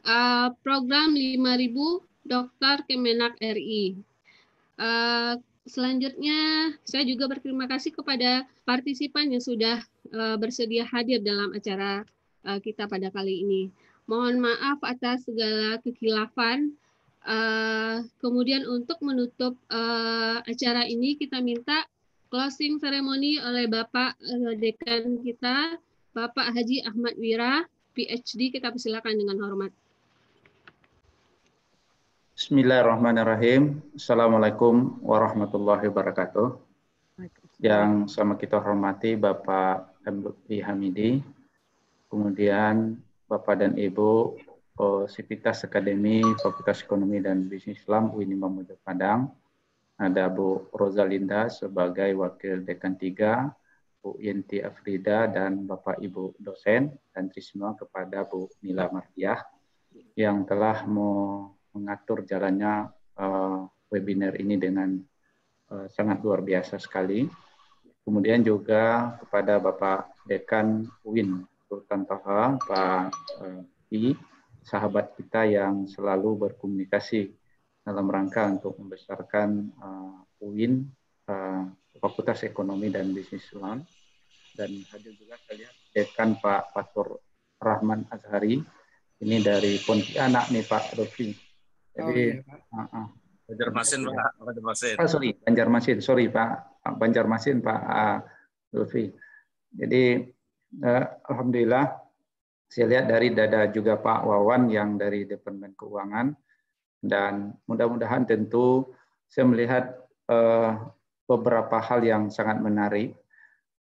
uh, program 5000 dokter Kemenak RI. Uh, selanjutnya saya juga berterima kasih kepada partisipan yang sudah uh, bersedia hadir dalam acara uh, kita pada kali ini. Mohon maaf atas segala kekilafan. Uh, kemudian untuk menutup uh, acara ini kita minta closing ceremony oleh Bapak uh, Dekan kita, Bapak Haji Ahmad Wira, PhD. Kita persilakan dengan hormat. Bismillahirrahmanirrahim. Assalamualaikum warahmatullahi wabarakatuh. Yang sama kita hormati Bapak MBI Hamidi, kemudian Bapak dan Ibu Sivitas Akademi Fakultas Ekonomi dan Bisnis Islam UIN Imam Padang, ada Bu Rosalinda sebagai Wakil Dekan 3, Bu Yenti Afrida dan Bapak Ibu dosen, dan terima kepada Bu Nila Mardiah yang telah mau mengatur jalannya uh, webinar ini dengan uh, sangat luar biasa sekali. Kemudian juga kepada Bapak Dekan UIN Sultan Taha, Pak uh, I, sahabat kita yang selalu berkomunikasi dalam rangka untuk membesarkan uh, UIN, uh, Fakultas Ekonomi dan Bisnis Islam. Dan hadir juga saya lihat Dekan Pak Fatur Rahman Azhari, ini dari Pontianak nih Pak Rofi. Jadi, oh, iya, uh, uh. Banjarmasin Pak, Banjarmasin. Oh, sorry, Banjarmasin, sorry Pak, Banjarmasin Pak uh, Lutfi. Jadi, uh, Alhamdulillah, saya lihat dari dada juga Pak Wawan yang dari Departemen Keuangan, dan mudah-mudahan tentu saya melihat uh, beberapa hal yang sangat menarik.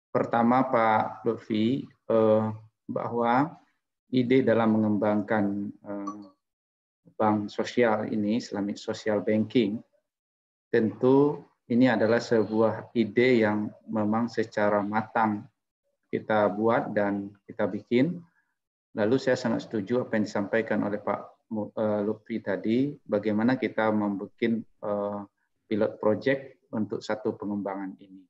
Pertama Pak Lutfi, uh, bahwa ide dalam mengembangkan uh, bank sosial ini, Islamic Social Banking, tentu ini adalah sebuah ide yang memang secara matang kita buat dan kita bikin. Lalu saya sangat setuju apa yang disampaikan oleh Pak eh, Lutfi tadi, bagaimana kita membuat eh, pilot project untuk satu pengembangan ini.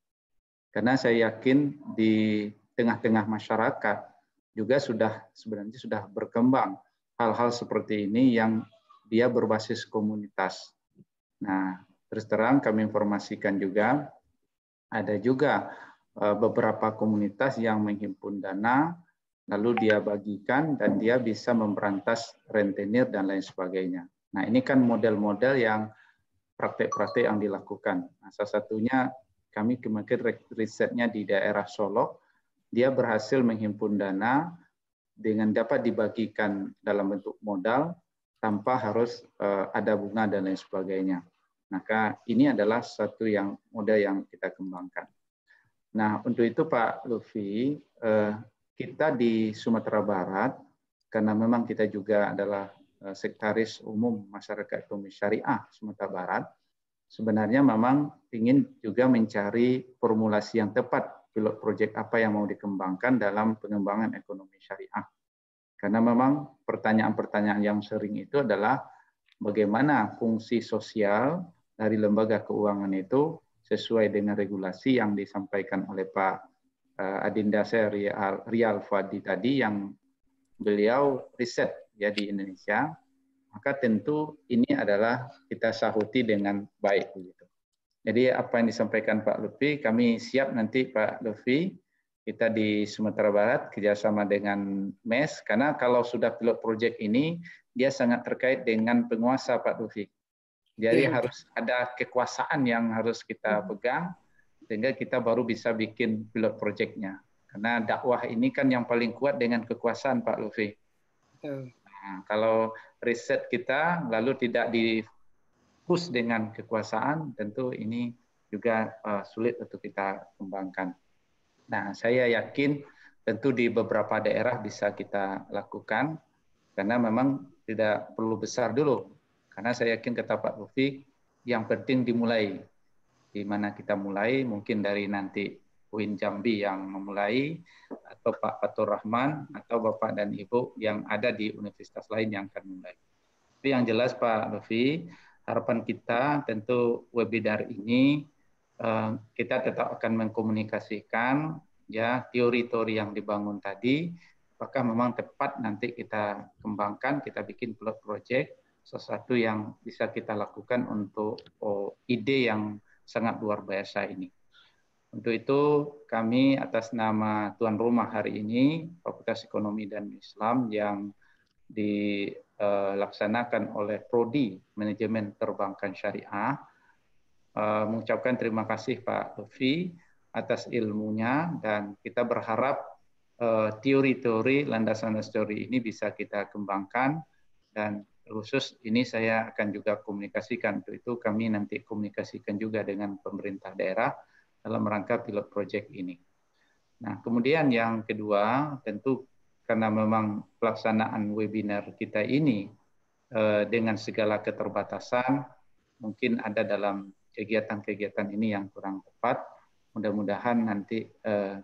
Karena saya yakin di tengah-tengah masyarakat juga sudah sebenarnya sudah berkembang hal-hal seperti ini yang dia berbasis komunitas. Nah, terus terang kami informasikan juga ada juga eh, beberapa komunitas yang menghimpun dana lalu dia bagikan dan dia bisa memberantas rentenir dan lain sebagainya. Nah, ini kan model-model yang praktek-praktek yang dilakukan. Nah, salah satunya kami kemarin risetnya di daerah Solo, dia berhasil menghimpun dana dengan dapat dibagikan dalam bentuk modal tanpa harus uh, ada bunga dan lain sebagainya. Maka ini adalah satu yang model yang kita kembangkan. Nah, untuk itu Pak Lufi, uh, kita di Sumatera Barat, karena memang kita juga adalah uh, sektaris umum masyarakat ekonomi syariah Sumatera Barat, sebenarnya memang ingin juga mencari formulasi yang tepat pilot project apa yang mau dikembangkan dalam pengembangan ekonomi syariah karena memang pertanyaan-pertanyaan yang sering itu adalah bagaimana fungsi sosial dari lembaga keuangan itu sesuai dengan regulasi yang disampaikan oleh Pak eh, Adinda Rial, Rial Fadi tadi yang beliau riset ya di Indonesia, maka tentu ini adalah kita sahuti dengan baik begitu. Jadi apa yang disampaikan Pak Lutfi, kami siap nanti Pak Lutfi kita di Sumatera Barat kerjasama dengan MES karena kalau sudah pilot project ini dia sangat terkait dengan penguasa Pak Dufi. Jadi ya. harus ada kekuasaan yang harus kita hmm. pegang sehingga kita baru bisa bikin pilot projectnya. Karena dakwah ini kan yang paling kuat dengan kekuasaan Pak Lufi. Nah, kalau riset kita lalu tidak di push dengan kekuasaan, tentu ini juga uh, sulit untuk kita kembangkan. Nah, saya yakin tentu di beberapa daerah bisa kita lakukan karena memang tidak perlu besar dulu. Karena saya yakin kata Pak Lufi, yang penting dimulai. Di mana kita mulai, mungkin dari nanti UIN Jambi yang memulai, atau Pak Fatur Rahman, atau Bapak dan Ibu yang ada di universitas lain yang akan mulai. Tapi yang jelas Pak Lufi, harapan kita tentu webinar ini Eh, kita tetap akan mengkomunikasikan ya teori-teori yang dibangun tadi apakah memang tepat nanti kita kembangkan kita bikin pilot project sesuatu yang bisa kita lakukan untuk oh, ide yang sangat luar biasa ini. Untuk itu kami atas nama tuan rumah hari ini Fakultas Ekonomi dan Islam yang dilaksanakan oleh Prodi Manajemen Perbankan Syariah eh, mengucapkan terima kasih Pak Lufi atas ilmunya dan kita berharap eh, teori-teori landasan teori ini bisa kita kembangkan dan khusus ini saya akan juga komunikasikan untuk itu kami nanti komunikasikan juga dengan pemerintah daerah dalam rangka pilot project ini. Nah, kemudian yang kedua, tentu karena memang pelaksanaan webinar kita ini eh, dengan segala keterbatasan, mungkin ada dalam kegiatan-kegiatan ini yang kurang tepat. Mudah-mudahan nanti eh,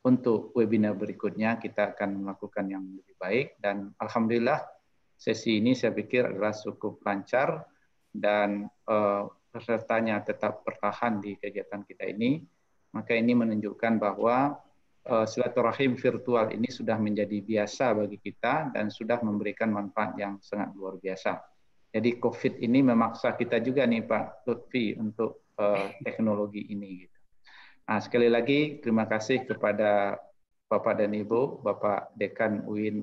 untuk webinar berikutnya kita akan melakukan yang lebih baik dan alhamdulillah sesi ini saya pikir adalah cukup lancar dan eh, pesertanya tetap bertahan di kegiatan kita ini, maka ini menunjukkan bahwa uh, silaturahim virtual ini sudah menjadi biasa bagi kita dan sudah memberikan manfaat yang sangat luar biasa. Jadi COVID ini memaksa kita juga nih Pak Lutfi untuk uh, teknologi ini. Gitu. Nah, sekali lagi terima kasih kepada Bapak dan Ibu, Bapak Dekan UIN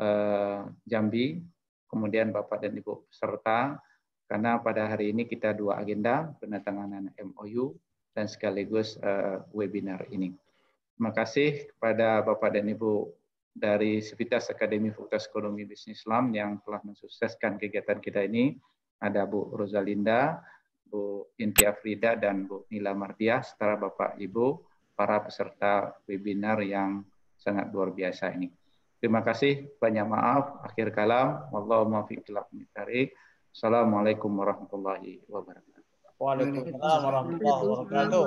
uh, Jambi, kemudian Bapak dan Ibu peserta, karena pada hari ini kita dua agenda, penandatanganan MOU dan sekaligus uh, webinar ini. Terima kasih kepada Bapak dan Ibu dari Sivitas Akademi Fakultas Ekonomi Bisnis Islam yang telah mensukseskan kegiatan kita ini. Ada Bu Rosalinda, Bu Inti Afrida, dan Bu Nila Mardiah, setara Bapak Ibu, para peserta webinar yang sangat luar biasa ini. Terima kasih, banyak maaf. Akhir kalam, wallahu muwaffiq Assalamualaikum warahmatullahi wabarakatuh. Waalaikumsalam warahmatullahi wabarakatuh.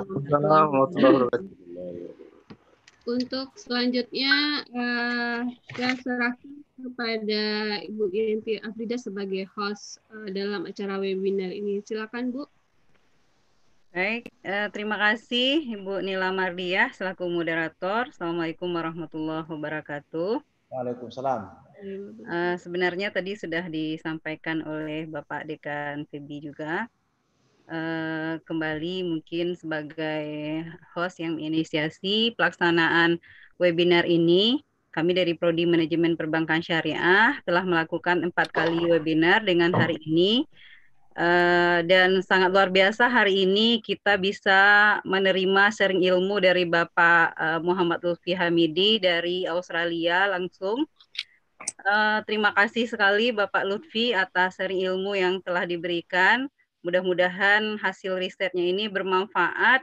Untuk selanjutnya uh, saya serahkan kepada Ibu Inti Afrida sebagai host uh, dalam acara webinar ini. Silakan Bu. Baik, uh, terima kasih Ibu Nila Mardiah selaku moderator. Assalamualaikum warahmatullahi wabarakatuh. Waalaikumsalam. Uh, sebenarnya tadi sudah disampaikan oleh Bapak Dekan Febi juga. Uh, kembali mungkin sebagai host yang menginisiasi pelaksanaan webinar ini, kami dari Prodi Manajemen Perbankan Syariah telah melakukan empat kali webinar dengan hari ini. Uh, dan sangat luar biasa hari ini kita bisa menerima sharing ilmu dari Bapak uh, Muhammad Lutfi Hamidi dari Australia langsung Uh, terima kasih sekali Bapak Lutfi atas sharing ilmu yang telah diberikan. Mudah-mudahan hasil risetnya ini bermanfaat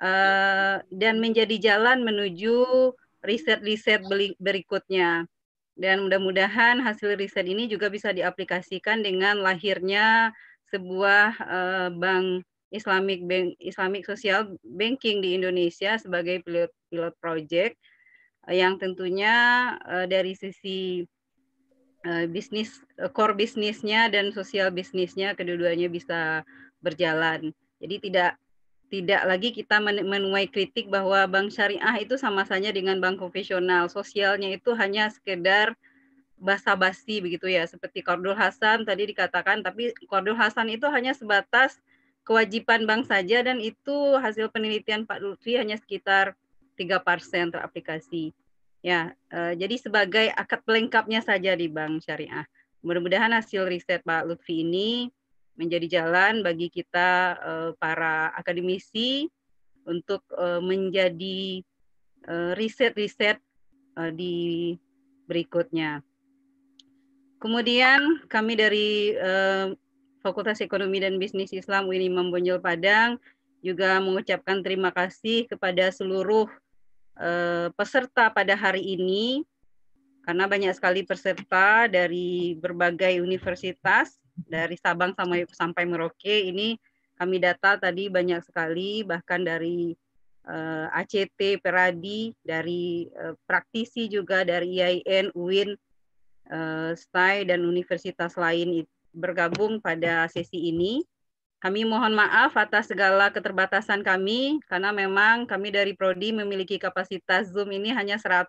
uh, dan menjadi jalan menuju riset-riset berikutnya. Dan mudah-mudahan hasil riset ini juga bisa diaplikasikan dengan lahirnya sebuah uh, bank Islamic Bank Islamic Social Banking di Indonesia sebagai pilot pilot project yang tentunya uh, dari sisi bisnis uh, core bisnisnya dan sosial bisnisnya kedua-duanya bisa berjalan. Jadi tidak tidak lagi kita menuai kritik bahwa bank syariah itu sama saja dengan bank konvensional. Sosialnya itu hanya sekedar basa-basi begitu ya, seperti Kordul Hasan tadi dikatakan, tapi Kordul Hasan itu hanya sebatas kewajiban bank saja dan itu hasil penelitian Pak Lutfi hanya sekitar 3% teraplikasi. Ya, uh, jadi sebagai akad pelengkapnya saja di bank syariah. Mudah-mudahan hasil riset Pak Lutfi ini menjadi jalan bagi kita uh, para akademisi untuk uh, menjadi riset-riset di berikutnya. Kemudian kami dari Fakultas Ekonomi dan Bisnis Islam UIN Imam Padang juga mengucapkan terima kasih kepada seluruh peserta pada hari ini karena banyak sekali peserta dari berbagai universitas dari Sabang sampai sampai Merauke ini kami data tadi banyak sekali bahkan dari uh, eh, ACT Peradi dari uh, praktisi juga dari IAIN UIN uh, STAI dan universitas lain bergabung pada sesi ini kami mohon maaf atas segala keterbatasan kami karena memang kami dari prodi memiliki kapasitas Zoom ini hanya 100.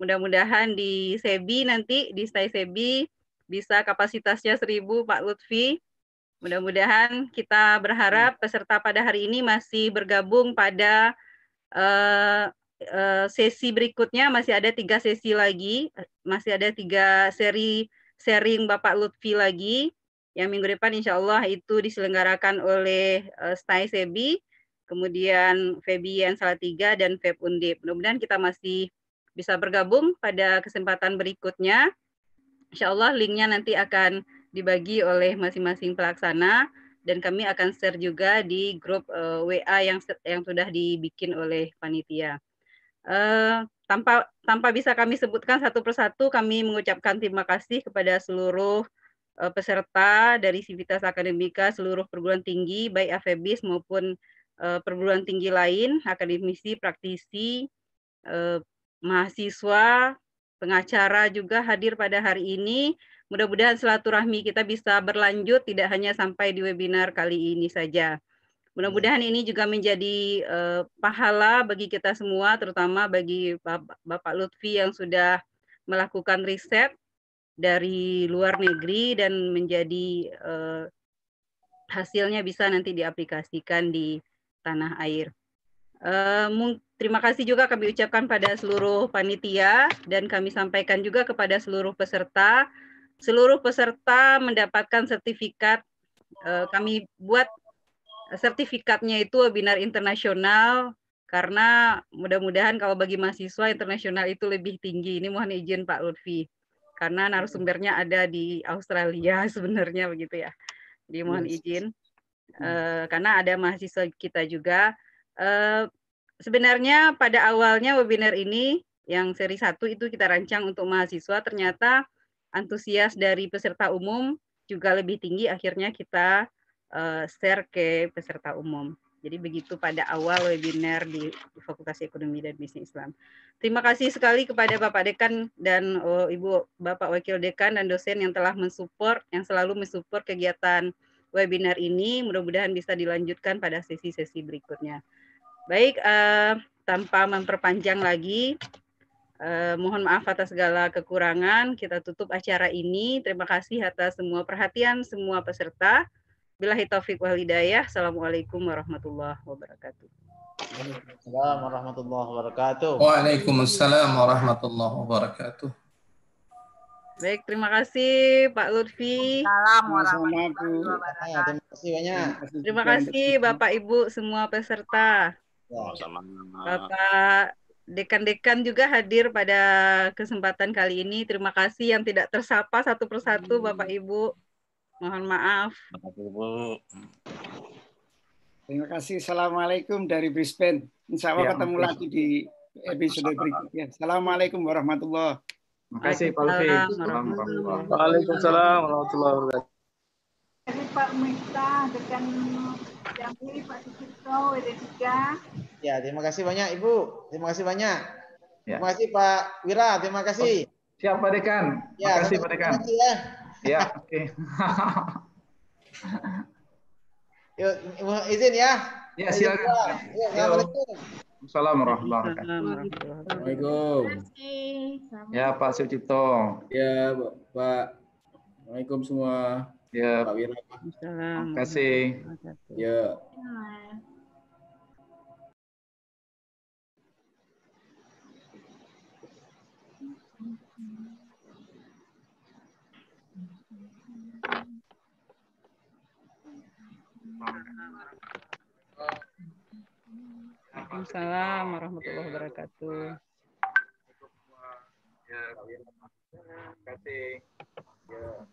Mudah-mudahan di Sebi nanti di Stay Sebi bisa kapasitasnya 1000 Pak Lutfi. Mudah-mudahan kita berharap peserta pada hari ini masih bergabung pada uh, uh, sesi berikutnya masih ada tiga sesi lagi, masih ada tiga seri sharing Bapak Lutfi lagi yang minggu depan insya Allah itu diselenggarakan oleh uh, Stai Sebi, kemudian Febian Salatiga dan Feb Undip. Mudah-mudahan kita masih bisa bergabung pada kesempatan berikutnya. Insya Allah linknya nanti akan dibagi oleh masing-masing pelaksana dan kami akan share juga di grup uh, eh, WA yang yang sudah dibikin oleh panitia. Uh, tanpa tanpa bisa kami sebutkan satu persatu, kami mengucapkan terima kasih kepada seluruh uh, peserta dari Sivitas Akademika, seluruh perguruan tinggi, baik AFEBIS maupun uh, perguruan tinggi lain, akademisi, praktisi, uh, mahasiswa, pengacara juga hadir pada hari ini Mudah-mudahan silaturahmi kita bisa berlanjut tidak hanya sampai di webinar kali ini saja. Mudah-mudahan ini juga menjadi uh, pahala bagi kita semua, terutama bagi Bapak, Bapak Lutfi yang sudah melakukan riset dari luar negeri dan menjadi uh, hasilnya bisa nanti diaplikasikan di tanah air. Uh, terima kasih juga kami ucapkan pada seluruh panitia dan kami sampaikan juga kepada seluruh peserta seluruh peserta mendapatkan sertifikat. Eh, kami buat sertifikatnya itu webinar internasional karena mudah-mudahan kalau bagi mahasiswa internasional itu lebih tinggi. Ini mohon izin Pak Lutfi karena narasumbernya ada di Australia [laughs] sebenarnya begitu ya. Jadi mohon izin uh, karena ada mahasiswa kita juga. Uh, sebenarnya pada awalnya webinar ini yang seri satu itu kita rancang untuk mahasiswa ternyata antusias dari peserta umum juga lebih tinggi akhirnya kita uh, share ke peserta umum. Jadi begitu pada awal webinar di Fakultas Ekonomi dan Bisnis Islam. Terima kasih sekali kepada Bapak Dekan dan oh, Ibu Bapak Wakil Dekan dan dosen yang telah mensupport, yang selalu mensupport kegiatan webinar ini. Mudah-mudahan bisa dilanjutkan pada sesi-sesi berikutnya. Baik, uh, tanpa memperpanjang lagi, Eh, mohon maaf atas segala kekurangan. Kita tutup acara ini. Terima kasih atas semua perhatian semua peserta. Bila taufik wal hidayah. Assalamualaikum warahmatullahi wabarakatuh. Waalaikumsalam warahmatullahi wabarakatuh. Waalaikumsalam warahmatullahi wabarakatuh. Baik, terima kasih Pak Lutfi. Assalamualaikum warahmatullahi wabarakatuh. Terima kasih banyak. Terima kasih Bapak Ibu semua peserta. Bapak dekan-dekan juga hadir pada kesempatan kali ini. Terima kasih yang tidak tersapa satu persatu Bapak Ibu. Mohon maaf. Ibu. Terima kasih. Assalamualaikum dari Brisbane. Insya Allah ya, ketemu makasih. lagi di episode berikutnya. Assalamualaikum warahmatullahi wabarakatuh. Terima kasih Pak Lufi. Waalaikumsalam warahmatullahi wabarakatuh. Pak Miftah, dekan Jambi, Pak Sucipto, WD3. Ya, terima kasih banyak Ibu. Terima kasih banyak. Ya. Terima kasih Pak Wira, terima kasih. Oh, siap Pak Dekan. Ya, terima kasih Pak Dekan. Kasih, ya. Ya, [laughs] oke. Okay. [laughs] Yuk, izin ya. Ya, silakan. Ya, Assalamualaikum. Assalamualaikum warahmatullahi wabarakatuh. Ya, Pak Sucipto. Ya, Pak. Assalamualaikum semua. Ya, Pak Wira. Terima kasih. Ya. Waalaikumsalam warahmatullahi wabarakatuh. Ya, terima kasih. Ya.